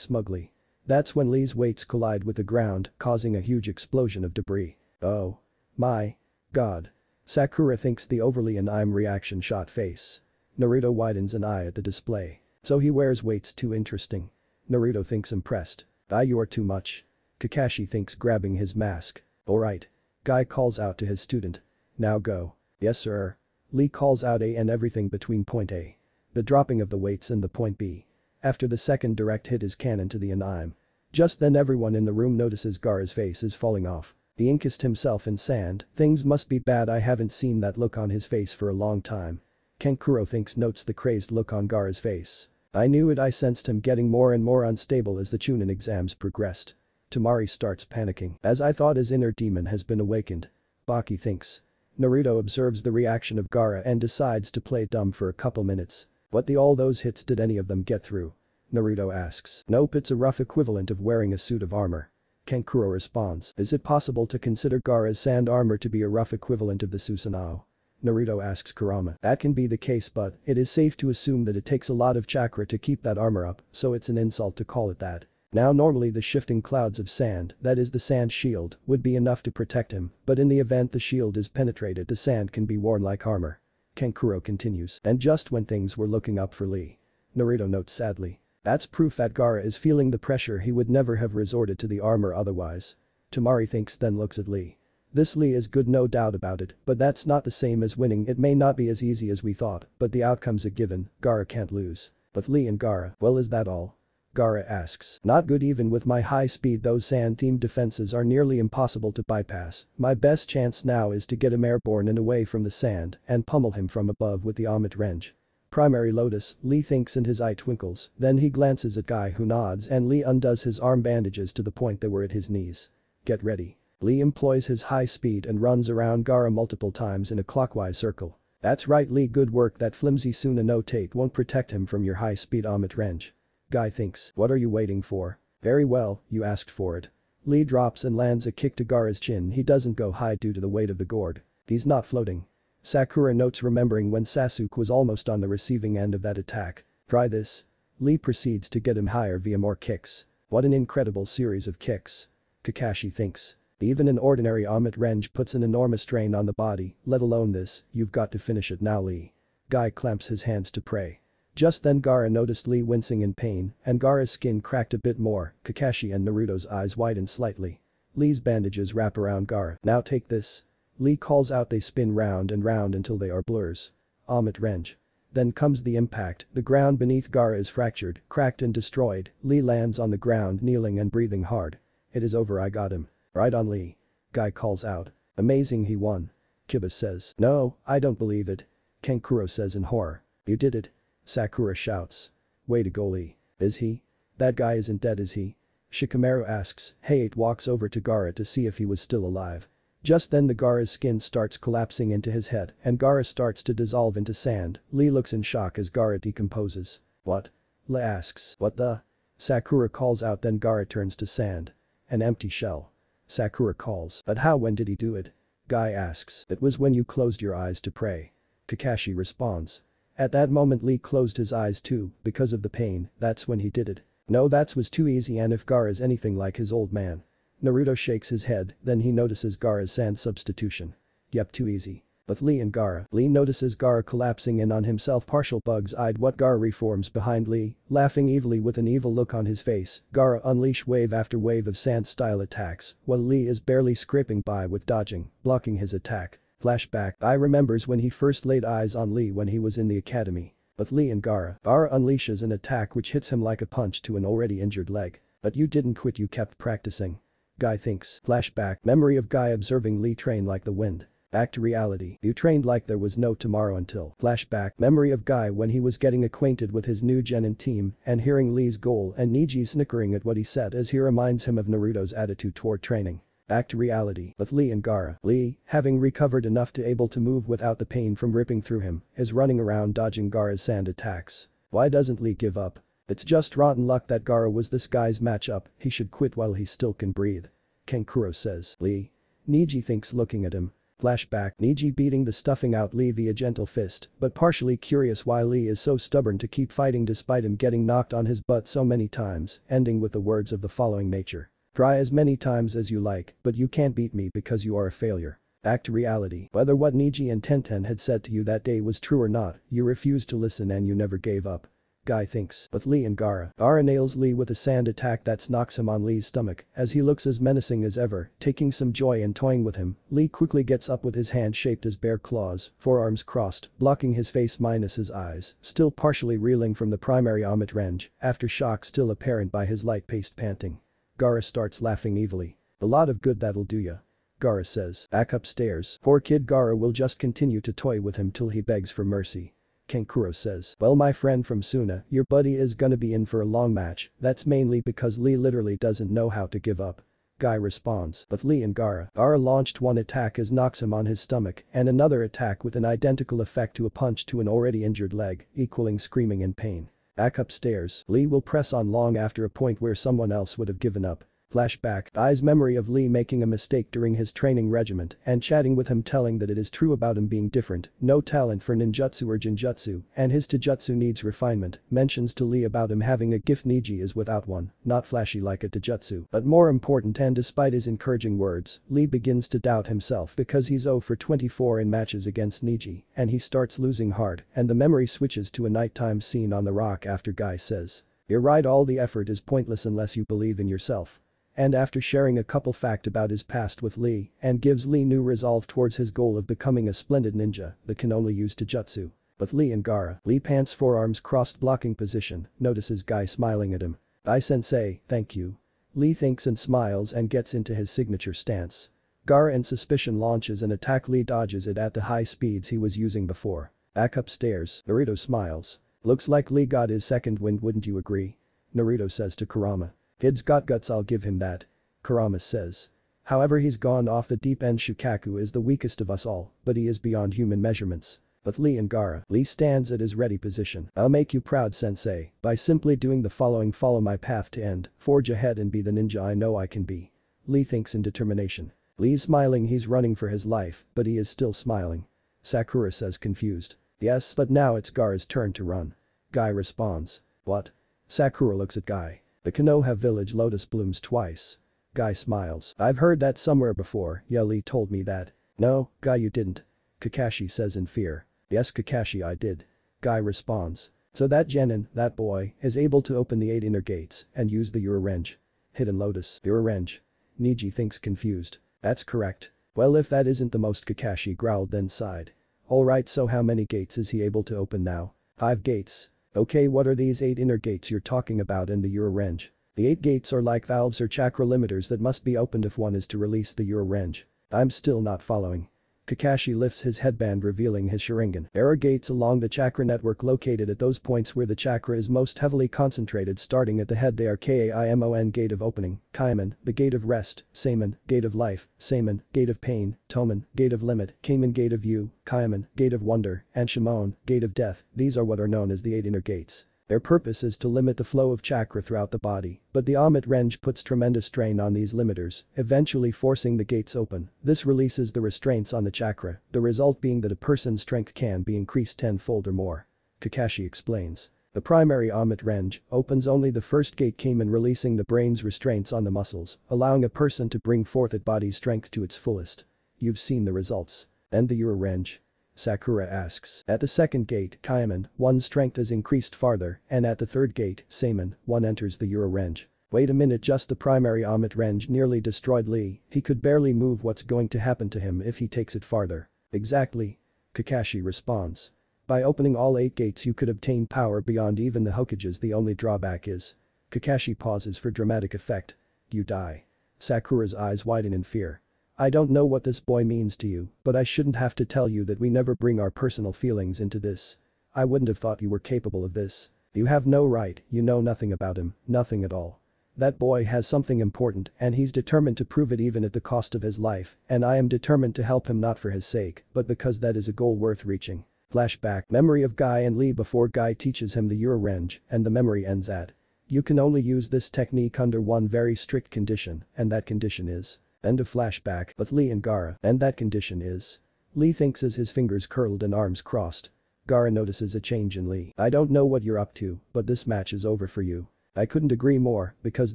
[SPEAKER 1] smugly. That's when Lee's weights collide with the ground, causing a huge explosion of debris. Oh. My. God. Sakura thinks the overly anime reaction shot face. Naruto widens an eye at the display. So he wears weights too interesting. Naruto thinks impressed. Ah you're too much. Kakashi thinks grabbing his mask. Alright. Guy calls out to his student. Now go. Yes sir. Lee calls out A and everything between point A. The dropping of the weights and the point B. After the second direct hit his cannon to the anime. Just then everyone in the room notices Gaara's face is falling off. The inkist himself in sand, things must be bad I haven't seen that look on his face for a long time. Kankuro thinks notes the crazed look on Gaara's face. I knew it I sensed him getting more and more unstable as the Chunin exams progressed. Temari starts panicking as I thought his inner demon has been awakened. Baki thinks. Naruto observes the reaction of Gaara and decides to play dumb for a couple minutes. What the all those hits did any of them get through? Naruto asks. Nope it's a rough equivalent of wearing a suit of armor. Kankuro responds, is it possible to consider Gaara's sand armor to be a rough equivalent of the Susanoo? Naruto asks Kurama. That can be the case but it is safe to assume that it takes a lot of chakra to keep that armor up, so it's an insult to call it that. Now normally the shifting clouds of sand, that is the sand shield, would be enough to protect him, but in the event the shield is penetrated the sand can be worn like armor. Kankuro continues. And just when things were looking up for Lee. Naruto notes sadly. That's proof that Gaara is feeling the pressure he would never have resorted to the armor otherwise. Temari thinks then looks at Lee. This Lee is good no doubt about it, but that's not the same as winning it may not be as easy as we thought, but the outcome's a given, Gaara can't lose. But Lee and Gaara, well is that all? Gaara asks. Not good even with my high speed those sand themed defenses are nearly impossible to bypass. My best chance now is to get him airborne and away from the sand and pummel him from above with the Omote Renge. Primary Lotus, Lee thinks and his eye twinkles, then he glances at Guy who nods and Lee undoes his arm bandages to the point they were at his knees. Get ready. Lee employs his high speed and runs around Gaara multiple times in a clockwise circle. That's right Lee good work that flimsy Suna no Tate won't protect him from your high speed Omote Renge. Guy thinks, what are you waiting for? Very well, you asked for it. Lee drops and lands a kick to Gaara's chin he doesn't go high due to the weight of the gourd. He's not floating. Sakura notes remembering when Sasuke was almost on the receiving end of that attack. Try this. Lee proceeds to get him higher via more kicks. What an incredible series of kicks. Kakashi thinks. Even an ordinary Omote Renge puts an enormous strain on the body, let alone this, you've got to finish it now Lee. Guy clamps his hands to pray. Just then Gaara noticed Lee wincing in pain and Gaara's skin cracked a bit more, Kakashi and Naruto's eyes widen slightly. Lee's bandages wrap around Gaara. Now take this. Lee calls out they spin round and round until they are blurs. Omote Renge. Then comes the impact, the ground beneath Gaara is fractured, cracked and destroyed, Lee lands on the ground kneeling and breathing hard. It is over I got him. Right on Lee. Guy calls out. Amazing he won. Kiba says. No, I don't believe it. Kankuro says in horror. You did it. Sakura shouts. Way to go Lee. Is he? That guy isn't dead is he? Shikamaru asks, Hayate walks over to Gaara to see if he was still alive. Just then the Gaara's skin starts collapsing into his head and Gaara starts to dissolve into sand, Lee looks in shock as Gaara decomposes. What? Lee asks. What the? Sakura calls out then Gaara turns to sand. An empty shell. Sakura calls. But how when did he do it? Guy asks. It was when you closed your eyes to pray. Kakashi responds. At that moment Lee closed his eyes too, because of the pain, that's when he did it. No that was too easy and if Gaara is anything like his old man. Naruto shakes his head, then he notices Gaara's sand substitution. Yep too easy. With Lee and Gaara, Lee notices Gaara collapsing in on himself partial bugs-eyed what Gaara reforms behind Lee, laughing evilly with an evil look on his face, Gaara unleash wave after wave of sand-style attacks, while Lee is barely scraping by with dodging, blocking his attack. Flashback, I remembers when he first laid eyes on Lee when he was in the academy. But Lee and Gara, Gaara unleashes an attack which hits him like a punch to an already injured leg. But you didn't quit you kept practicing. Guy thinks, flashback, memory of Guy observing Lee train like the wind. Back to reality, you trained like there was no tomorrow until flashback memory of Guy when he was getting acquainted with his new genin team and hearing Lee's goal and Neji snickering at what he said as he reminds him of Naruto's attitude toward training. Back to reality with Lee and Gaara. Lee, having recovered enough to able to move without the pain from ripping through him, is running around dodging Gaara's sand attacks. Why doesn't Lee give up? It's just rotten luck that Gaara was this guy's matchup, he should quit while he still can breathe. Kankuro says, Lee. Neji thinks looking at him, Flashback Neji beating the stuffing out Lee via gentle fist, but partially curious why Lee is so stubborn to keep fighting despite him getting knocked on his butt so many times, ending with the words of the following nature. Try as many times as you like, but you can't beat me because you are a failure. Back to reality. Whether what Neji and Tenten had said to you that day was true or not, you refused to listen and you never gave up. Guy thinks, with Lee and Gara. Gaara nails Lee with a sand attack that knocks him on Lee's stomach, as he looks as menacing as ever, taking some joy in toying with him, Lee quickly gets up with his hand shaped as bear claws, forearms crossed, blocking his face minus his eyes, still partially reeling from the primary Omote Renge, after shock still apparent by his light-paced panting. Gaara starts laughing evilly. A lot of good that'll do ya. Gaara says, back upstairs, poor kid Gaara will just continue to toy with him till he begs for mercy. Kankuro says, well my friend from Suna, your buddy is gonna be in for a long match, that's mainly because Lee literally doesn't know how to give up. Guy responds, but Lee and Gaara, Gaara launched one attack as knocks him on his stomach and another attack with an identical effect to a punch to an already injured leg, equaling screaming in pain. Back upstairs, Lee will press on long after a point where someone else would have given up. Flashback, I's memory of Lee making a mistake during his training regiment and chatting with him telling that it is true about him being different, no talent for ninjutsu or genjutsu, and his taijutsu needs refinement, mentions to Lee about him having a gift Neji is without one, not flashy like a taijutsu, but more important and despite his encouraging words, Lee begins to doubt himself because he's 0 for 24 in matches against Neji, and he starts losing heart, and the memory switches to a nighttime scene on the rock after Guy says. You're right all the effort is pointless unless you believe in yourself and after sharing a couple fact about his past with Lee and gives Lee new resolve towards his goal of becoming a splendid ninja that can only use taijutsu. With Lee and Gaara, Lee pants forearms crossed blocking position, notices Guy smiling at him. Guy sensei, thank you. Lee thinks and smiles and gets into his signature stance. Gaara in suspicion launches an attack Lee dodges it at the high speeds he was using before. Back upstairs, Naruto smiles. Looks like Lee got his second wind wouldn't you agree? Naruto says to Kurama. Kid's got guts I'll give him that. Kurama says. However he's gone off the deep end Shukaku is the weakest of us all, but he is beyond human measurements. But Lee and Gaara, Lee stands at his ready position. I'll make you proud sensei, by simply doing the following follow my path to end, forge ahead and be the ninja I know I can be. Lee thinks in determination. Lee's smiling he's running for his life, but he is still smiling. Sakura says confused. Yes but now it's Gaara's turn to run. Guy responds. What? Sakura looks at Guy. The Konoha village lotus blooms twice. Guy smiles. I've heard that somewhere before, Lee told me that. No, Guy you didn't. Kakashi says in fear. Yes Kakashi I did. Guy responds. So that genin, that boy, is able to open the eight inner gates and use the Ura Renge. Hidden Lotus, Urarange. Neji thinks confused. That's correct. Well if that isn't the most Kakashi growled then sighed. Alright so how many gates is he able to open now? Five gates. Okay what are these 8 inner gates you're talking about in the Ura Renge? The 8 gates are like valves or chakra limiters that must be opened if one is to release the Ura Renge. I'm still not following. Kakashi lifts his headband revealing his Sharingan. There are gates along the chakra network located at those points where the chakra is most heavily concentrated starting at the head they are Kaimon Gate of Opening, Kaiman, the Gate of Rest, Seimon, Gate of Life, Seiman, Gate of Pain, Tomon, Gate of Limit, Kaiman Gate of You, Kaiman, Gate of Wonder, and Shimon, Gate of Death, these are what are known as the eight inner gates. Their purpose is to limit the flow of chakra throughout the body, but the Omote Renge puts tremendous strain on these limiters, eventually forcing the gates open. This releases the restraints on the chakra, the result being that a person's strength can be increased tenfold or more. Kakashi explains. The primary Omote Renge opens only the first gate came in releasing the brain's restraints on the muscles, allowing a person to bring forth its body's strength to its fullest. You've seen the results. And the Ura Renge? Sakura asks. At the second gate, Kaiman, one's strength is increased farther, and at the third gate, Seimon, one enters the Ura Renge. Wait a minute just the primary Omote Renge nearly destroyed Lee, he could barely move what's going to happen to him if he takes it farther. Exactly. Kakashi responds. By opening all 8 gates you could obtain power beyond even the Hokages the only drawback is. Kakashi pauses for dramatic effect. You die. Sakura's eyes widen in fear. I don't know what this boy means to you, but I shouldn't have to tell you that we never bring our personal feelings into this. I wouldn't have thought you were capable of this. You have no right, you know nothing about him, nothing at all. That boy has something important and he's determined to prove it even at the cost of his life and I am determined to help him not for his sake, but because that is a goal worth reaching. Flashback memory of Guy and Lee before Guy teaches him the Ura and the memory ends at. You can only use this technique under one very strict condition and that condition is. End of flashback with Lee and Gaara and that condition is. Lee thinks as his fingers curled and arms crossed. Gaara notices a change in Lee. I don't know what you're up to, but this match is over for you. I couldn't agree more, because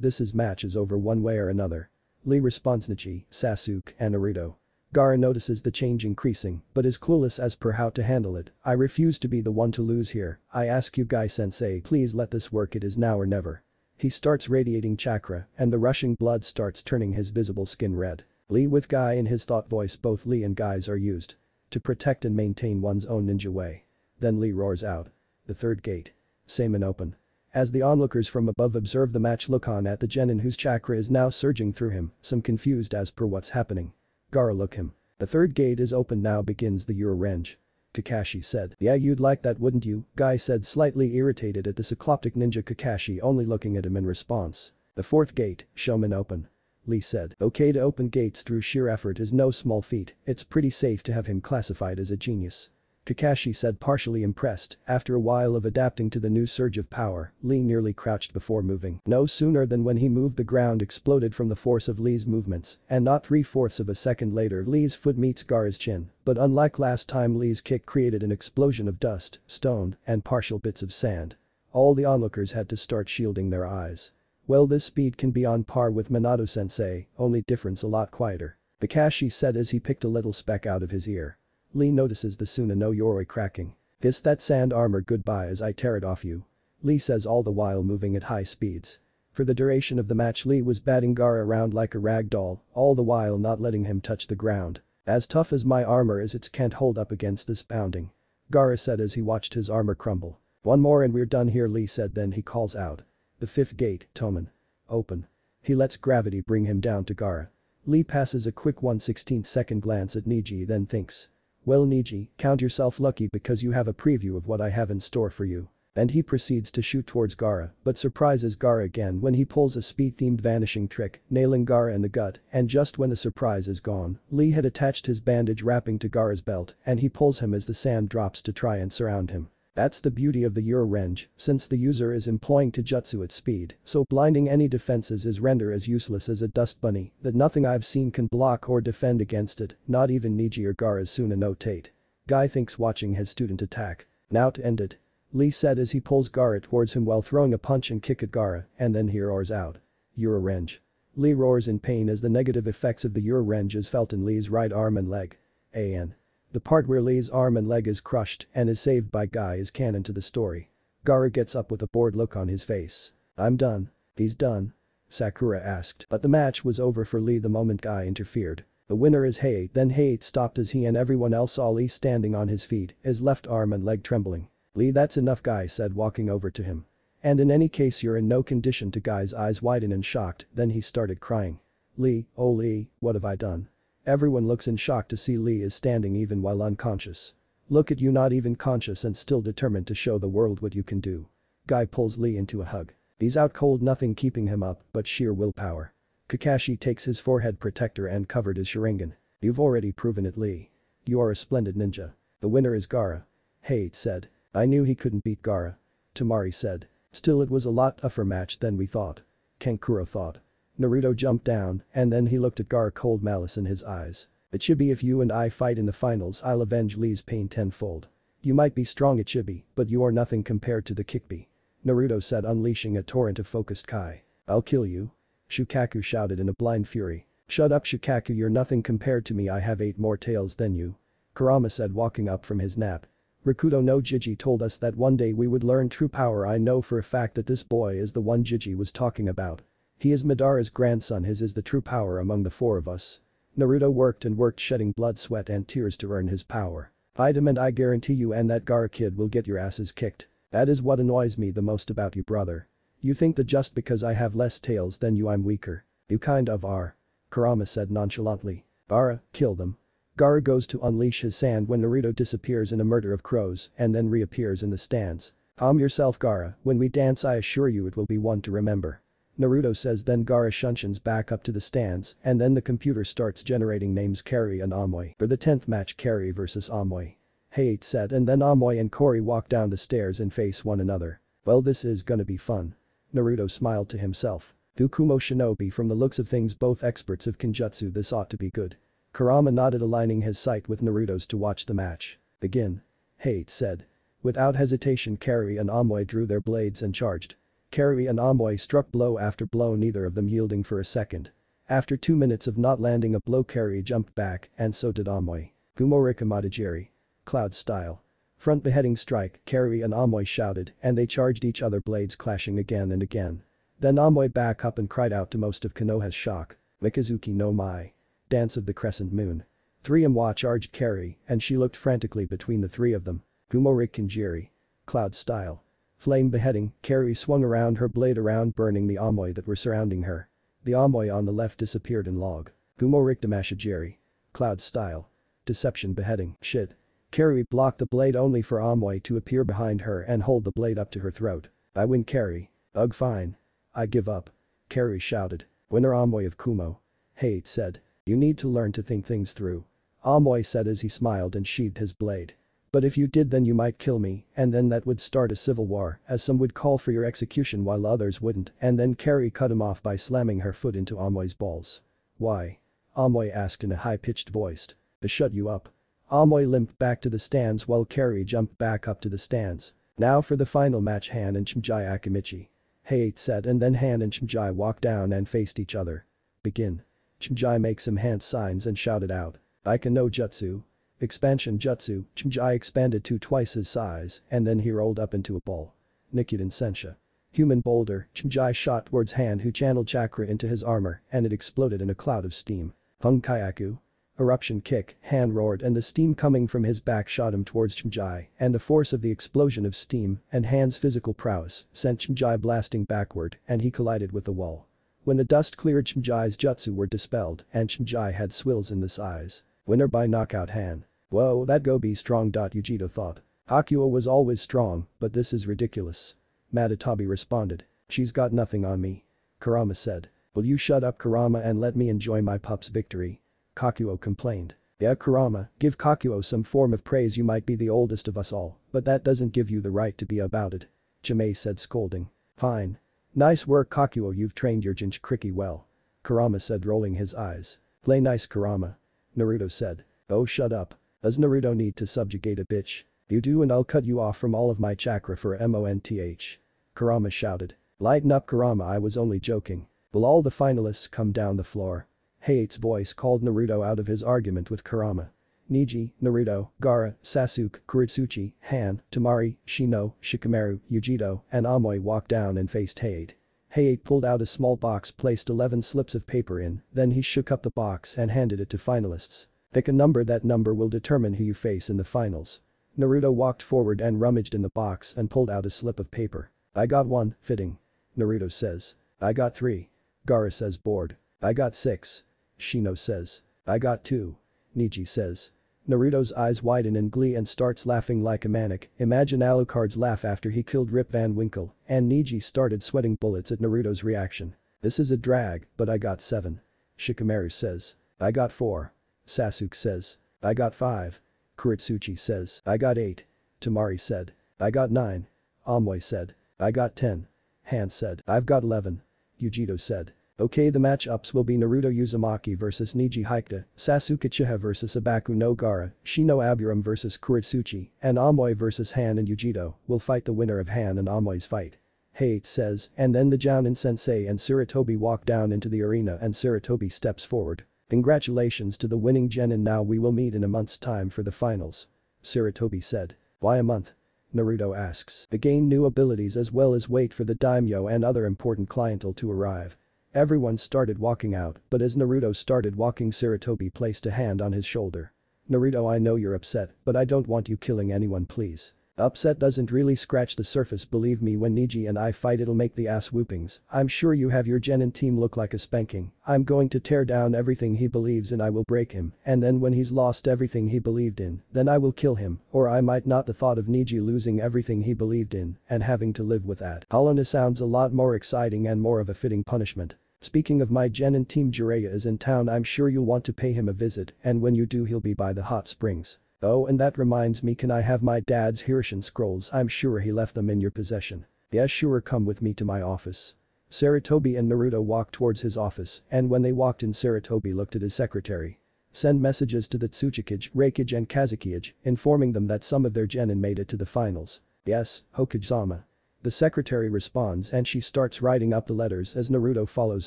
[SPEAKER 1] this is match is over one way or another. Lee responds Neji, Sasuke, and Naruto. Gaara notices the change increasing, but is clueless as per how to handle it. I refuse to be the one to lose here. I ask you Guy sensei please let this work it is now or never. He starts radiating chakra and the rushing blood starts turning his visible skin red. Lee with Guy in his thought voice both Lee and Guy's are used. To protect and maintain one's own ninja way. Then Lee roars out. The third gate. Seimon open. As the onlookers from above observe the match look on at the genin whose chakra is now surging through him, some confused as per what's happening. Gaara look him. The third gate is open now begins the Ura Renge. Kakashi said. Yeah you'd like that wouldn't you? Guy said slightly irritated at the cycloptic ninja Kakashi only looking at him in response. The fourth gate, Shomon open. Lee said. Okay to open gates through sheer effort is no small feat, it's pretty safe to have him classified as a genius. Kakashi said partially impressed, after a while of adapting to the new surge of power, Lee nearly crouched before moving. No sooner than when he moved the ground exploded from the force of Lee's movements, and not three-fourths of a second later Lee's foot meets Gaara's chin, but unlike last time Lee's kick created an explosion of dust, stone, and partial bits of sand. All the onlookers had to start shielding their eyes. Well this speed can be on par with Minato sensei, only difference a lot quieter. Kakashi said as he picked a little speck out of his ear. Lee notices the Suna no Yoroi cracking. Kiss that sand armor goodbye as I tear it off you. Lee says all the while moving at high speeds. For the duration of the match Lee was batting Gaara around like a rag doll, all the while not letting him touch the ground. As tough as my armor is it can't hold up against this pounding. Gaara said as he watched his armor crumble. One more and we're done here Lee said then he calls out. The fifth gate, Tomon. Open. He lets gravity bring him down to Gaara. Lee passes a quick 116th second glance at Neji then thinks. Well Neji, count yourself lucky because you have a preview of what I have in store for you. And he proceeds to shoot towards Gaara, but surprises Gaara again when he pulls a speed-themed vanishing trick, nailing Gaara in the gut, and just when the surprise is gone, Lee had attached his bandage wrapping to Gaara's belt and he pulls him as the sand drops to try and surround him. That's the beauty of the Ura Renge, since the user is employing Taijutsu at speed, so blinding any defenses is render as useless as a dust bunny that nothing I've seen can block or defend against it, not even Neji or Gaara's Suna no Tate. Guy thinks watching his student attack. Now to end it. Lee said as he pulls Gaara towards him while throwing a punch and kick at Gaara, and then he roars out. Ura Renge. Lee roars in pain as the negative effects of the Ura Renge is felt in Lee's right arm and leg. AN. The part where Lee's arm and leg is crushed and is saved by Guy is canon to the story. Gaara gets up with a bored look on his face. I'm done. He's done. Sakura asked but the match was over for Lee the moment Guy interfered. The winner is Hayate then Hayate stopped as he and everyone else saw Lee standing on his feet, his left arm and leg trembling. Lee that's enough Guy said walking over to him. And in any case you're in no condition to Guy's eyes widen and shocked then he started crying. Lee, oh Lee, what have I done? Everyone looks in shock to see Lee is standing even while unconscious. Look at you not even conscious and still determined to show the world what you can do. Guy pulls Lee into a hug. He's out cold nothing keeping him up but sheer willpower. Kakashi takes his forehead protector and covered his Sharingan. You've already proven it Lee. You are a splendid ninja. The winner is Gaara. Hayate said. I knew he couldn't beat Gaara. Temari said. Still it was a lot tougher match than we thought. Kankuro thought. Naruto jumped down and then he looked at Gaara cold malice in his eyes. It should be if you and I fight in the finals I'll avenge Lee's pain tenfold. You might be strong at chibi, but you are nothing compared to the Kyuubi. Naruto said unleashing a torrent of focused Kai. I'll kill you. Shukaku shouted in a blind fury. Shut up Shukaku you're nothing compared to me I have eight more tails than you. Kurama said walking up from his nap. Rikudo no Jiji told us that one day we would learn true power I know for a fact that this boy is the one Jiji was talking about. He is Madara's grandson his is the true power among the four of us. Naruto worked and worked shedding blood sweat and tears to earn his power. Item and I guarantee you and that Gaara kid will get your asses kicked. That is what annoys me the most about you brother. You think that just because I have less tails than you I'm weaker. You kind of are. Kurama said nonchalantly. Gaara, kill them. Gaara goes to unleash his sand when Naruto disappears in a murder of crows and then reappears in the stands. Calm yourself Gaara, when we dance I assure you it will be one to remember. Naruto says then Gaara shunshuns back up to the stands and then the computer starts generating names Karui and Omoi for the 10th match Karui versus Omoi. Hayate said and then Omoi and Karui walk down the stairs and face one another. Well this is gonna be fun. Naruto smiled to himself. Fukumo Shinobi from the looks of things both experts of Kenjutsu this ought to be good. Kurama nodded aligning his sight with Naruto's to watch the match. Begin. Hayate said. Without hesitation Karui and Omoi drew their blades and charged. Karui and Omoi struck blow after blow neither of them yielding for a second. After two minutes of not landing a blow Karui jumped back and so did Omoi. Gumorika Matajiri. Cloud style. Front beheading strike, Karui and Omoi shouted and they charged each other blades clashing again and again. Then Omoi back up and cried out to most of Konoha's shock. Mikazuki no Mai. Dance of the Crescent Moon. 3M charged Karui and she looked frantically between the three of them. Gumorik Kinjiri. Cloud style. Flame beheading, Karui swung around her blade around burning the Omoi that were surrounding her. The Omoi on the left disappeared in log. Gumorik Damashijiri. Cloud style. Deception beheading, shit. Karui blocked the blade only for Omoi to appear behind her and hold the blade up to her throat. I win Karui. Ugh fine. I give up. Kari shouted. Winner Omoi of Kumo. Hayate said. You need to learn to think things through. Omoi said as he smiled and sheathed his blade. But if you did then you might kill me and then that would start a civil war as some would call for your execution while others wouldn't and then Karui cut him off by slamming her foot into Omoi's balls. Why? Omoi asked in a high-pitched voice. To shut you up. Omoi limped back to the stands while Karui jumped back up to the stands. Now for the final match Han and Chimjai Akimichi. Hayate said and then Han and Chimjai walked down and faced each other. Begin. Chimjai makes some hand signs and shouted out. Iken no Jutsu. Expansion Jutsu, Chimjai expanded to twice his size and then he rolled up into a ball. Nikkuden Sensha. Human boulder, Chimjai shot towards Han who channeled chakra into his armor and it exploded in a cloud of steam. Hung Kyaku. Eruption kick, Han roared and the steam coming from his back shot him towards Chimjai and the force of the explosion of steam and Han's physical prowess sent Chimjai blasting backward and he collided with the wall. When the dust cleared Chimjai's jutsu were dispelled and Chimjai had swills in his eyes. Winner by knockout Han. Whoa that go be strong. Yugito thought. Kokuo was always strong, but this is ridiculous. Matatabi responded. She's got nothing on me. Kurama said. Will you shut up Kurama and let me enjoy my pup's victory? Kokuo complained. Yeah Kurama, give Kokuo some form of praise you might be the oldest of us all, but that doesn't give you the right to be about it. Chomei said scolding. Fine. Nice work Kokuo you've trained your Jinchuriki well. Kurama said rolling his eyes. Play nice Kurama. Naruto said. Oh shut up. Does Naruto need to subjugate a bitch? You do and I'll cut you off from all of my chakra for MONTH. Kurama shouted. Lighten up Kurama I was only joking. Will all the finalists come down the floor? Hayate's voice called Naruto out of his argument with Kurama. Neji, Naruto, Gaara, Sasuke, Kurotsuchi, Han, Temari, Shino, Shikamaru, Yugito, and Omoi walked down and faced Hayate. Hayate pulled out a small box placed 11 slips of paper in, then he shook up the box and handed it to finalists. Pick a number that number will determine who you face in the finals. Naruto walked forward and rummaged in the box and pulled out a slip of paper. I got one, fitting. Naruto says. I got three. Gaara says bored. I got six. Shino says. I got two. Neji says. Naruto's eyes widen in glee and starts laughing like a maniac. Imagine Alucard's laugh after he killed Rip Van Winkle and Neji started sweating bullets at Naruto's reaction. This is a drag, but I got 7. Shikamaru says. I got 4. Sasuke says. I got 5. Kurotsuchi says. I got 8. Temari said. I got 9. Omoi said. I got 10. Han said. I've got 11. Yugito said. Okay the matchups will be Naruto Uzumaki vs Neji Hyuga, Sasuke Uchiha vs Ibaku no Gaara, Shino Aburame vs Kurotsuchi, and Omoi vs Han and Yugito will fight the winner of Han and Omoi's fight. Hey says, and then the Jounin sensei and Sarutobi walk down into the arena and Sarutobi steps forward. Congratulations to the winning Genin now we will meet in a month's time for the finals. Sarutobi said. Why a month? Naruto asks. To gain new abilities as well as wait for the daimyo and other important clientele to arrive. Everyone started walking out, but as Naruto started walking Sarutobi placed a hand on his shoulder. Naruto I know you're upset, but I don't want you killing anyone please. Upset doesn't really scratch the surface believe me when Neji and I fight it'll make the ass whoopings, I'm sure you have your Genin team look like a spanking, I'm going to tear down everything he believes in I will break him, and then when he's lost everything he believed in, then I will kill him, or I might not the thought of Neji losing everything he believed in, and having to live with that. Helena sounds a lot more exciting and more of a fitting punishment. Speaking of my Genin team Jiraiya is in town I'm sure you'll want to pay him a visit and when you do he'll be by the hot springs. Oh and that reminds me can I have my dad's Hiraishin scrolls I'm sure he left them in your possession. Yes sure come with me to my office. Sarutobi and Naruto walked towards his office and when they walked in Sarutobi looked at his secretary. Send messages to the Tsuchikage, Raikage and Kazekage, informing them that some of their genin made it to the finals. Yes, Hokage-sama. The secretary responds and she starts writing up the letters as Naruto follows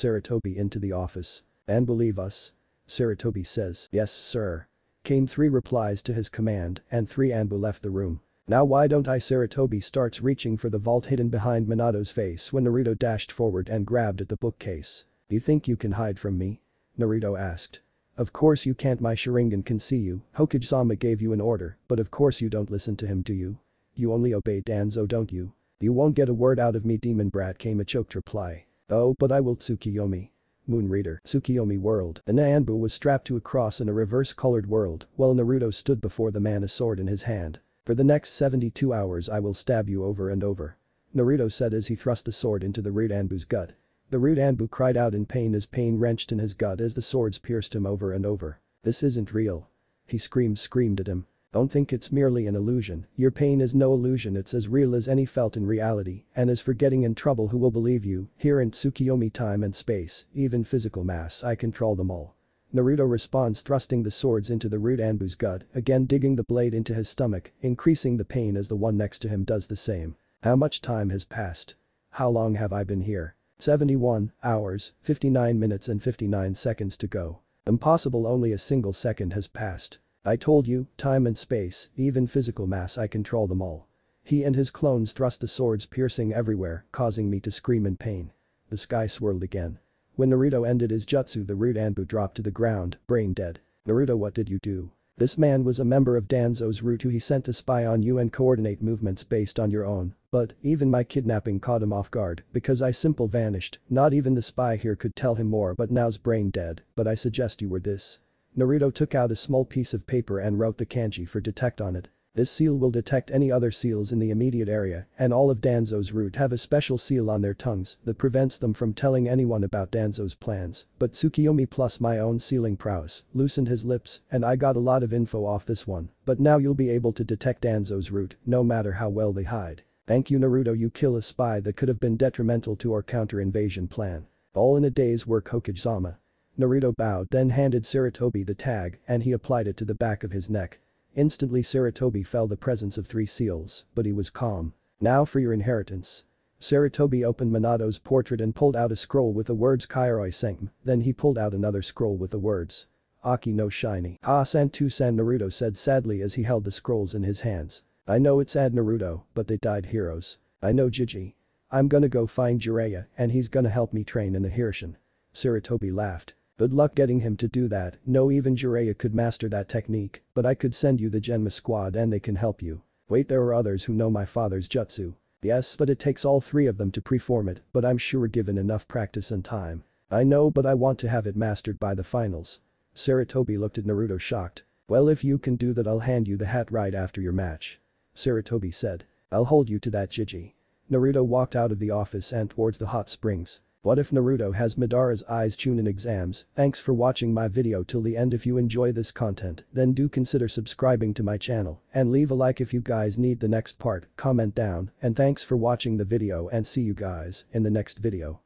[SPEAKER 1] Sarutobi into the office. And believe us? Sarutobi says, yes sir. Came three replies to his command and three Anbu left the room. Now why don't I Sarutobi starts reaching for the vault hidden behind Minato's face when Naruto dashed forward and grabbed at the bookcase. You think you can hide from me? Naruto asked. Of course you can't my Sharingan can see you, Hokage-sama gave you an order, but of course you don't listen to him do you? You only obey Danzo don't you? You won't get a word out of me demon brat came a choked reply. Oh but I will Tsukiyomi. Moon Reader, Tsukiyomi World. The Anbu was strapped to a cross in a reverse-colored world while Naruto stood before the man a sword in his hand. For the next 72 hours I will stab you over and over. Naruto said as he thrust the sword into the Anbu's gut. The Anbu cried out in pain as pain wrenched in his gut as the swords pierced him over and over. This isn't real. He screamed screamed at him. Don't think it's merely an illusion, your pain is no illusion it's as real as any felt in reality, and as for getting in trouble who will believe you, here in Tsukiyomi time and space, even physical mass I control them all. Naruto responds thrusting the swords into the root Anbu's gut, again digging the blade into his stomach, increasing the pain as the one next to him does the same. How much time has passed? How long have I been here? 71 hours, 59 minutes and 59 seconds to go. Impossible only a single second has passed. I told you, time and space, even physical mass I control them all. He and his clones thrust the swords piercing everywhere, causing me to scream in pain. The sky swirled again. When Naruto ended his jutsu the Rude Anbu dropped to the ground, brain dead. Naruto what did you do? This man was a member of Danzo's root who he sent to spy on you and coordinate movements based on your own, but even my kidnapping caught him off guard because I simple vanished, not even the spy here could tell him more but now's brain dead, but I suggest you were this. Naruto took out a small piece of paper and wrote the kanji for detect on it. This seal will detect any other seals in the immediate area and all of Danzo's root have a special seal on their tongues that prevents them from telling anyone about Danzo's plans. But Tsukiyomi plus my own sealing prowess loosened his lips and I got a lot of info off this one. But now you'll be able to detect Danzo's root no matter how well they hide. Thank you Naruto you kill a spy that could have been detrimental to our counter-invasion plan. All in a day's work Hokage-sama. Naruto bowed then handed Sarutobi the tag and he applied it to the back of his neck. Instantly Sarutobi felt the presence of three seals, but he was calm. Now for your inheritance. Sarutobi opened Minato's portrait and pulled out a scroll with the words Kairoi Senkim, then he pulled out another scroll with the words Aki no shiny. Ah San Tu San Naruto said sadly as he held the scrolls in his hands. I know it's Ad Naruto, but they died heroes. I know Jiji. I'm gonna go find Jiraiya and he's gonna help me train in the Hiraishin. Sarutobi laughed. Good luck getting him to do that, no even Jiraiya could master that technique, but I could send you the Genma squad and they can help you. Wait there are others who know my father's jutsu. Yes but it takes all three of them to preform it, but I'm sure given enough practice and time. I know but I want to have it mastered by the finals. Sarutobi looked at Naruto shocked. Well if you can do that I'll hand you the hat right after your match. Sarutobi said. I'll hold you to that Jiji. Naruto walked out of the office and towards the hot springs. What if Naruto has Madara's eyes Chunin exams? Thanks for watching my video till the end if you enjoy this content then do consider subscribing to my channel and leave a like if you guys need the next part, comment down and thanks for watching the video and see you guys in the next video.